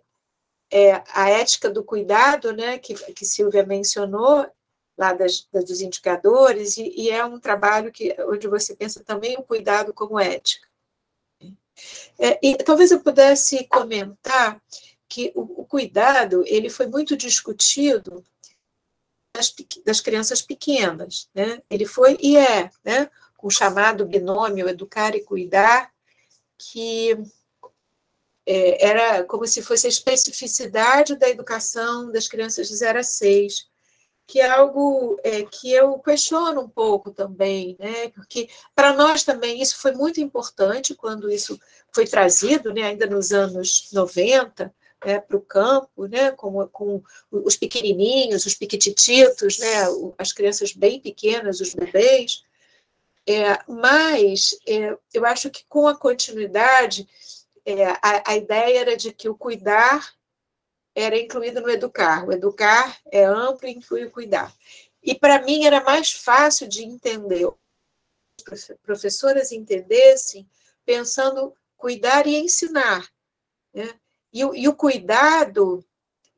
é, a ética do cuidado, né, que, que Silvia mencionou, lá das, das dos indicadores, e, e, é um trabalho que, onde você pensa também o cuidado como ética. É, e talvez eu pudesse comentar que o, o, cuidado ele foi muito discutido das, das crianças pequenas, né? Ele foi e é, né? Com o chamado binômio educar e cuidar, que é, era como se fosse a especificidade da educação das crianças de 0 a 6, que é algo é, que eu questiono um pouco também, né? porque para nós também isso foi muito importante quando isso foi trazido, né, ainda nos anos 90, né, para o campo, né, com, com os pequenininhos, os piquitititos, né, as crianças bem pequenas, os bebês, é, mas é, eu acho que com a continuidade, é, a, a ideia era de que o cuidar era incluído no educar. O educar é amplo e inclui o cuidar. E para mim era mais fácil de entender, professoras entendessem, pensando cuidar e ensinar. Né? E, e o cuidado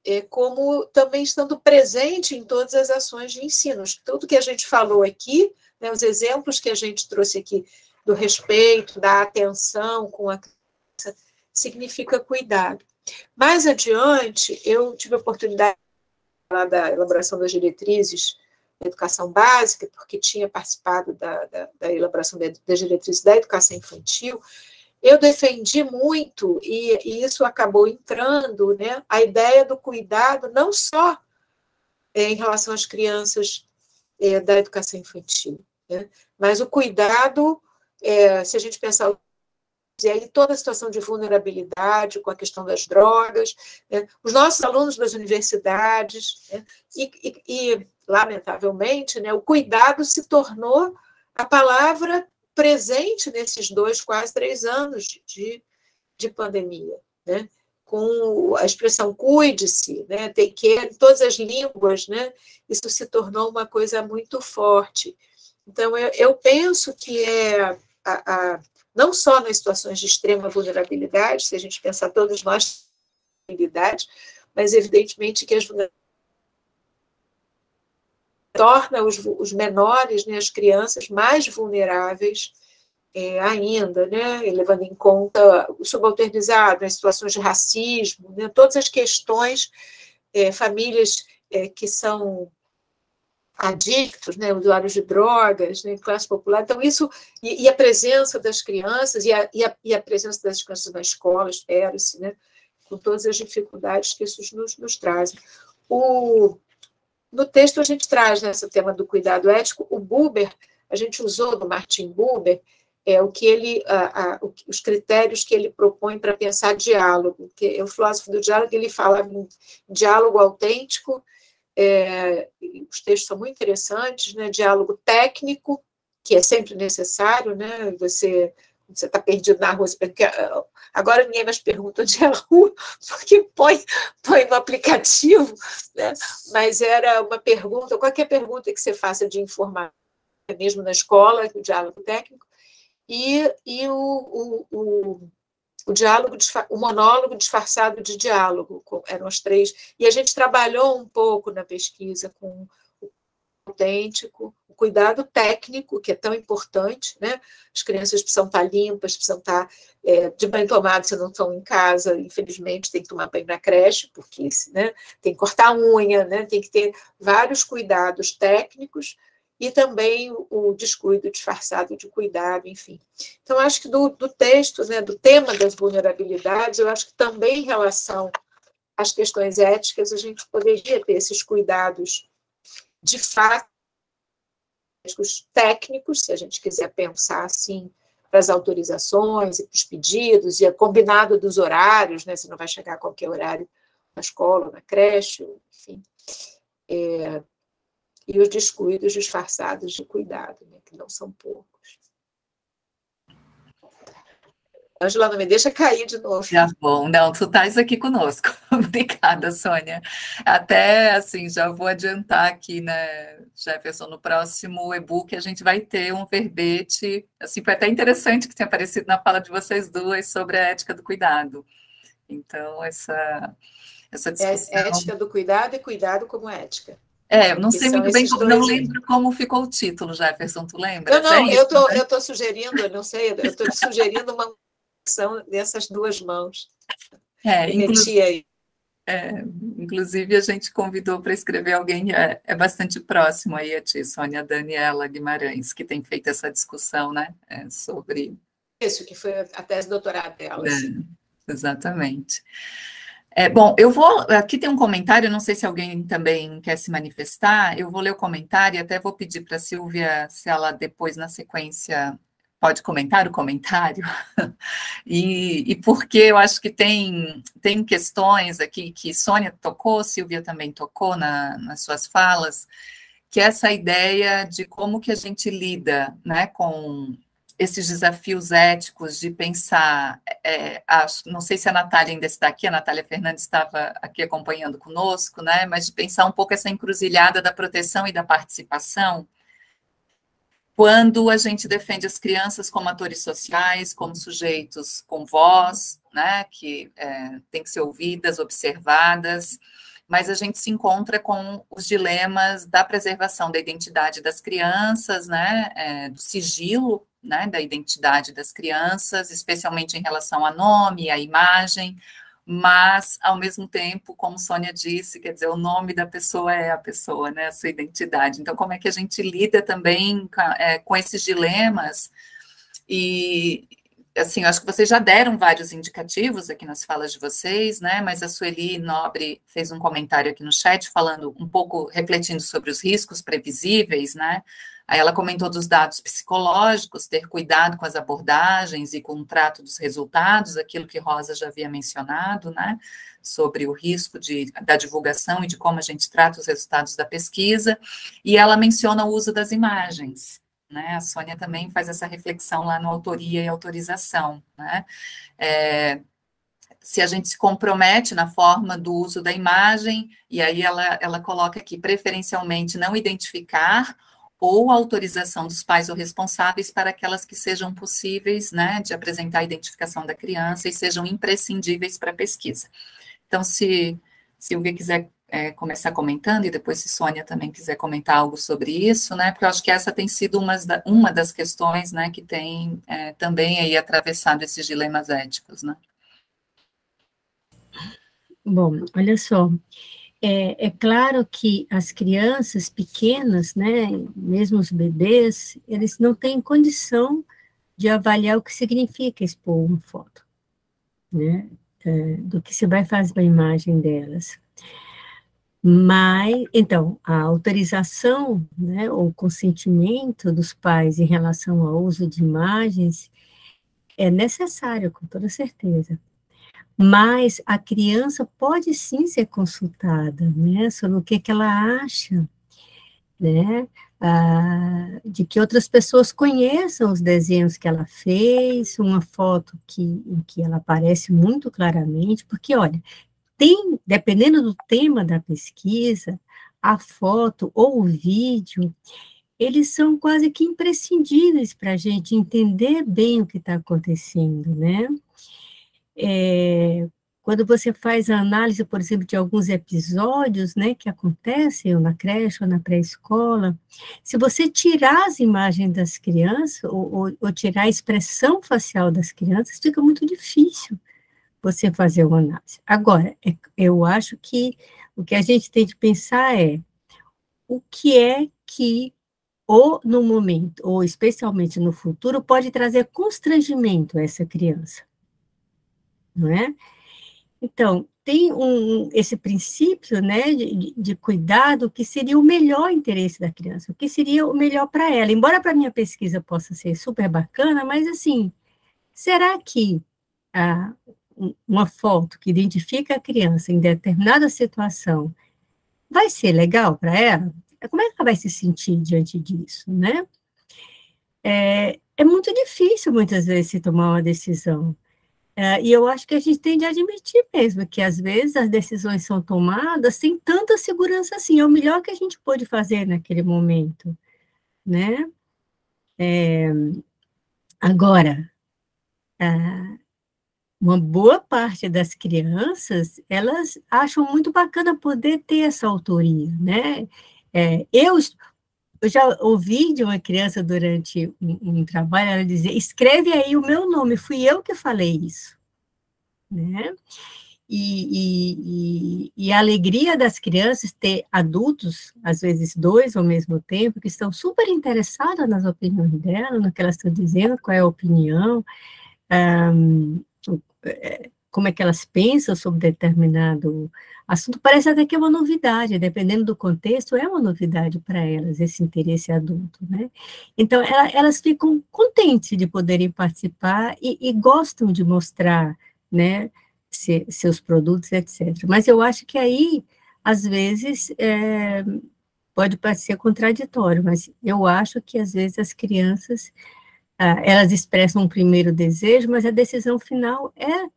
é como também estando presente em todas as ações de ensino. Tudo que a gente falou aqui, né, os exemplos que a gente trouxe aqui do respeito, da atenção com a criança, significa cuidado. Mais adiante, eu tive a oportunidade da elaboração das diretrizes da educação básica, porque tinha participado da, da, da elaboração das diretrizes da educação infantil, eu defendi muito, e, e, isso acabou entrando, né, a ideia do cuidado, não só é, em relação às crianças é, da educação infantil, né, mas o cuidado, é, se a gente pensar e aí toda a situação de vulnerabilidade com a questão das drogas, né, os nossos alunos das universidades, né, e, e, e, lamentavelmente, né, o cuidado se tornou a palavra presente nesses dois, quase três anos de, de pandemia, né? com a expressão cuide-se, né? take care, em todas as línguas, né? isso se tornou uma coisa muito forte. Então, eu, eu penso que é a, a, não só nas situações de extrema vulnerabilidade, se a gente pensar todos nós vulnerabilidade, mas evidentemente que as torna os, os menores, né, as crianças, mais vulneráveis é, ainda, né, levando em conta o subalternizado, as situações de racismo, né, todas as questões, é, famílias é, que são adictos, né, usuários de drogas, né, classe popular. Então, isso, e, e a presença das crianças, e a, e a, e a presença das crianças na escola, espera-se, né, com todas as dificuldades que isso nos, nos traz. O, no texto, a gente traz nesse né, tema do cuidado ético, o Buber, a gente usou do Martin Buber, é, o que ele, a, a, os critérios que ele propõe para pensar diálogo, que é o filósofo do diálogo, ele fala em diálogo autêntico, é, os textos são muito interessantes, né, diálogo técnico, que é sempre necessário, né, você você está perdido na rua, porque ah, agora ninguém mais pergunta onde é a rua, porque põe, põe no aplicativo, né? mas era uma pergunta, qualquer pergunta que você faça de informação, mesmo na escola, o diálogo técnico, e, e o, o, o, o diálogo, o monólogo disfarçado de diálogo, eram os três, e a gente trabalhou um pouco na pesquisa com o autêntico, cuidado técnico, que é tão importante, né? As crianças precisam estar limpas, precisam estar é, de banho tomado se não estão em casa, infelizmente tem que tomar banho na creche, porque né, tem que cortar a unha, né? Tem que ter vários cuidados técnicos e também o, descuido disfarçado de cuidado, enfim. Então, acho que do, do texto, né, do tema das vulnerabilidades, eu acho que também em relação às questões éticas, a gente poderia ter esses cuidados de fato técnicos, se a gente quiser pensar assim, para as autorizações e para os pedidos, e é combinado dos horários, né? Você não vai chegar a qualquer horário na escola, na creche, enfim. É, e os descuidos disfarçados de cuidado, né? que não são poucos. Angela, não me deixa cair de novo. Tá bom, não, tu estás aqui conosco. Obrigada, Sônia. Até, assim, já vou adiantar aqui, né, Jefferson, no próximo e-book a gente vai ter um verbete, assim, foi até interessante que tenha aparecido na fala de vocês duas sobre a ética do cuidado. Então, essa, essa é, discussão... É ética do cuidado e cuidado como ética. É, eu não sei muito bem, como, não lembro como ficou o título, Jefferson, tu lembra? Não, não, é eu tô, eu tô sugerindo, eu não sei, eu estou sugerindo uma são dessas duas mãos. É, inclusive, é, inclusive a gente convidou para escrever alguém é, é, bastante próximo aí a ti, Sônia Daniela Guimarães, que tem feito essa discussão, né, é, sobre... Isso, que foi a tese de doutorado dela. É, exatamente. É, bom, eu vou. Aqui tem um comentário, não sei se alguém também quer se manifestar. Eu vou ler o comentário e até vou pedir para a Silvia se ela depois, na sequência, pode comentar o comentário. e, e porque eu acho que tem, tem questões aqui que Sônia tocou, Silvia também tocou na, nas suas falas, que é essa ideia de como que a gente lida né, com esses desafios éticos de pensar, é, acho, não sei se a Natália ainda está aqui, a Natália Fernandes estava aqui acompanhando conosco, né, mas de pensar um pouco essa encruzilhada da proteção e da participação, quando a gente defende as crianças como atores sociais, como sujeitos com voz, né, que é, tem que ser ouvidas, observadas, mas a gente se encontra com os dilemas da preservação da identidade das crianças, né, é, do sigilo né, da identidade das crianças, especialmente em relação a nome, a imagem, mas, ao mesmo tempo, como Sônia disse, quer dizer, o nome da pessoa é a pessoa, né, a sua identidade. Então, como é que a gente lida também com, é, com esses dilemas? E, assim, eu acho que vocês já deram vários indicativos aqui nas falas de vocês, né, mas a Sueli Nobre fez um comentário aqui no chat falando um pouco, refletindo sobre os riscos previsíveis, né, Aí ela comentou dos dados psicológicos, ter cuidado com as abordagens e com o trato dos resultados, aquilo que Rosa já havia mencionado, né, sobre o risco de, da divulgação e de como a gente trata os resultados da pesquisa, e ela menciona o uso das imagens, né, a Sônia também faz essa reflexão lá no autoria e autorização, né, é, se a gente se compromete na forma do uso da imagem, e aí ela, ela coloca aqui, preferencialmente, não identificar ou autorização dos pais ou responsáveis para aquelas que sejam possíveis, né, de apresentar a identificação da criança e sejam imprescindíveis para a pesquisa. Então, se Silvia quiser é, começar comentando, e depois se Sônia também quiser comentar algo sobre isso, né, porque eu acho que essa tem sido uma, uma das questões, né, que tem é, também aí atravessado esses dilemas éticos, né. Bom, olha só, é, é, claro que as crianças pequenas, né, mesmo os bebês, eles não têm condição de avaliar o que significa expor uma foto, né, é, do que se vai fazer a imagem delas. Mas, então, a autorização, né, ou consentimento dos pais em relação ao uso de imagens é necessário, com toda certeza mas a criança pode sim ser consultada, né, sobre o que, que ela acha, né, ah, de que outras pessoas conheçam os desenhos que ela fez, uma foto que, em que ela aparece muito claramente, porque, olha, tem, dependendo do tema da pesquisa, a foto ou o vídeo, eles são quase que imprescindíveis para a gente entender bem o que está acontecendo, né? É, quando você faz a análise, por exemplo, de alguns episódios, né, que acontecem ou na creche ou na pré-escola, se você tirar as imagens das crianças ou, ou, ou, tirar a expressão facial das crianças, fica muito difícil você fazer uma análise. Agora, é, eu acho que o que a gente tem de pensar é o que é que ou no momento, ou especialmente no futuro, pode trazer constrangimento a essa criança não é? Então, tem um, esse princípio, né, de, de cuidado que seria o melhor interesse da criança, o que seria o melhor para ela. Embora para minha pesquisa possa ser super bacana, mas assim, será que ah, uma foto que identifica a criança em determinada situação vai ser legal para ela? Como é que ela vai se sentir diante disso, né? É, é muito difícil, muitas vezes, se tomar uma decisão. É, e eu acho que a gente tem de admitir mesmo que às vezes as decisões são tomadas sem tanta segurança assim. É o melhor que a gente pode fazer naquele momento, né? É, agora, é, uma boa parte das crianças, elas acham muito bacana poder ter essa autoria, né? É, eu, eu já ouvi de uma criança durante um, um, trabalho, ela dizer, escreve aí o meu nome, fui eu que falei isso, né? E, e, e, a alegria das crianças ter adultos, às vezes dois ao mesmo tempo, que estão super interessados nas opiniões dela, no que elas estão dizendo, qual é a opinião, um, como é que elas pensam sobre determinado assunto, parece até que é uma novidade, dependendo do contexto, é uma novidade para elas, esse interesse adulto, né? Então, ela, elas ficam contentes de poderem participar e, e gostam de mostrar, né, se, seus produtos, etc. Mas eu acho que aí, às vezes, é, pode parecer contraditório, mas eu acho que, às vezes, as crianças, ah, elas expressam um primeiro desejo, mas a decisão final é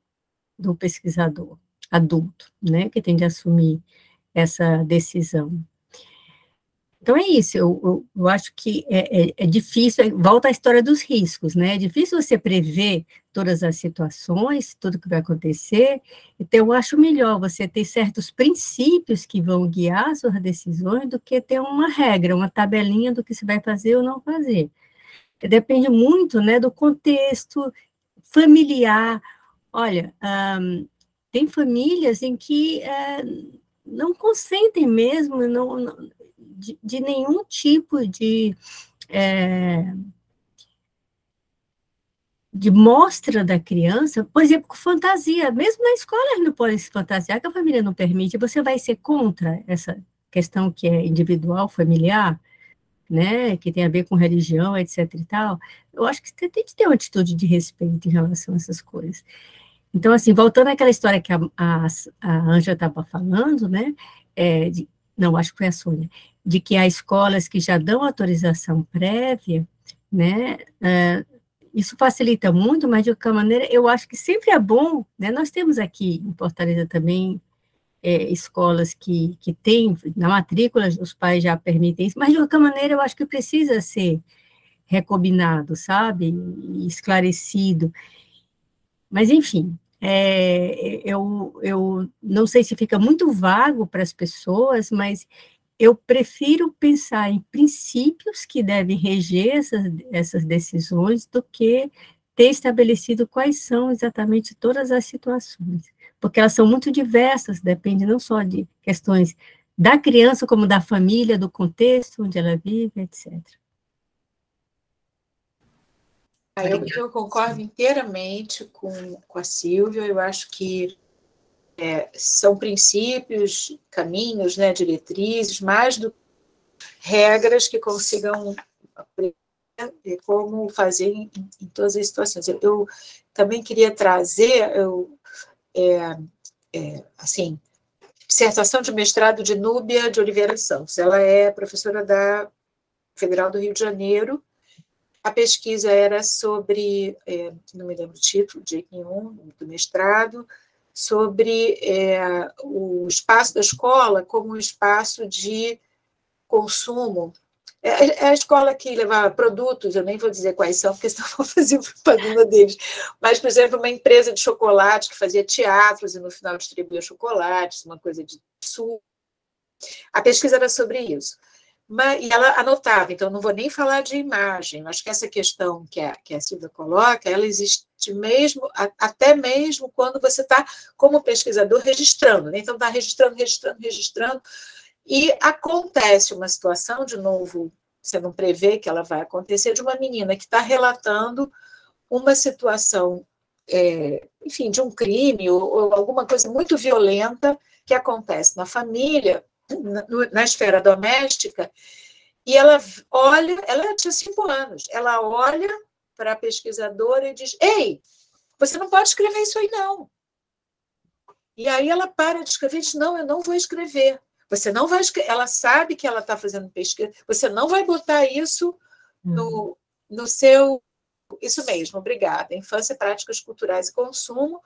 do pesquisador adulto, né, que tem de assumir essa decisão. Então é isso, eu, eu, eu acho que é, é, é, difícil, volta à história dos riscos, né? É difícil você prever todas as situações, tudo que vai acontecer, então eu acho melhor você ter certos princípios que vão guiar suas decisões do que ter uma regra, uma tabelinha do que você vai fazer ou não fazer. Depende muito, né, do contexto familiar, Olha, um, tem famílias em que é, não consentem mesmo não, não de, de, nenhum tipo de, é, de mostra da criança, por exemplo, com fantasia. Mesmo na escola não podem se fantasiar, que a família não permite. Você vai ser contra essa questão que é individual, familiar? né, que tem a ver com religião, etc e tal, eu acho que você tem que ter uma atitude de respeito em relação a essas coisas. Então, assim, voltando àquela história que a, a, a Anja estava falando, né, é, de, não, acho que foi a Sônia, de que há escolas que já dão autorização prévia, né, é, isso facilita muito, mas de qualquer maneira, eu acho que sempre é bom, né, nós temos aqui em Fortaleza também é, escolas que, que têm, na matrícula, os pais já permitem isso, mas de qualquer maneira, eu acho que precisa ser recobinado, sabe, esclarecido, mas, enfim, é, eu, eu não sei se fica muito vago para as pessoas, mas eu prefiro pensar em princípios que devem reger essas, essas decisões do que ter estabelecido quais são exatamente todas as situações, porque elas são muito diversas, depende não só de questões da criança, como da família, do contexto onde ela vive, etc. Eu, eu, concordo inteiramente com, com a Silvia, eu acho que é, são princípios, caminhos, né, diretrizes, mais do que regras que consigam aprender como fazer em, em todas as situações. Eu, eu, também queria trazer, eu, é, é, assim, dissertação de mestrado de Núbia de Oliveira Santos. Ela é professora da Federal do Rio de Janeiro, a pesquisa era sobre, é, não me lembro o título de nenhum, do mestrado, sobre é, o espaço da escola como um espaço de consumo. É, é a escola que levava produtos, eu nem vou dizer quais são, porque senão vou fazer propaganda deles. Mas, por exemplo, uma empresa de chocolate que fazia teatros e no final distribuía chocolates, uma coisa de sul. A pesquisa era sobre isso. Mas, e ela anotava, então não vou nem falar de imagem, acho que essa questão que a, que a Silvia coloca, ela existe mesmo, até mesmo quando você está, como pesquisador, registrando, né? então está registrando, registrando, registrando, e acontece uma situação, de novo, você não prevê que ela vai acontecer, de uma menina que está relatando uma situação, é, enfim, de um crime ou, ou alguma coisa muito violenta que acontece na família, na, esfera doméstica, e ela olha, ela tinha cinco anos, ela olha para a pesquisadora e diz: Ei, você não pode escrever isso aí, não. E aí ela para de escrever e diz: Não, eu não vou escrever. Você não vai escrever. Ela sabe que ela está fazendo pesquisa. Você não vai botar isso no, uhum. no seu. Isso mesmo, obrigada. Infância, práticas culturais e consumo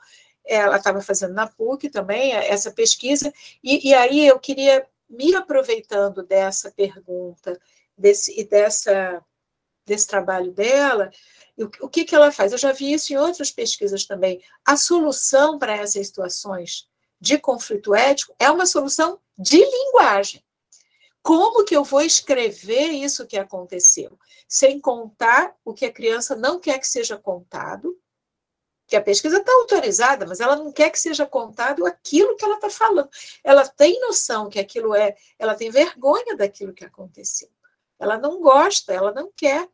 ela estava fazendo na PUC também, essa pesquisa, e, e, aí eu queria, me aproveitando dessa pergunta desse, e dessa, desse trabalho dela, o, o que, que ela faz? Eu já vi isso em outras pesquisas também. A solução para essas situações de conflito ético é uma solução de linguagem. Como que eu vou escrever isso que aconteceu? Sem contar o que a criança não quer que seja contado, que a pesquisa está autorizada, mas ela não quer que seja contado aquilo que ela está falando. Ela tem noção que aquilo é, ela tem vergonha daquilo que aconteceu. Ela não gosta, ela não quer.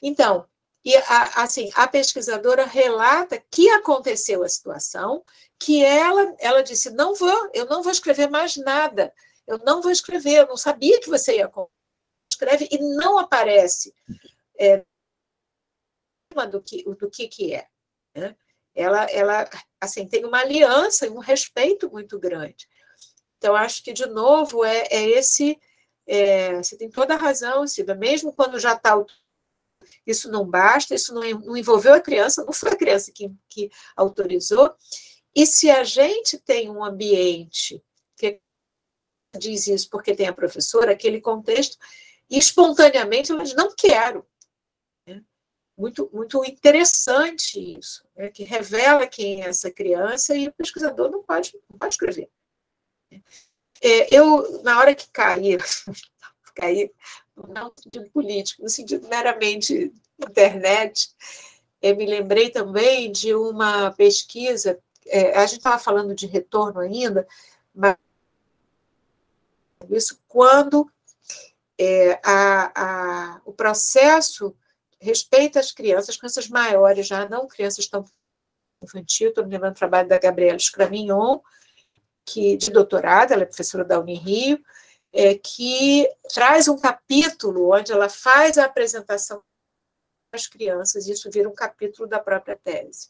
Então, e a, assim, a pesquisadora relata que aconteceu a situação, que ela, ela disse, não vou, eu não vou escrever mais nada, eu não vou escrever, eu não sabia que você ia escreve e não aparece é, do que do que que é. Né? Ela, ela assim tem uma aliança e um respeito muito grande. Então acho que de novo é, é esse é, você tem toda a razão, Silvia, mesmo quando já está isso não basta, isso não, não, envolveu a criança, não foi a criança que, que autorizou. E se a gente tem um ambiente que diz isso porque tem a professora, aquele contexto, espontaneamente diz, não quero. Muito, muito interessante isso, né? que revela quem é essa criança e o pesquisador não pode, não pode escrever. É, eu, na hora que caí, caí não no sentido político, no sentido meramente internet, eu me lembrei também de uma pesquisa, é, a gente estava falando de retorno ainda, mas isso quando é, a, a, o processo respeita as crianças, as crianças maiores, já não crianças tão infantil, estou me lembrando do trabalho da Gabriela Scramignon, que, de doutorado, ela é professora da Unirio, é, que traz um capítulo onde ela faz a apresentação às crianças, e isso vira um capítulo da própria tese.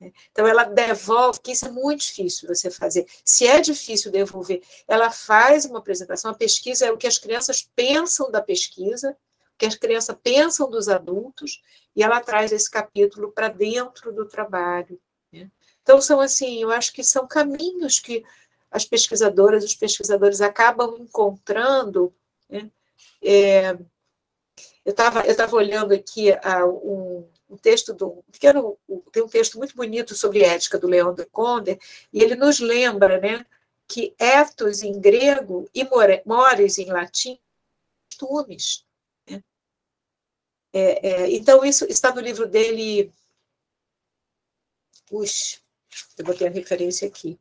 Né? Então, ela devolve, que isso é muito difícil você fazer. Se é difícil devolver, ela faz uma apresentação, a pesquisa é o que as crianças pensam da pesquisa, que as crianças pensam dos adultos, e ela traz esse capítulo para dentro do trabalho. Né? Então, são assim, eu acho que são caminhos que as pesquisadoras, os pesquisadores acabam encontrando. Né? É, eu estava eu tava olhando aqui a, um, um texto do pequeno tem um texto muito bonito sobre ética do de Conde e ele nos lembra, né, que ethos em grego e mores em latim costumes. É, é, então isso está no livro dele. Puxa, eu botei a referência aqui.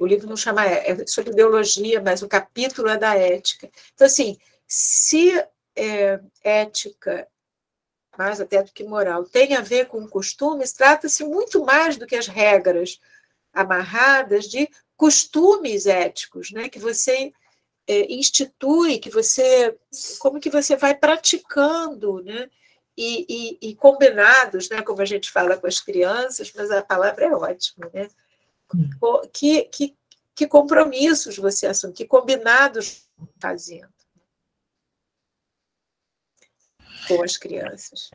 O livro não chama é, é sobre ideologia, mas o capítulo é da ética. Então assim, se é, ética mais até do que moral, tem a ver com costumes, trata-se muito mais do que as regras amarradas de costumes éticos, né? que você é, institui, que você, como que você vai praticando, né? E, e, e, combinados, né? como a gente fala com as crianças, mas a palavra é ótima, né? Que, que, que compromissos você assume, que combinados fazendo. com as crianças.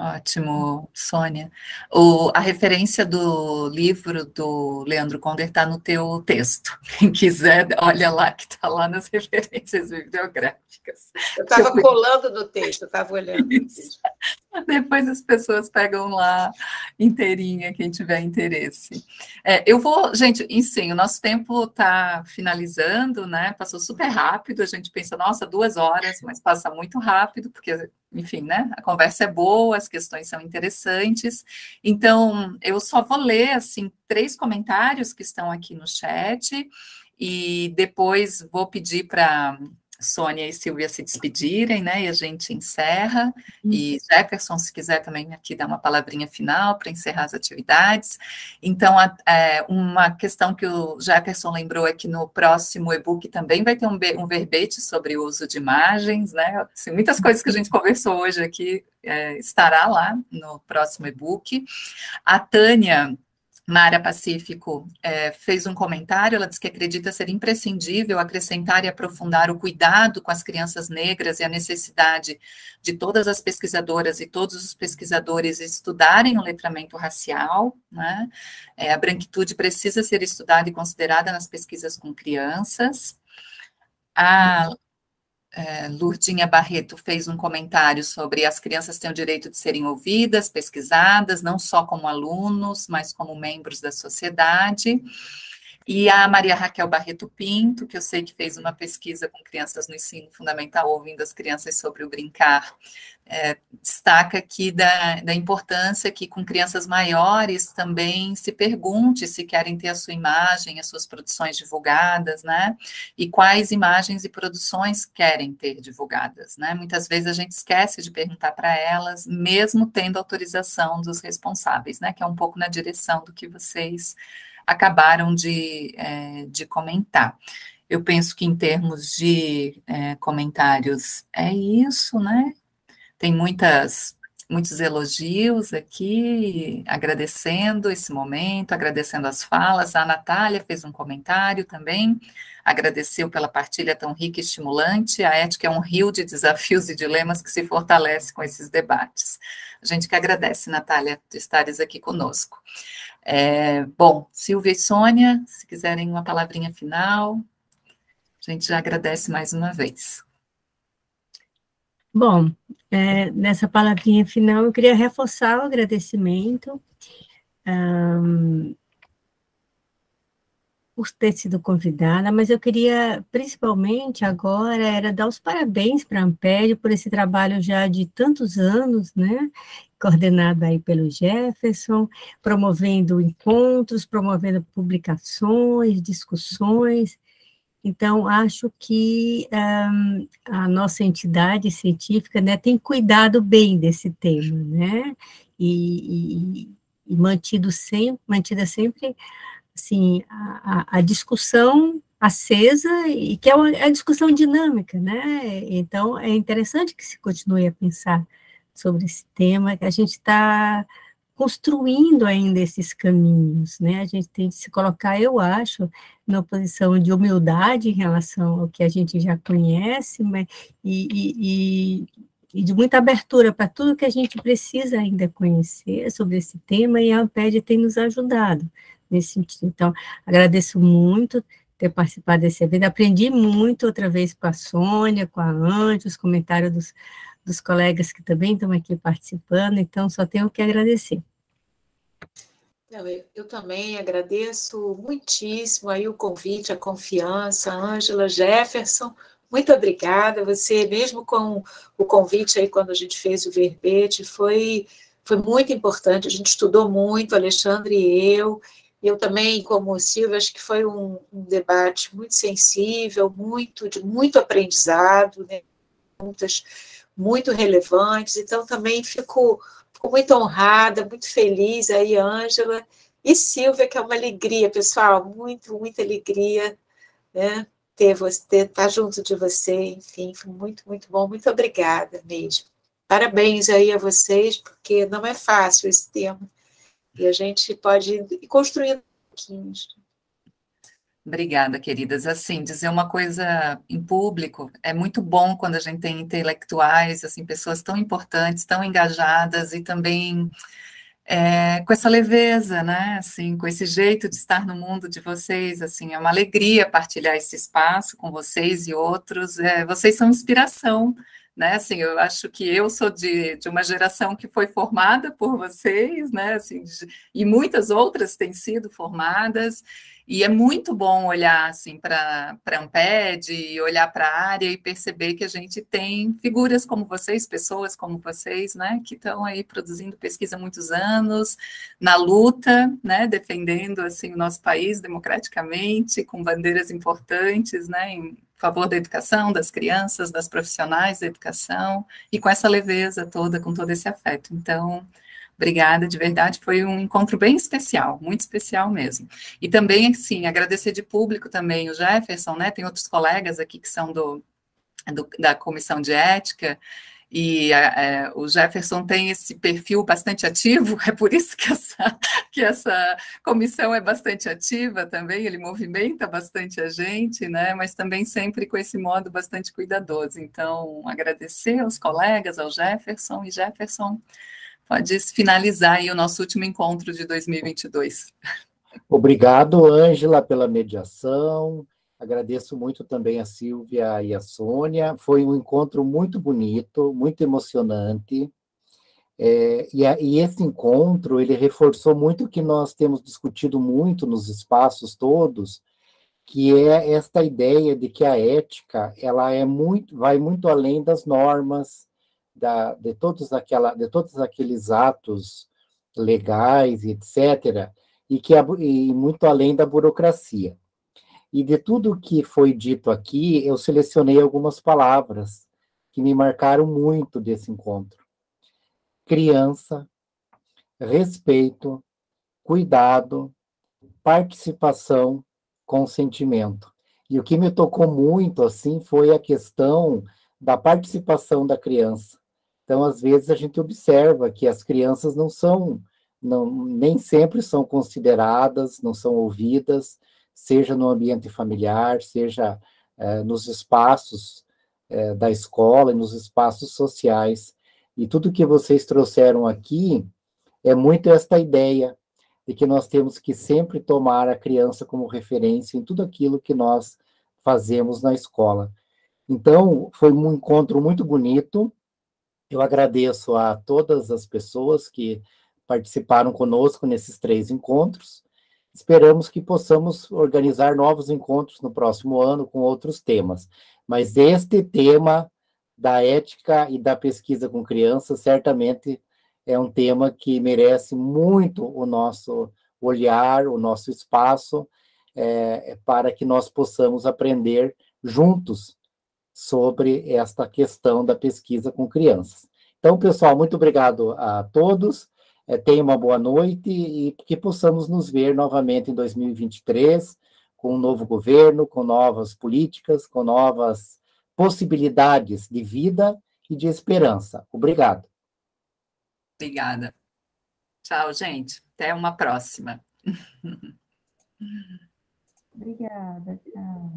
Ótimo, Sônia. O, a referência do livro do Leandro Conder está no teu texto. Quem quiser, olha lá, que está lá nas referências bibliográficas. Eu estava colando no texto, eu estava olhando. Depois as pessoas pegam lá inteirinha, quem tiver interesse. É, eu vou, gente, sim, o nosso tempo está finalizando, né? Passou super rápido, a gente pensa, nossa, duas horas, mas passa muito rápido, porque enfim, né? A conversa é boa, as questões são interessantes. Então, eu só vou ler assim três comentários que estão aqui no chat e depois vou pedir para Sônia e Silvia se despedirem, né? E a gente encerra. Uhum. E Jefferson, se quiser também aqui dar uma palavrinha final para encerrar as atividades. Então, a, é, uma questão que o Jefferson lembrou é que no próximo e-book também vai ter um, um verbete sobre o uso de imagens, né? Assim, muitas coisas que a gente conversou hoje aqui é, estará lá no próximo e-book. A Tânia na área Pacífico é, fez um comentário, ela diz que acredita ser imprescindível acrescentar e aprofundar o cuidado com as crianças negras e a necessidade de todas as pesquisadoras e todos os pesquisadores estudarem o letramento racial, né? É, a branquitude precisa ser estudada e considerada nas pesquisas com crianças. A é, Lurdinha Barreto fez um comentário sobre as crianças têm o direito de serem ouvidas, pesquisadas, não só como alunos, mas como membros da sociedade. E a Maria Raquel Barreto Pinto, que eu sei que fez uma pesquisa com crianças no ensino fundamental, ouvindo as crianças sobre o brincar, é, destaca aqui da, da importância que com crianças maiores também se pergunte se querem ter a sua imagem, as suas produções divulgadas, né? E quais imagens e produções querem ter divulgadas, né? Muitas vezes a gente esquece de perguntar para elas, mesmo tendo autorização dos responsáveis, né? Que é um pouco na direção do que vocês acabaram de, é, de comentar. Eu penso que em termos de é, comentários é isso, né? Tem muitas, muitos elogios aqui, agradecendo esse momento, agradecendo as falas. A Natália fez um comentário também, agradeceu pela partilha tão rica e estimulante. A ética é um rio de desafios e dilemas que se fortalece com esses debates. A gente que agradece, Natália, de estares aqui conosco. É, bom, Silvia e Sônia, se quiserem uma palavrinha final, a gente já agradece mais uma vez. Bom, é, nessa palavrinha final, eu queria reforçar o agradecimento um, por ter sido convidada, mas eu queria, principalmente agora, era dar os parabéns para a Ampere por esse trabalho já de tantos anos, né? Coordenado aí pelo Jefferson, promovendo encontros, promovendo publicações, discussões, então, acho que um, a nossa entidade científica né, tem cuidado bem desse tema, né? E, e, e mantido sempre, mantida sempre assim, a, a, discussão acesa e que é uma, é discussão dinâmica, né? Então, é interessante que se continue a pensar sobre esse tema, que a gente está construindo ainda esses caminhos, né? A gente tem de se colocar, eu acho, numa posição de humildade em relação ao que a gente já conhece, mas, e, e, e de muita abertura para tudo que a gente precisa ainda conhecer sobre esse tema, e a Amped tem nos ajudado nesse sentido. Então, agradeço muito ter participado desse evento, aprendi muito outra vez com a Sônia, com a Ante, os comentários dos, dos colegas que também estão aqui participando, então só tenho que agradecer. Eu, eu, também agradeço muitíssimo aí o convite, a confiança, Ângela, Jefferson, muito obrigada. Você, mesmo com o convite aí quando a gente fez o verbete, foi, foi muito importante. A gente estudou muito, Alexandre e eu. Eu também, como Silvia, acho que foi um, um debate muito sensível, muito de muito aprendizado, né? Muitas muito relevantes. Então, também fico Fico muito honrada, muito feliz aí, Ângela. E Silvia, que é uma alegria, pessoal, muito, muita alegria, né? Ter você, estar junto de você, enfim, foi muito, muito bom. Muito obrigada mesmo. Parabéns aí a vocês, porque não é fácil esse tema. E a gente pode ir construindo pouquinhos. Obrigada, queridas. Assim, dizer uma coisa em público é muito bom quando a gente tem intelectuais, assim, pessoas tão importantes, tão engajadas e também é, com essa leveza, né? Assim, com esse jeito de estar no mundo de vocês, assim, é uma alegria partilhar esse espaço com vocês e outros. É, vocês são inspiração, né? Assim, eu acho que eu sou de, de uma geração que foi formada por vocês, né? Assim, de, e muitas outras têm sido formadas. E é muito bom olhar assim para Amped, olhar para a área e perceber que a gente tem figuras como vocês, pessoas como vocês, né, que estão aí produzindo pesquisa há muitos anos, na luta, né, defendendo assim o nosso país democraticamente, com bandeiras importantes, né, em favor da educação, das crianças, das profissionais da educação, e com essa leveza toda, com todo esse afeto. Então, Obrigada, de verdade, foi um encontro bem especial, muito especial mesmo. E também, assim, agradecer de público também o Jefferson, né? Tem outros colegas aqui que são do, do da comissão de ética, e é, o Jefferson tem esse perfil bastante ativo, é por isso que essa, que essa comissão é bastante ativa também, ele movimenta bastante a gente, né, mas também sempre com esse modo bastante cuidadoso. Então, agradecer aos colegas, ao Jefferson, e Jefferson, pode finalizar aí o nosso último encontro de 2022. Obrigado, Ângela, pela mediação. Agradeço muito também a Silvia e a Sônia. Foi um encontro muito bonito, muito emocionante. É, e, a, e, esse encontro, ele reforçou muito o que nós temos discutido muito nos espaços todos, que é esta ideia de que a ética, ela é muito, vai muito além das normas, da, de, todos aquela, de todos aqueles atos legais, etc., e que é, e muito além da burocracia. E de tudo que foi dito aqui, eu selecionei algumas palavras que me marcaram muito desse encontro. Criança, respeito, cuidado, participação, consentimento. E o que me tocou muito assim foi a questão da participação da criança. Então, às vezes a gente observa que as crianças não são não, nem sempre são consideradas, não são ouvidas, seja no ambiente familiar, seja é, nos espaços é, da escola e nos espaços sociais. E tudo que vocês trouxeram aqui é muito esta ideia de que nós temos que sempre tomar a criança como referência em tudo aquilo que nós fazemos na escola. Então, foi um encontro muito bonito. Eu agradeço a todas as pessoas que participaram conosco nesses três encontros. Esperamos que possamos organizar novos encontros no próximo ano com outros temas. Mas este tema da ética e da pesquisa com crianças certamente é um tema que merece muito o nosso olhar, o nosso espaço, é, para que nós possamos aprender juntos sobre esta questão da pesquisa com crianças. Então, pessoal, muito obrigado a todos é, tenha uma boa noite e que possamos nos ver novamente em 2023, com um novo governo, com novas políticas, com novas possibilidades de vida e de esperança. Obrigado. Obrigada. Tchau, gente. Até uma próxima. Obrigada, tchau.